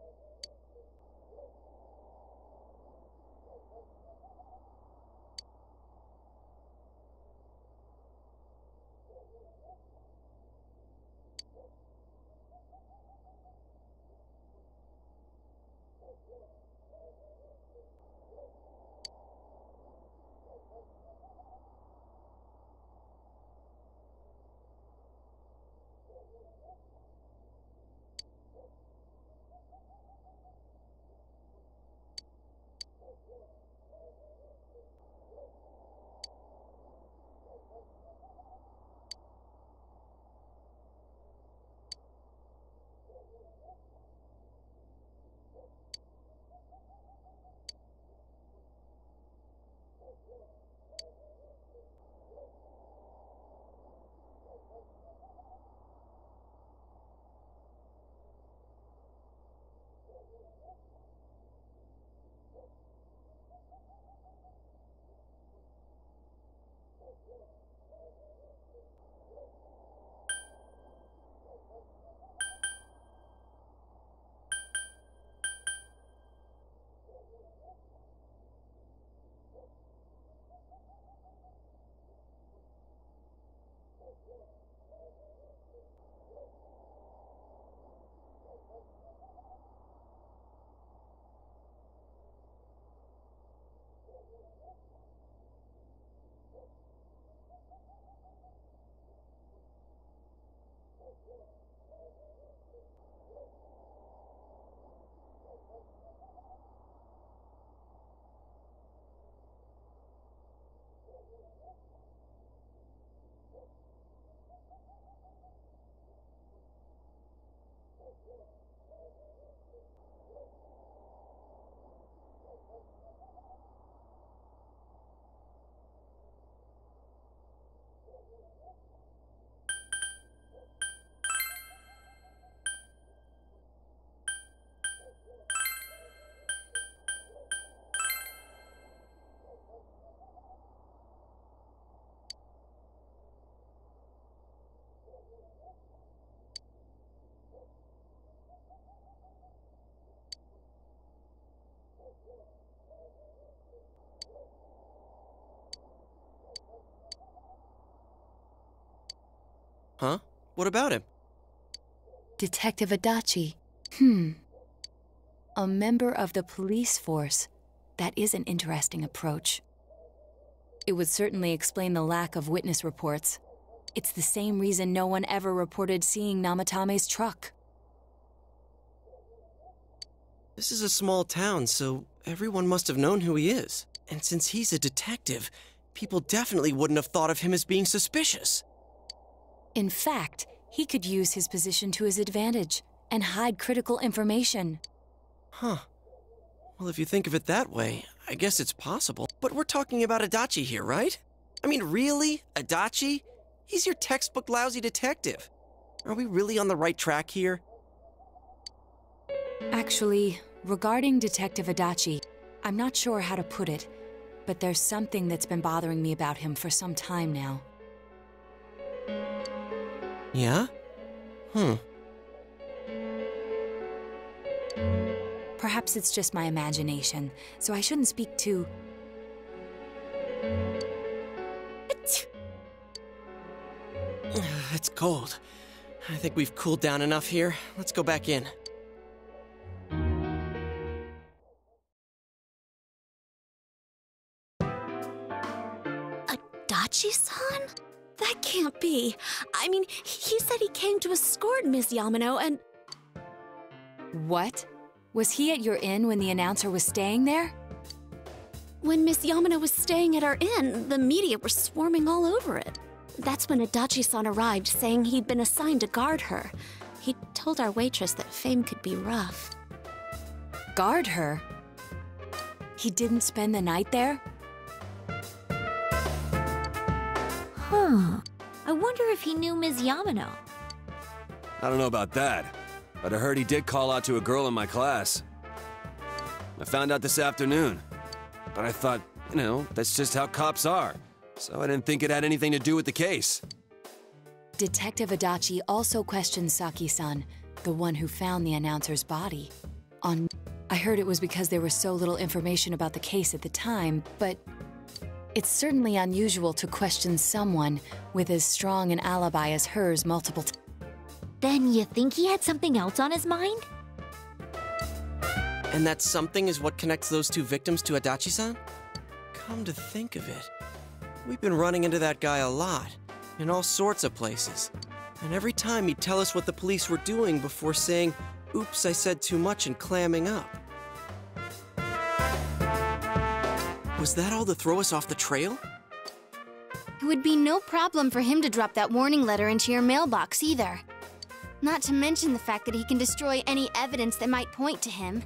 Huh? What about him? Detective Adachi. Hmm. A member of the police force. That is an interesting approach. It would certainly explain the lack of witness reports. It's the same reason no one ever reported seeing Namatame's truck. This is a small town, so everyone must have known who he is. And since he's a detective, people definitely wouldn't have thought of him as being suspicious. In fact, he could use his position to his advantage and hide critical information. Huh. Well, if you think of it that way, I guess it's possible. But we're talking about Adachi here, right? I mean, really? Adachi? He's your textbook lousy detective. Are we really on the right track here? Actually, regarding Detective Adachi, I'm not sure how to put it, but there's something that's been bothering me about him for some time now. Yeah? Hmm. Perhaps it's just my imagination, so I shouldn't speak too. It's cold. I think we've cooled down enough here. Let's go back in. Can't be. I mean, he said he came to escort Miss Yamano and... What? Was he at your inn when the announcer was staying there? When Miss Yamano was staying at our inn, the media were swarming all over it. That's when Adachi-san arrived, saying he'd been assigned to guard her. He told our waitress that fame could be rough. Guard her? He didn't spend the night there? Huh. I wonder if he knew Ms. Yamano. I don't know about that, but I heard he did call out to a girl in my class. I found out this afternoon, but I thought, you know, that's just how cops are, so I didn't think it had anything to do with the case. Detective Adachi also questioned Saki-san, the one who found the announcer's body. On I heard it was because there was so little information about the case at the time, but it's certainly unusual to question someone with as strong an alibi as hers multiple times. Then you think he had something else on his mind? And that something is what connects those two victims to Adachi-san? Come to think of it, we've been running into that guy a lot, in all sorts of places. And every time he'd tell us what the police were doing before saying, oops, I said too much and clamming up. Was that all to throw us off the trail? It would be no problem for him to drop that warning letter into your mailbox either. Not to mention the fact that he can destroy any evidence that might point to him.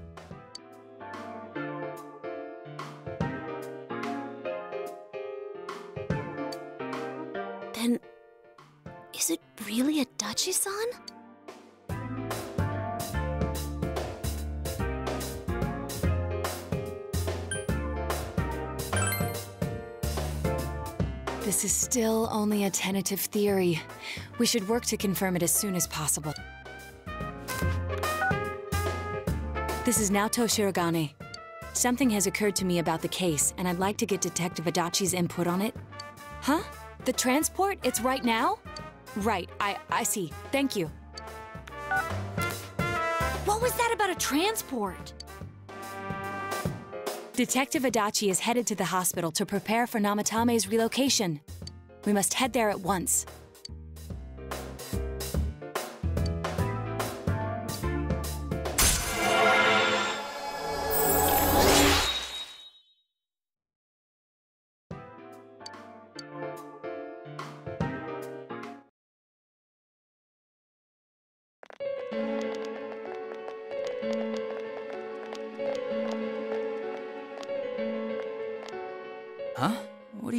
Then, is it really a Adachi-san? This is still only a tentative theory. We should work to confirm it as soon as possible. This is Naoto Shirogane. Something has occurred to me about the case, and I'd like to get Detective Adachi's input on it. Huh? The transport? It's right now? Right, I, I see. Thank you. What was that about a transport? Detective Adachi is headed to the hospital to prepare for Namatame's relocation. We must head there at once.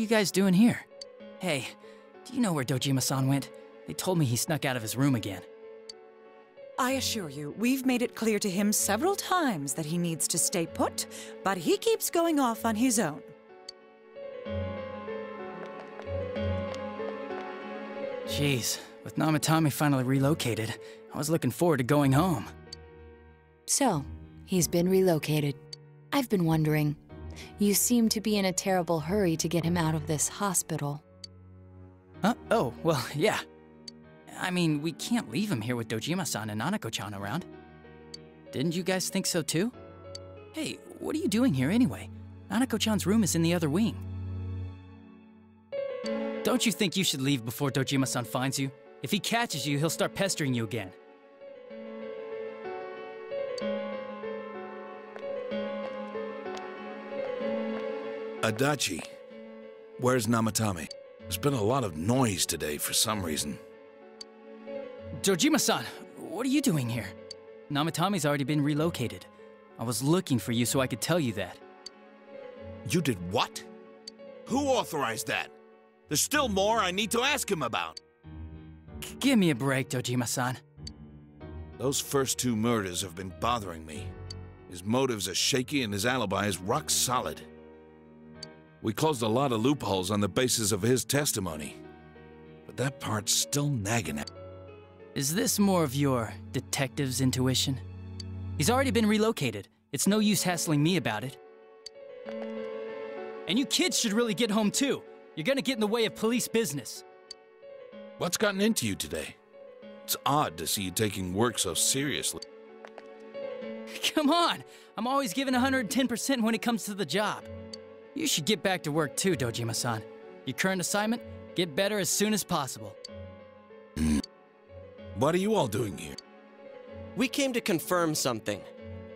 You guys doing here? Hey, do you know where Dojima-san went? They told me he snuck out of his room again. I assure you, we've made it clear to him several times that he needs to stay put, but he keeps going off on his own. Jeez, with Namatame finally relocated, I was looking forward to going home. So, he's been relocated. I've been wondering. You seem to be in a terrible hurry to get him out of this hospital. Huh? Oh, well, yeah. I mean, we can't leave him here with Dojima-san and Nanako-chan around. Didn't you guys think so too? Hey, what are you doing here anyway? Nanako-chan's room is in the other wing. Don't you think you should leave before Dojima-san finds you? If he catches you, he'll start pestering you again. Adachi, where's Namatame? There's been a lot of noise today for some reason. Dojima-san, what are you doing here? Namatame's already been relocated. I was looking for you so I could tell you that. You did what? Who authorized that? There's still more I need to ask him about. G give me a break, Dojima-san. Those first two murders have been bothering me. His motives are shaky and his alibi is rock solid. We closed a lot of loopholes on the basis of his testimony. But that part's still nagging at Is this more of your detective's intuition? He's already been relocated. It's no use hassling me about it. And you kids should really get home too. You're gonna get in the way of police business. What's gotten into you today? It's odd to see you taking work so seriously. Come on! I'm always giving 110% when it comes to the job. You should get back to work too, Dojima-san. Your current assignment? Get better as soon as possible. Hmm. What are you all doing here? We came to confirm something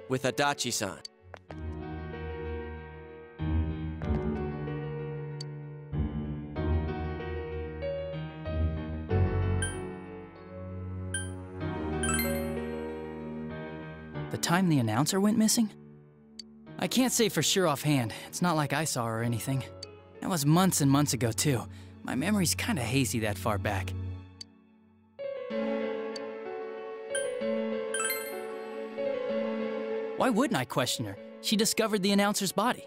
with Adachi-san. The time the announcer went missing? I can't say for sure offhand. It's not like I saw her or anything. That was months and months ago, too. My memory's kinda hazy that far back. Why wouldn't I question her? She discovered the announcer's body.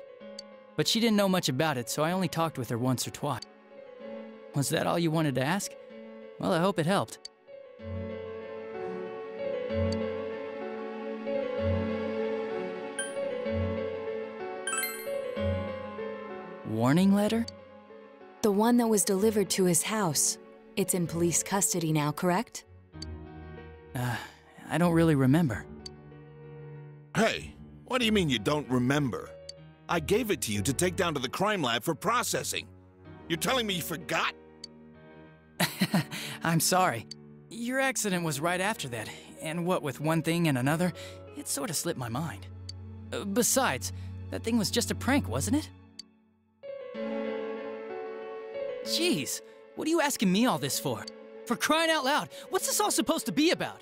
But she didn't know much about it, so I only talked with her once or twice. Was that all you wanted to ask? Well, I hope it helped. Warning letter? The one that was delivered to his house. It's in police custody now, correct? Uh, I don't really remember. Hey, what do you mean you don't remember? I gave it to you to take down to the crime lab for processing. You're telling me you forgot? I'm sorry. Your accident was right after that, and what with one thing and another, it sort of slipped my mind. Uh, besides, that thing was just a prank, wasn't it? Jeez, what are you asking me all this for? For crying out loud, what's this all supposed to be about?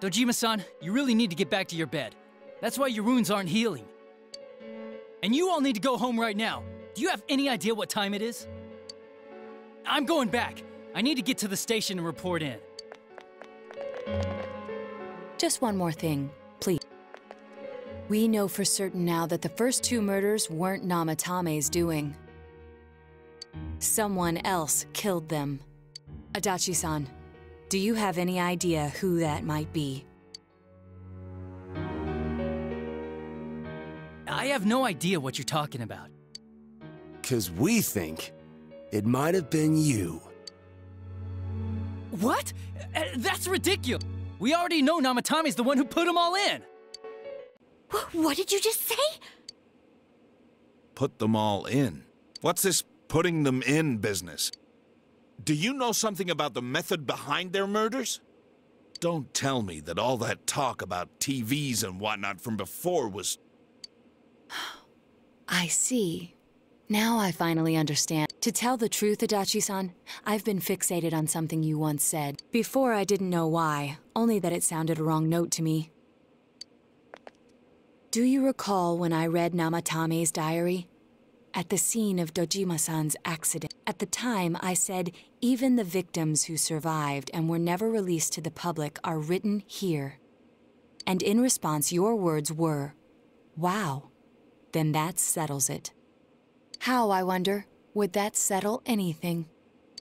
Dojima-san, you really need to get back to your bed. That's why your wounds aren't healing. And you all need to go home right now. Do you have any idea what time it is? I'm going back. I need to get to the station and report in. Just one more thing, please. We know for certain now that the first two murders weren't Namatame's doing. Someone else killed them. Adachi-san, do you have any idea who that might be? I have no idea what you're talking about. Cause we think it might have been you. What? Uh, That's ridiculous. We already know Namatame's the one who put them all in. What did you just say? Put them all in. What's this putting them in business? Do you know something about the method behind their murders? Don't tell me that all that talk about TVs and whatnot from before was. I see. Now I finally understand. To tell the truth, Adachi-san, I've been fixated on something you once said. Before I didn't know why, only that it sounded a wrong note to me. Do you recall when I read Namatame's diary? At the scene of Dojima-san's accident. At the time, I said, even the victims who survived and were never released to the public are written here. And in response, your words were, wow, then that settles it. How, I wonder, would that settle anything?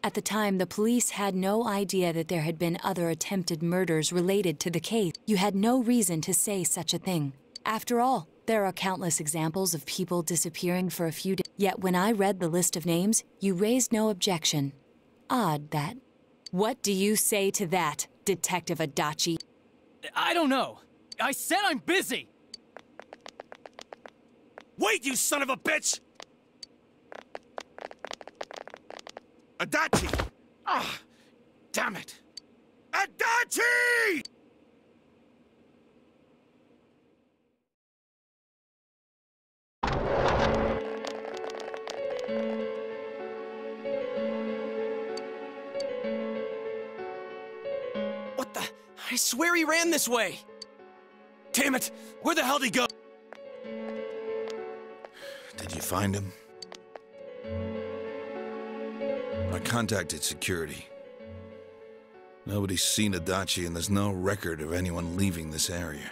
At the time, the police had no idea that there had been other attempted murders related to the case. You had no reason to say such a thing. After all, there are countless examples of people disappearing for a few days. Yet when I read the list of names, you raised no objection. Odd that. What do you say to that, Detective Adachi? I don't know. I said I'm busy! Wait, you son of a bitch! Adachi! Ah! Damn it! Adachi! What the? I swear he ran this way! Damn it! Where the hell did he go? Did you find him? I contacted security. Nobody's seen Adachi, and there's no record of anyone leaving this area.